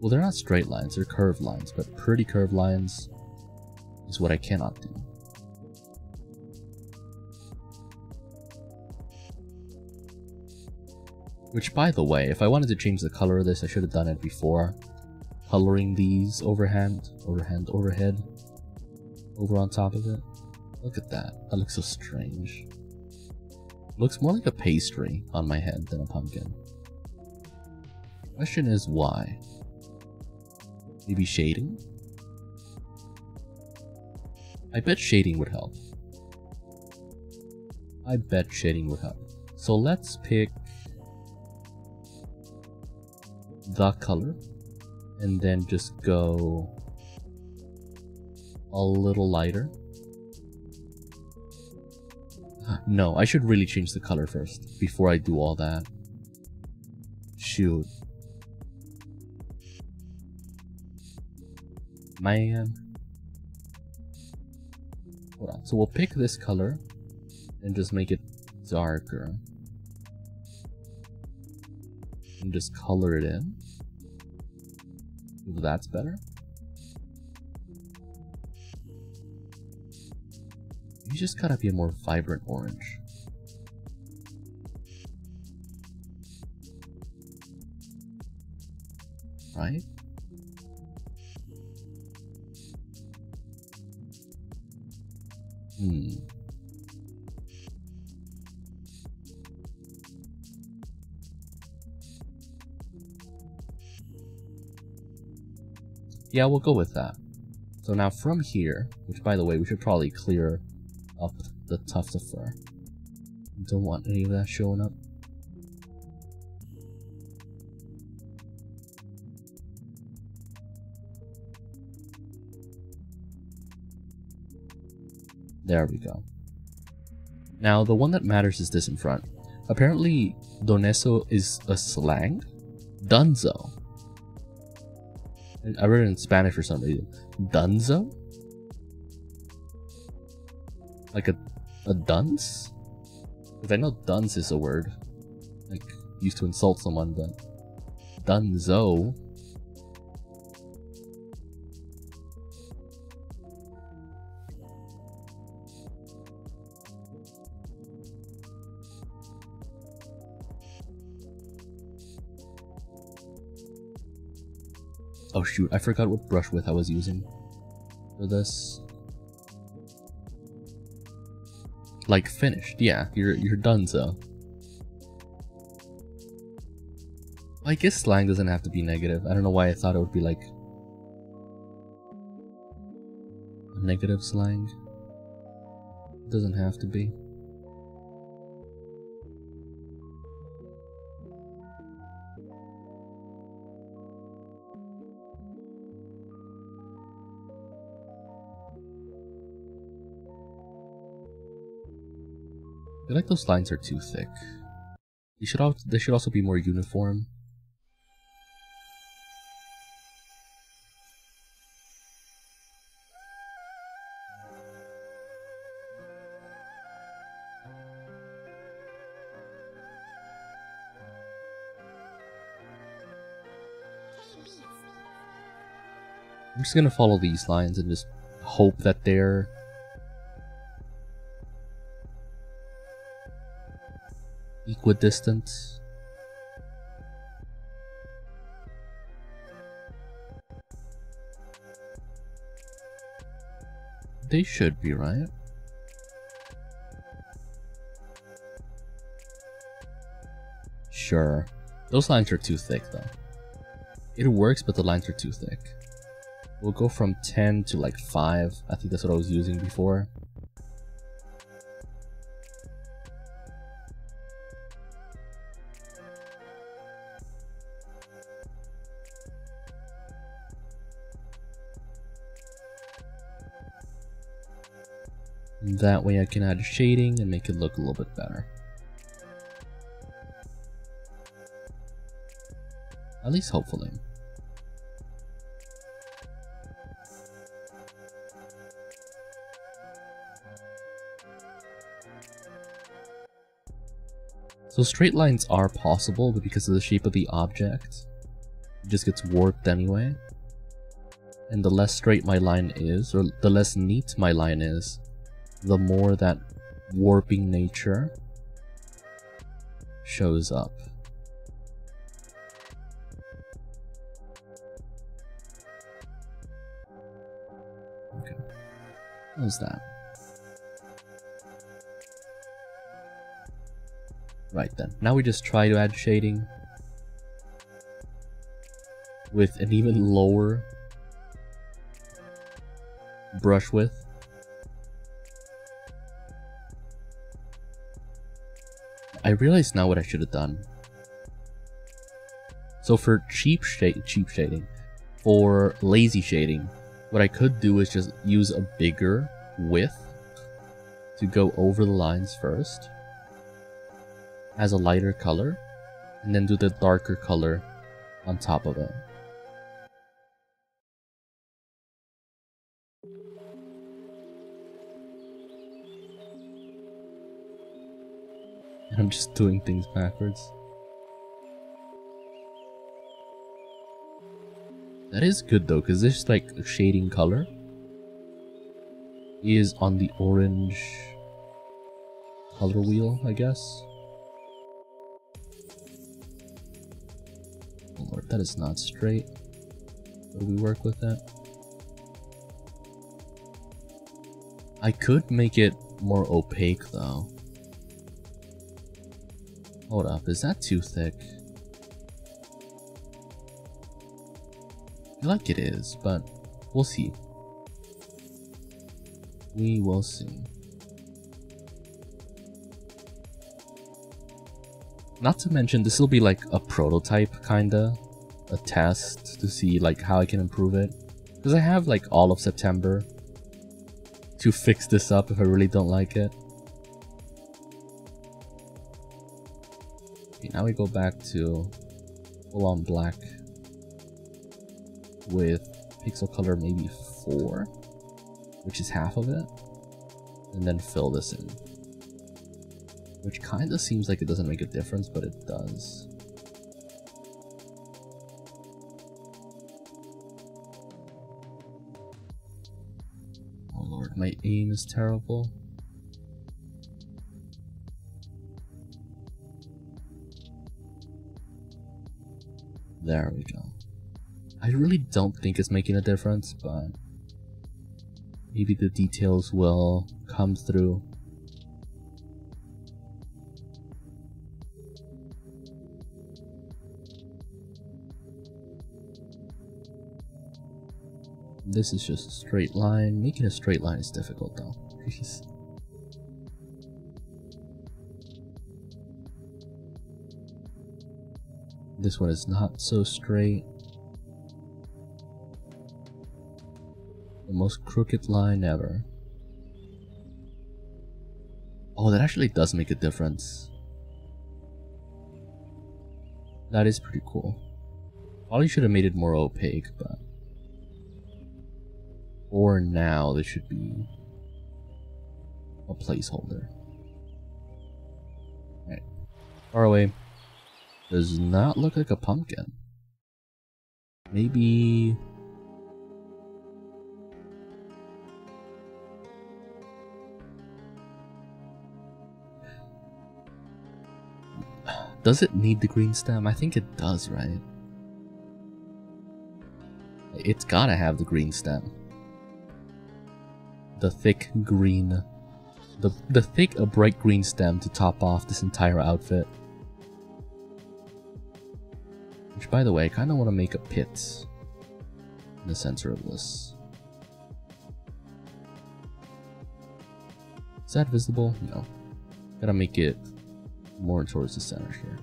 Well, they're not straight lines, they're curved lines, but pretty curved lines is what I cannot do. Which, by the way, if I wanted to change the color of this, I should have done it before coloring these overhand, overhand, overhead, over on top of it. Look at that. That looks so strange. Looks more like a pastry on my head than a pumpkin. Question is why? Maybe shading? I bet shading would help. I bet shading would help. So let's pick the color and then just go a little lighter. No, I should really change the color first before I do all that. Shoot. Man. So we'll pick this color and just make it darker. And just color it in. That's better. You just gotta be a more vibrant orange. Right? Hmm. Yeah, we'll go with that. So now from here, which by the way, we should probably clear up the tuft of fur. Don't want any of that showing up. There we go. Now, the one that matters is this in front. Apparently, Doneso is a slang? Dunzo. I read it in Spanish for some reason. Dunzo? Like a, a dunce? Because I know dunce is a word. Like, used to insult someone, but... Dunzo? Oh shoot, I forgot what brush width I was using for this. Like finished, yeah, you're you're done so. I guess slang doesn't have to be negative. I don't know why I thought it would be like negative slang. It doesn't have to be. Feel like those lines are too thick. They should, al they should also be more uniform. I'm just gonna follow these lines and just hope that they're equidistant. They should be, right? Sure. Those lines are too thick, though. It works, but the lines are too thick. We'll go from 10 to like 5. I think that's what I was using before. That way I can add shading and make it look a little bit better. At least hopefully. So straight lines are possible, but because of the shape of the object, it just gets warped anyway. And the less straight my line is, or the less neat my line is, the more that warping nature shows up. Okay. How's that? Right then. Now we just try to add shading with an even lower brush width. I realize now what I should have done. So for cheap shade, cheap shading, for lazy shading, what I could do is just use a bigger width to go over the lines first as a lighter color and then do the darker color on top of it. I'm just doing things backwards. That is good though, because this like shading color is on the orange color wheel, I guess. Oh lord, that is not straight. Do we work with that? I could make it more opaque though. Hold up, is that too thick? I feel like it is, but we'll see. We will see. Not to mention, this will be like a prototype, kinda. A test to see like how I can improve it. Because I have like all of September to fix this up if I really don't like it. Now we go back to full on black with pixel color maybe 4, which is half of it, and then fill this in. Which kinda seems like it doesn't make a difference, but it does. Oh lord, my aim is terrible. There we go. I really don't think it's making a difference, but maybe the details will come through. This is just a straight line. Making a straight line is difficult though. This one is not so straight. The most crooked line ever. Oh, that actually does make a difference. That is pretty cool. Probably should have made it more opaque, but... For now, this should be a placeholder. Right. Far away. Does not look like a pumpkin. Maybe... Does it need the green stem? I think it does, right? It's gotta have the green stem. The thick green... The, the thick, a bright green stem to top off this entire outfit. By the way, I kind of want to make a pit in the center of this. Is that visible? No. Gotta make it more towards the center here.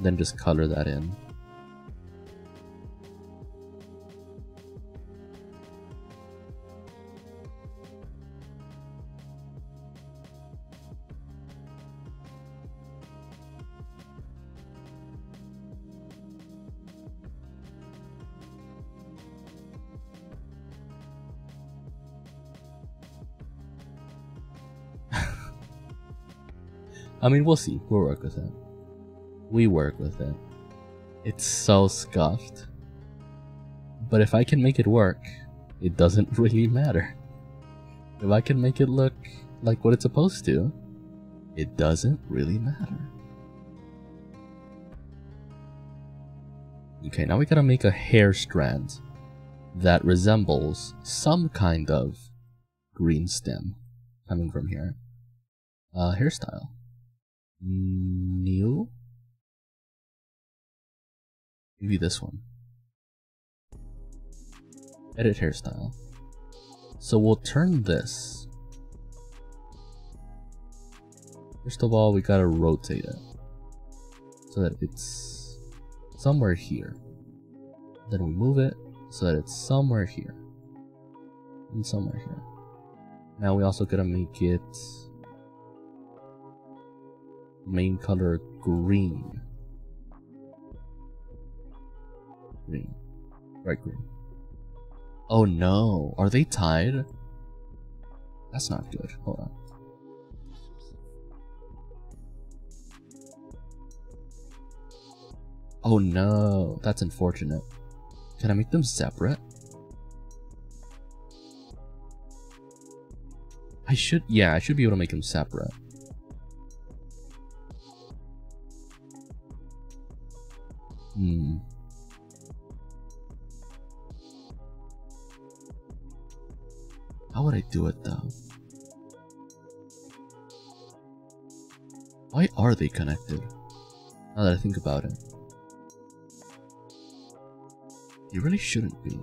Then just color that in. I mean, we'll see. We'll work with it. We work with it. It's so scuffed. But if I can make it work, it doesn't really matter. If I can make it look like what it's supposed to, it doesn't really matter. Okay, now we gotta make a hair strand that resembles some kind of green stem coming from here. Uh, hairstyle. New? Maybe this one. Edit hairstyle. So we'll turn this. First of all, we gotta rotate it. So that it's somewhere here. Then we move it so that it's somewhere here. And somewhere here. Now we also gotta make it main color green. Green. Right green. Oh no, are they tied? That's not good. Hold on. Oh no, that's unfortunate. Can I make them separate? I should, yeah, I should be able to make them separate. Hmm. How would I do it though? Why are they connected? Now that I think about it. You really shouldn't be.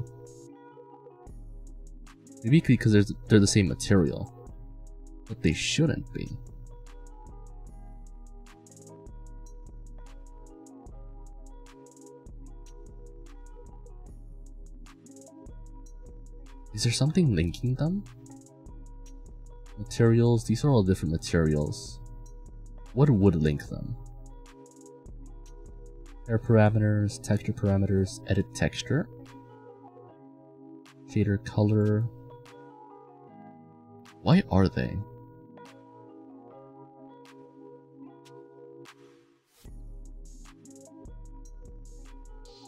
Maybe because they're the same material. But they shouldn't be. Is there something linking them? Materials, these are all different materials. What would link them? Hair parameters, texture parameters, edit texture. Shader color. Why are they?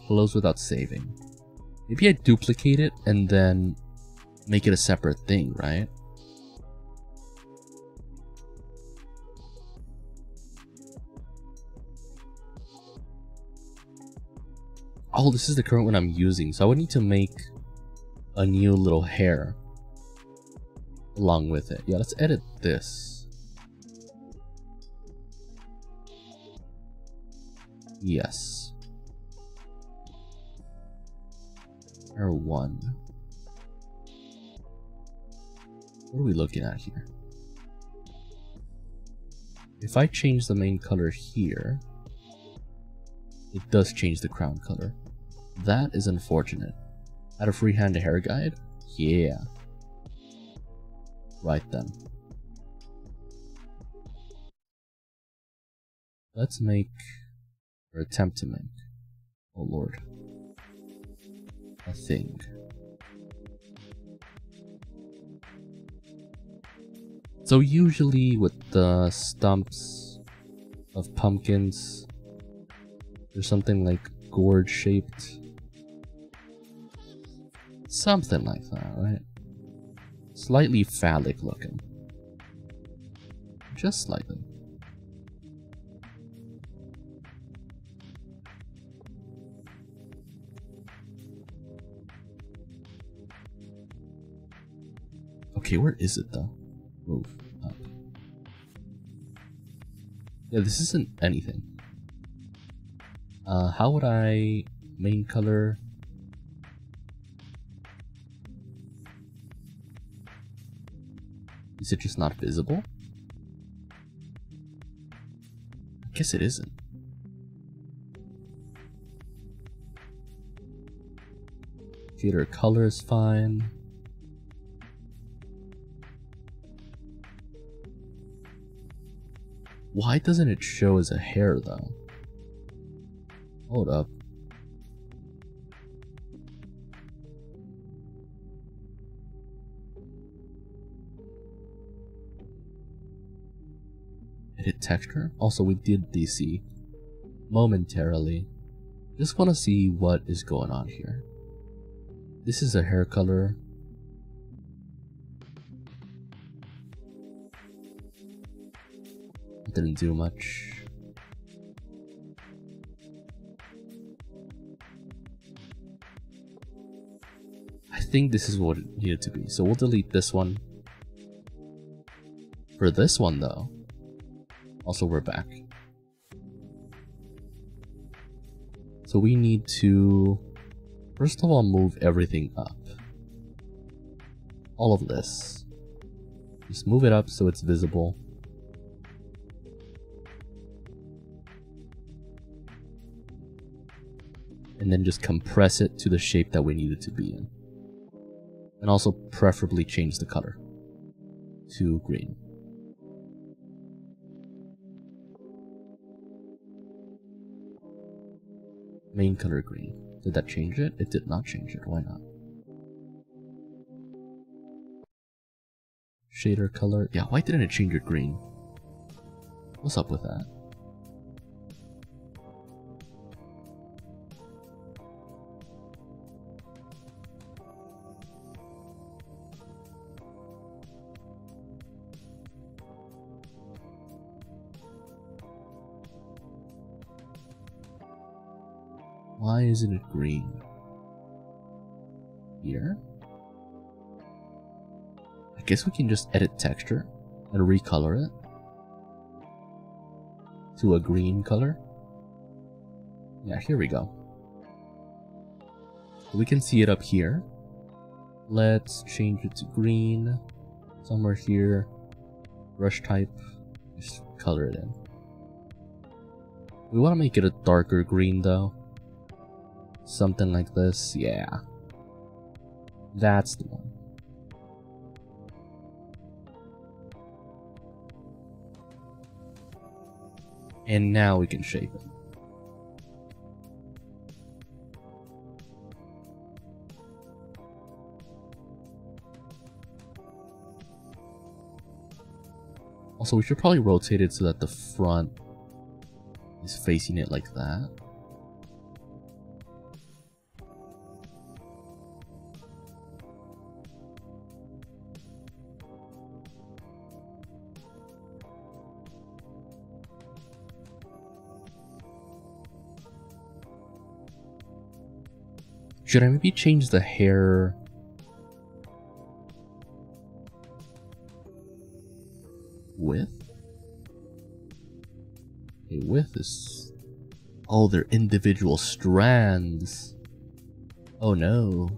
Close without saving. Maybe I duplicate it and then make it a separate thing, right? Oh, this is the current one I'm using, so I would need to make a new little hair along with it. Yeah, let's edit this. Yes. Hair 1. What are we looking at here? If I change the main color here, it does change the crown color. That is unfortunate. Add a freehand hair guide? Yeah. Right then. Let's make, or attempt to make, oh lord, a thing. So usually with the stumps of pumpkins, there's something like gourd shaped. Something like that, right? Slightly phallic looking. Just slightly. Okay, where is it though? Move up. Yeah, this isn't anything. Uh, how would I main color? Is it just not visible? I guess it isn't. Shader color is fine. Why doesn't it show as a hair though? Hold up. Edit texture? Also, we did DC momentarily. Just want to see what is going on here. This is a hair color. Didn't do much. I think this is what it needed to be, so we'll delete this one. For this one though, also we're back. So we need to, first of all, move everything up. All of this. Just move it up so it's visible. And then just compress it to the shape that we need it to be in. And also preferably change the color to green. Main color green. Did that change it? It did not change it. Why not? Shader color. Yeah, why didn't it change it green? What's up with that? Why isn't it green? Here? I guess we can just edit texture and recolor it to a green color. Yeah, here we go. We can see it up here. Let's change it to green. Somewhere here. Brush type. Just color it in. We want to make it a darker green though. Something like this, yeah. That's the one. And now we can shape it. Also, we should probably rotate it so that the front is facing it like that. Should I maybe change the hair? Width? Okay, width is... Oh, they're individual strands. Oh no.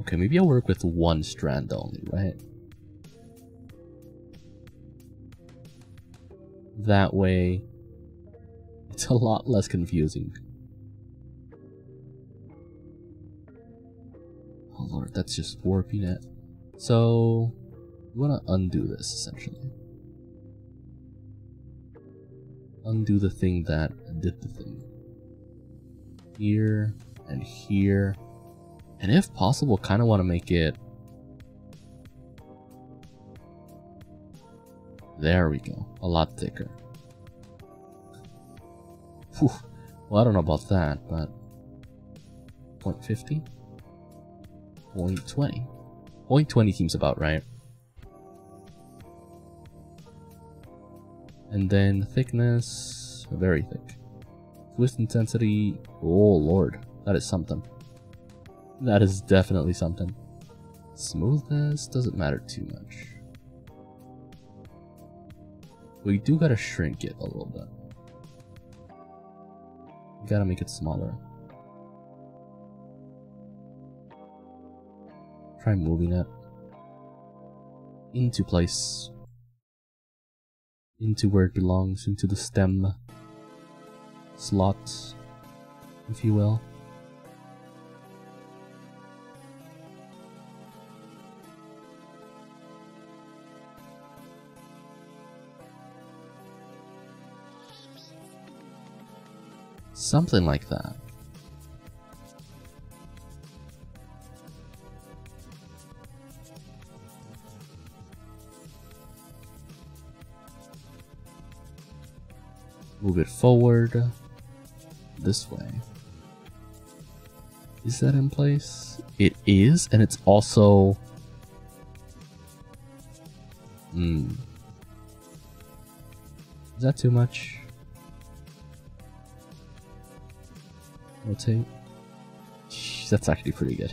Okay, maybe I'll work with one strand only, right? That way, it's a lot less confusing. Oh lord, that's just warping it. So, we want to undo this, essentially. Undo the thing that did the thing. Here, and here. And if possible, kind of want to make it... There we go, a lot thicker. Whew. Well, I don't know about that, but 0.50? 0.20. 0.20 seems about right. And then thickness, very thick. Twist intensity, oh lord, that is something. That is definitely something. Smoothness doesn't matter too much. We do gotta shrink it a little bit. We gotta make it smaller. Try moving it into place. Into where it belongs, into the stem slot, if you will. Something like that. Move it forward this way. Is that in place? It is, and it's also... Hmm. Is that too much? Rotate. That's actually pretty good.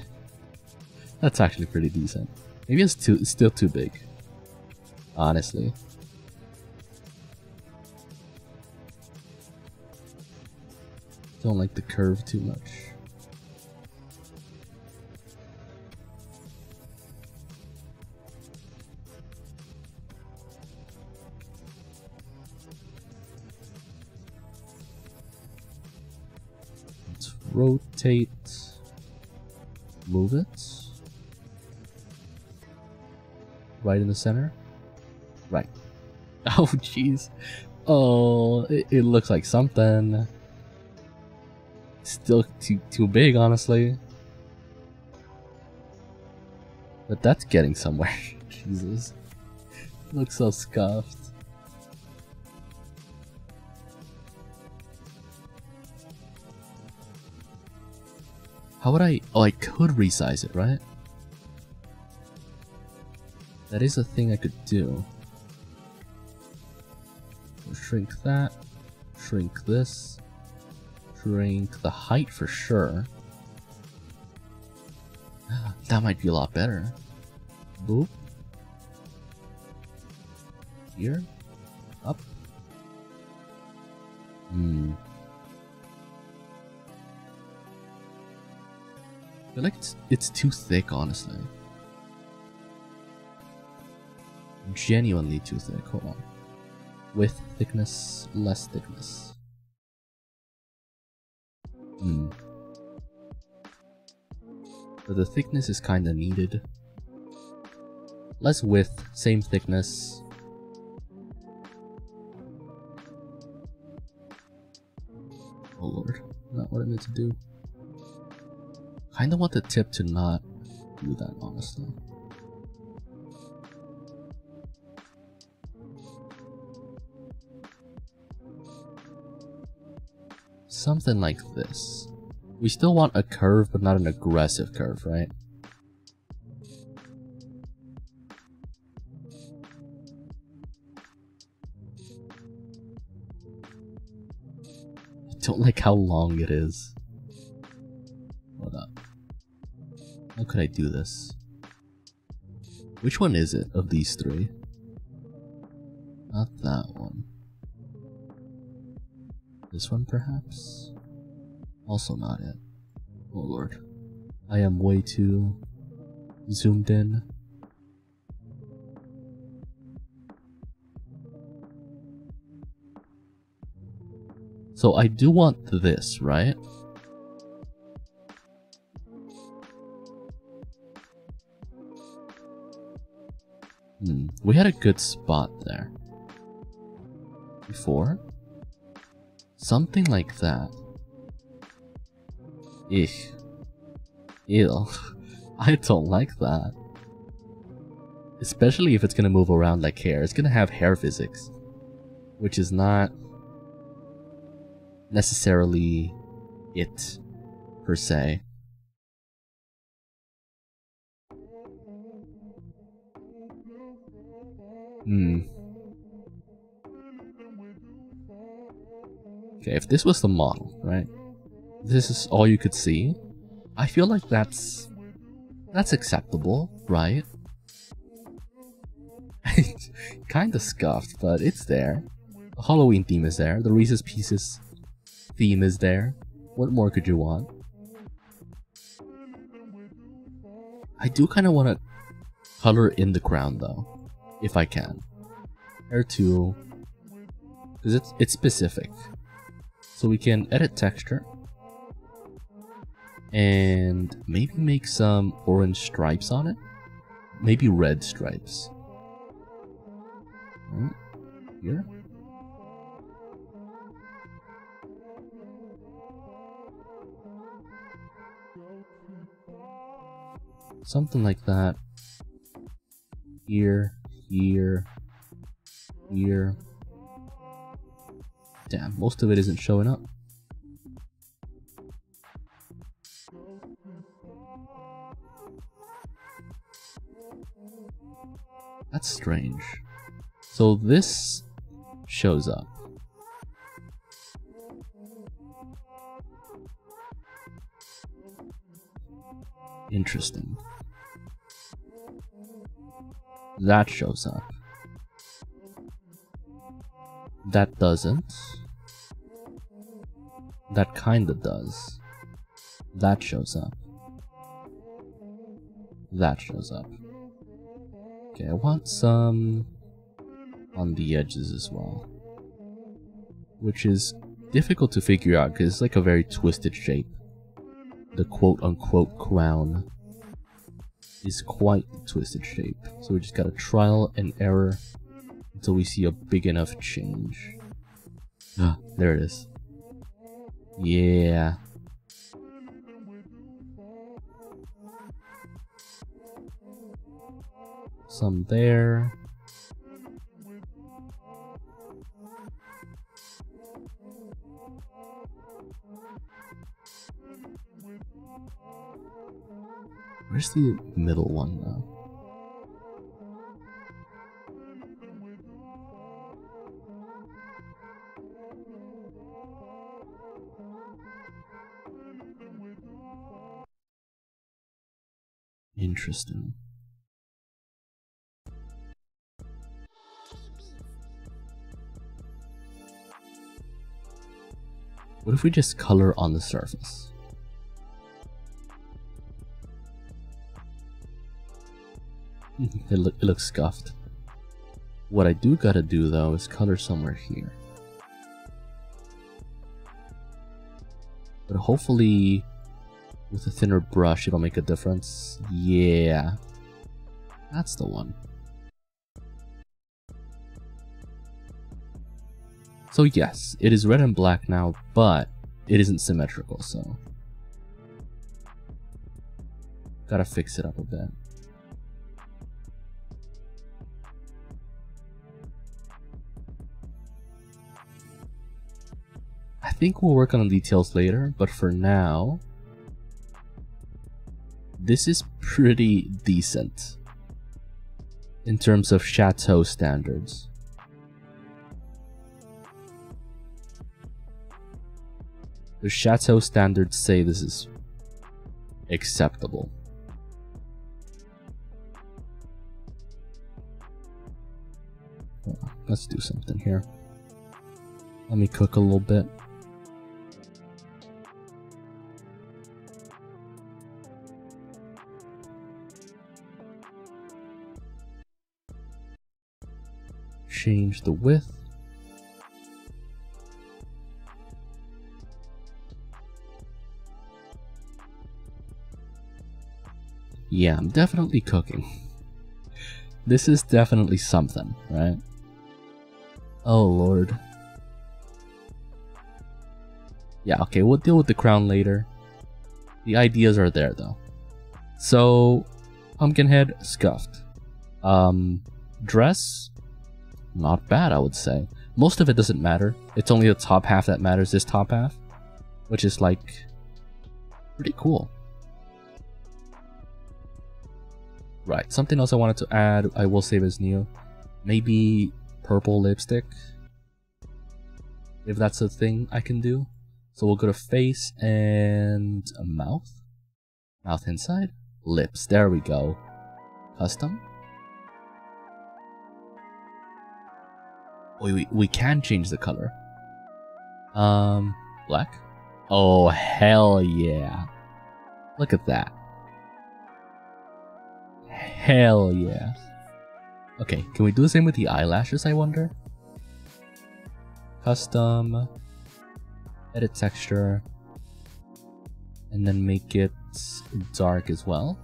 That's actually pretty decent. Maybe it's too it's still too big. Honestly. Don't like the curve too much. Rotate, move it. Right in the center. Right. Oh, jeez. Oh, it, it looks like something. Still too too big, honestly. But that's getting somewhere. Jesus. Looks so scuffed. How would I... Oh, I could resize it, right? That is a thing I could do. Shrink that. Shrink this. Shrink the height for sure. Ah, that might be a lot better. Boop. Here. Feel like it's, it's too thick, honestly. Genuinely too thick. Hold on. With thickness, less thickness. Hmm. But the thickness is kinda needed. Less width, same thickness. Oh lord, not what I meant to do. I kinda want the tip to not do that, honestly. Something like this. We still want a curve, but not an aggressive curve, right? I don't like how long it is. Could I do this? Which one is it of these three? Not that one. This one, perhaps? Also not it. Oh lord. I am way too zoomed in. So I do want this, right? We had a good spot there. Before? Something like that. Ich. Ew. I don't like that. Especially if it's gonna move around like hair. It's gonna have hair physics. Which is not necessarily it, per se. Hmm. Okay, if this was the model, right? This is all you could see. I feel like that's that's acceptable, right? Kinda scuffed, but it's there. The Halloween theme is there. The Reese's Pieces theme is there. What more could you want? I do kind of want to color in the ground though, if I can. Hair tool, because it's it's specific. So we can edit texture and maybe make some orange stripes on it. Maybe red stripes. Right here. Something like that. Here, here, here. Damn, most of it isn't showing up. That's strange. So this shows up. Interesting. That shows up. That doesn't. That kinda does. That shows up. That shows up. Okay, I want some on the edges as well. Which is difficult to figure out because it's like a very twisted shape. The quote unquote crown is quite a twisted shape. So we just gotta trial and error until we see a big enough change. Ah, there it is. Yeah. Some there. Where's the middle one now? Interesting. What if we just color on the surface? it, it looks scuffed. What I do gotta do though is color somewhere here. But hopefully with a thinner brush it'll make a difference. Yeah. That's the one. So yes, it is red and black now, but it isn't symmetrical, so... Gotta fix it up a bit. Think we'll work on the details later, but for now, this is pretty decent in terms of chateau standards. The chateau standards say this is acceptable. Let's do something here. Let me cook a little bit. Change the width. Yeah, I'm definitely cooking. this is definitely something, right? Oh lord. Yeah, okay, we'll deal with the crown later. The ideas are there though. So, Pumpkinhead scuffed. Um, dress, not bad, I would say. Most of it doesn't matter. It's only the top half that matters, this top half, which is like pretty cool. Right, something else I wanted to add, I will save as new. Maybe purple lipstick, if that's a thing I can do. So we'll go to face and mouth. Mouth inside. Lips. There we go. Custom. We, we, can change the color. Um, black. Oh, hell yeah. Look at that. Hell yeah. Okay, can we do the same with the eyelashes, I wonder? Custom. Edit texture. And then make it dark as well.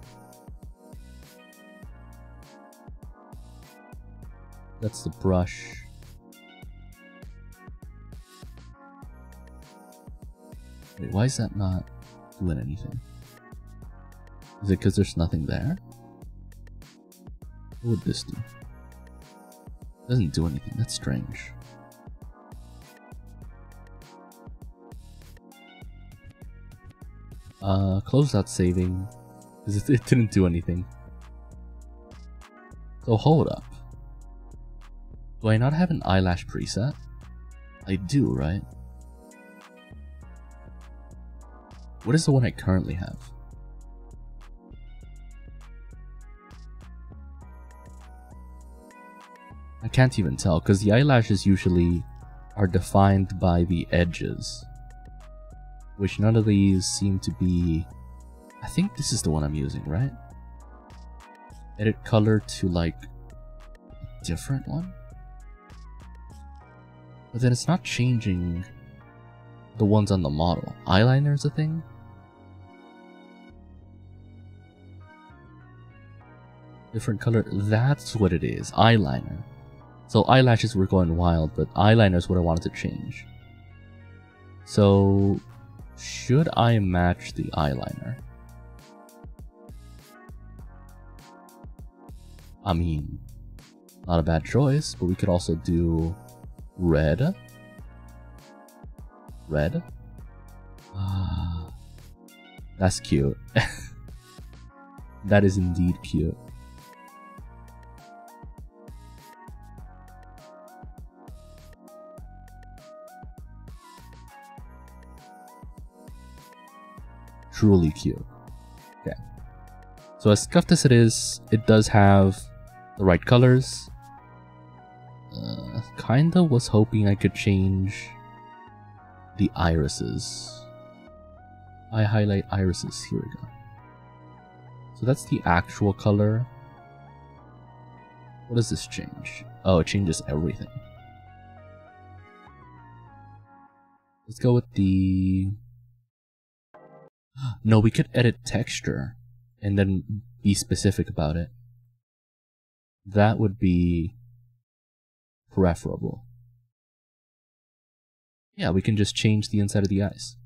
That's the brush. Wait, why is that not doing anything? Is it because there's nothing there? What would this do? It doesn't do anything, that's strange. Uh, close out saving, because it, it didn't do anything. So hold up. Do I not have an eyelash preset? I do, right? What is the one I currently have? I can't even tell because the eyelashes usually are defined by the edges. Which none of these seem to be... I think this is the one I'm using, right? Edit color to like a different one? But then it's not changing the ones on the model. Eyeliner is a thing? Different color. That's what it is. Eyeliner. So eyelashes were going wild, but eyeliner is what I wanted to change. So should I match the eyeliner? I mean, not a bad choice, but we could also do red. Red. Ah, that's cute. that is indeed cute. Truly cute. Okay. So as scuffed as it is, it does have the right colors. Uh, kinda was hoping I could change the irises. I highlight irises, here we go. So that's the actual color. What does this change? Oh, it changes everything. Let's go with the no, we could edit texture and then be specific about it. That would be preferable. Yeah, we can just change the inside of the eyes.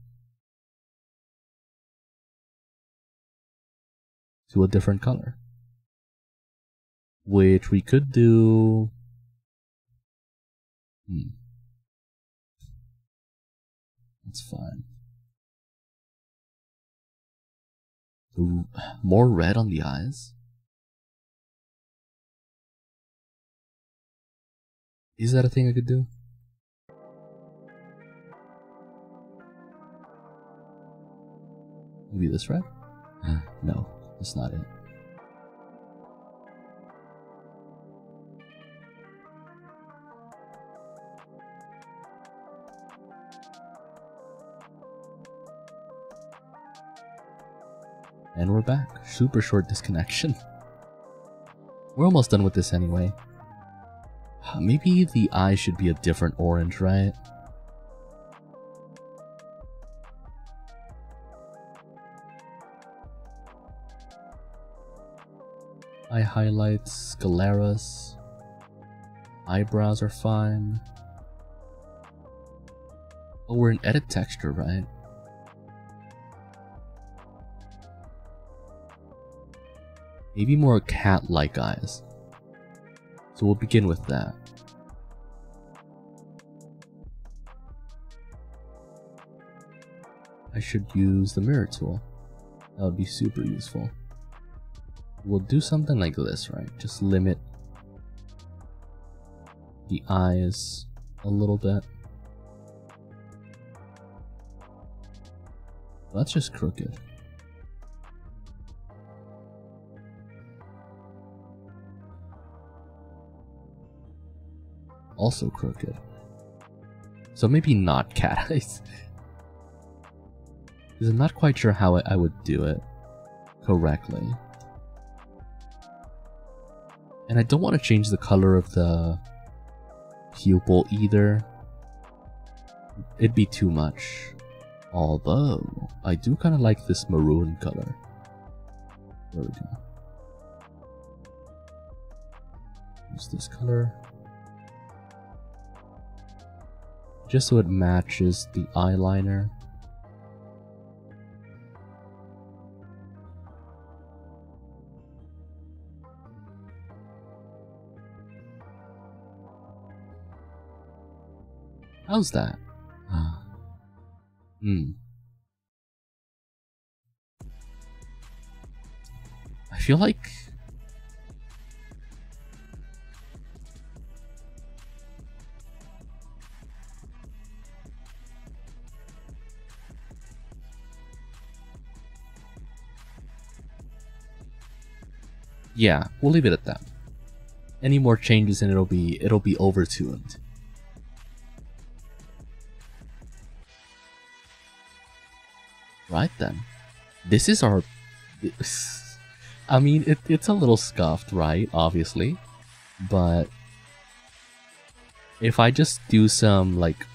To a different color. Which we could do... Hmm. That's fine. More red on the eyes? Is that a thing I could do? Maybe this red? no, that's not it. And we're back. Super short disconnection. We're almost done with this anyway. Maybe the eye should be a different orange, right? Eye highlights, scleras. Eyebrows are fine. Oh, we're in edit texture, right? Maybe more cat-like eyes. So we'll begin with that. I should use the mirror tool. That would be super useful. We'll do something like this, right? Just limit the eyes a little bit. That's just crooked. Also crooked. So maybe not cat eyes. Because I'm not quite sure how I would do it correctly. And I don't want to change the color of the pupil either. It'd be too much. Although, I do kind of like this maroon color. There we go. Use this color. Just so it matches the eyeliner. How's that? Hmm. I feel like Yeah, we'll leave it at that. Any more changes and it'll be it'll be overtuned. Right then. This is our... I mean, it, it's a little scuffed, right? Obviously. But... If I just do some, like,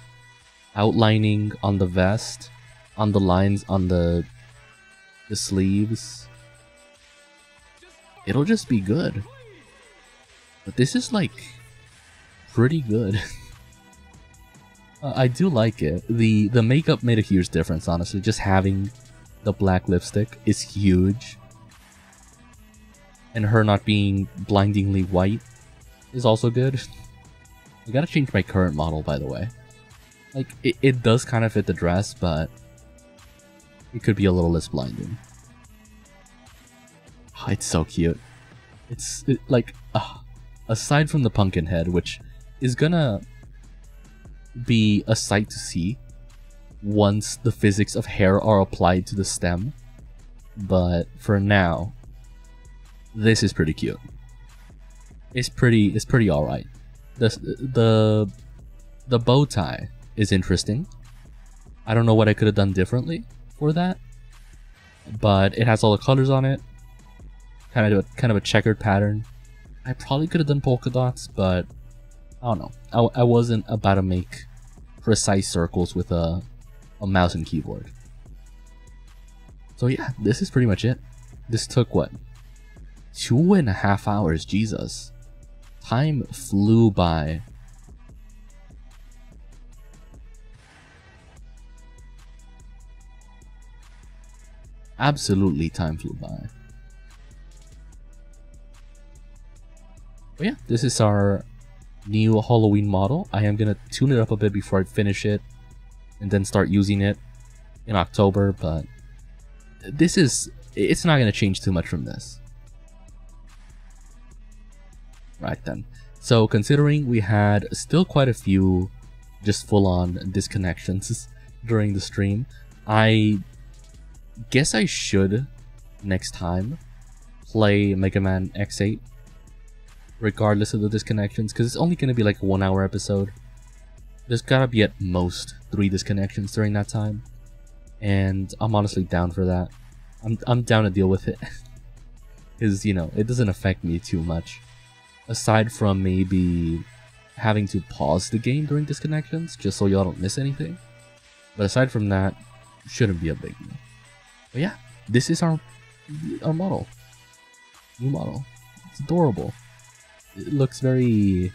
outlining on the vest, on the lines on the, the sleeves, it'll just be good. But this is, like, pretty good. Uh, I do like it. The the makeup made a huge difference, honestly. Just having the black lipstick is huge. And her not being blindingly white is also good. I gotta change my current model, by the way. Like, it, it does kind of fit the dress, but it could be a little less blinding. It's so cute. It's it, like, uh, aside from the pumpkin head, which is gonna be a sight to see once the physics of hair are applied to the stem. But for now, this is pretty cute. It's pretty it's pretty alright. The the the bow tie is interesting. I don't know what I could have done differently for that. But it has all the colors on it. Kind of a kind of a checkered pattern. I probably could have done polka dots, but I don't know. I, I wasn't about to make precise circles with a, a mouse and keyboard. So yeah, this is pretty much it. This took what? Two and a half hours, Jesus. Time flew by. Absolutely time flew by. But yeah, this is our new Halloween model. I am going to tune it up a bit before I finish it and then start using it in October, but this is, it's not going to change too much from this. Right then. So considering we had still quite a few just full-on disconnections during the stream, I guess I should next time play Mega Man X8 regardless of the disconnections, because it's only going to be like a one hour episode. There's gotta be at most three disconnections during that time. And I'm honestly down for that. I'm, I'm down to deal with it. Because, you know, it doesn't affect me too much. Aside from maybe having to pause the game during disconnections, just so y'all don't miss anything. But aside from that, shouldn't be a big deal. But yeah, this is our our model. New model. It's adorable. It looks very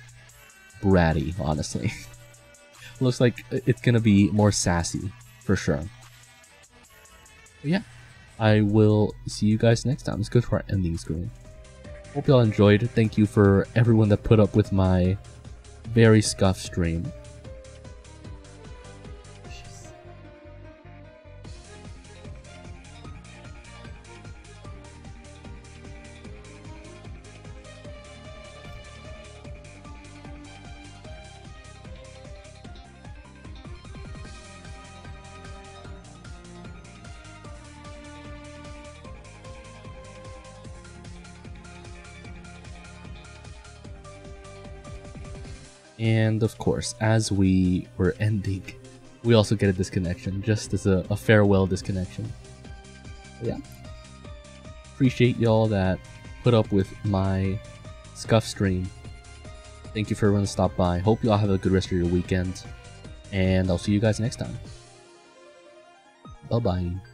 bratty, honestly. looks like it's gonna be more sassy, for sure. But yeah, I will see you guys next time. Let's go to our ending screen. Hope y'all enjoyed. Thank you for everyone that put up with my very scuffed stream. And of course, as we were ending, we also get a disconnection, just as a, a farewell disconnection. But yeah. Appreciate y'all that put up with my scuff stream. Thank you for everyone that stopped by. Hope y'all have a good rest of your weekend. And I'll see you guys next time. Bye bye.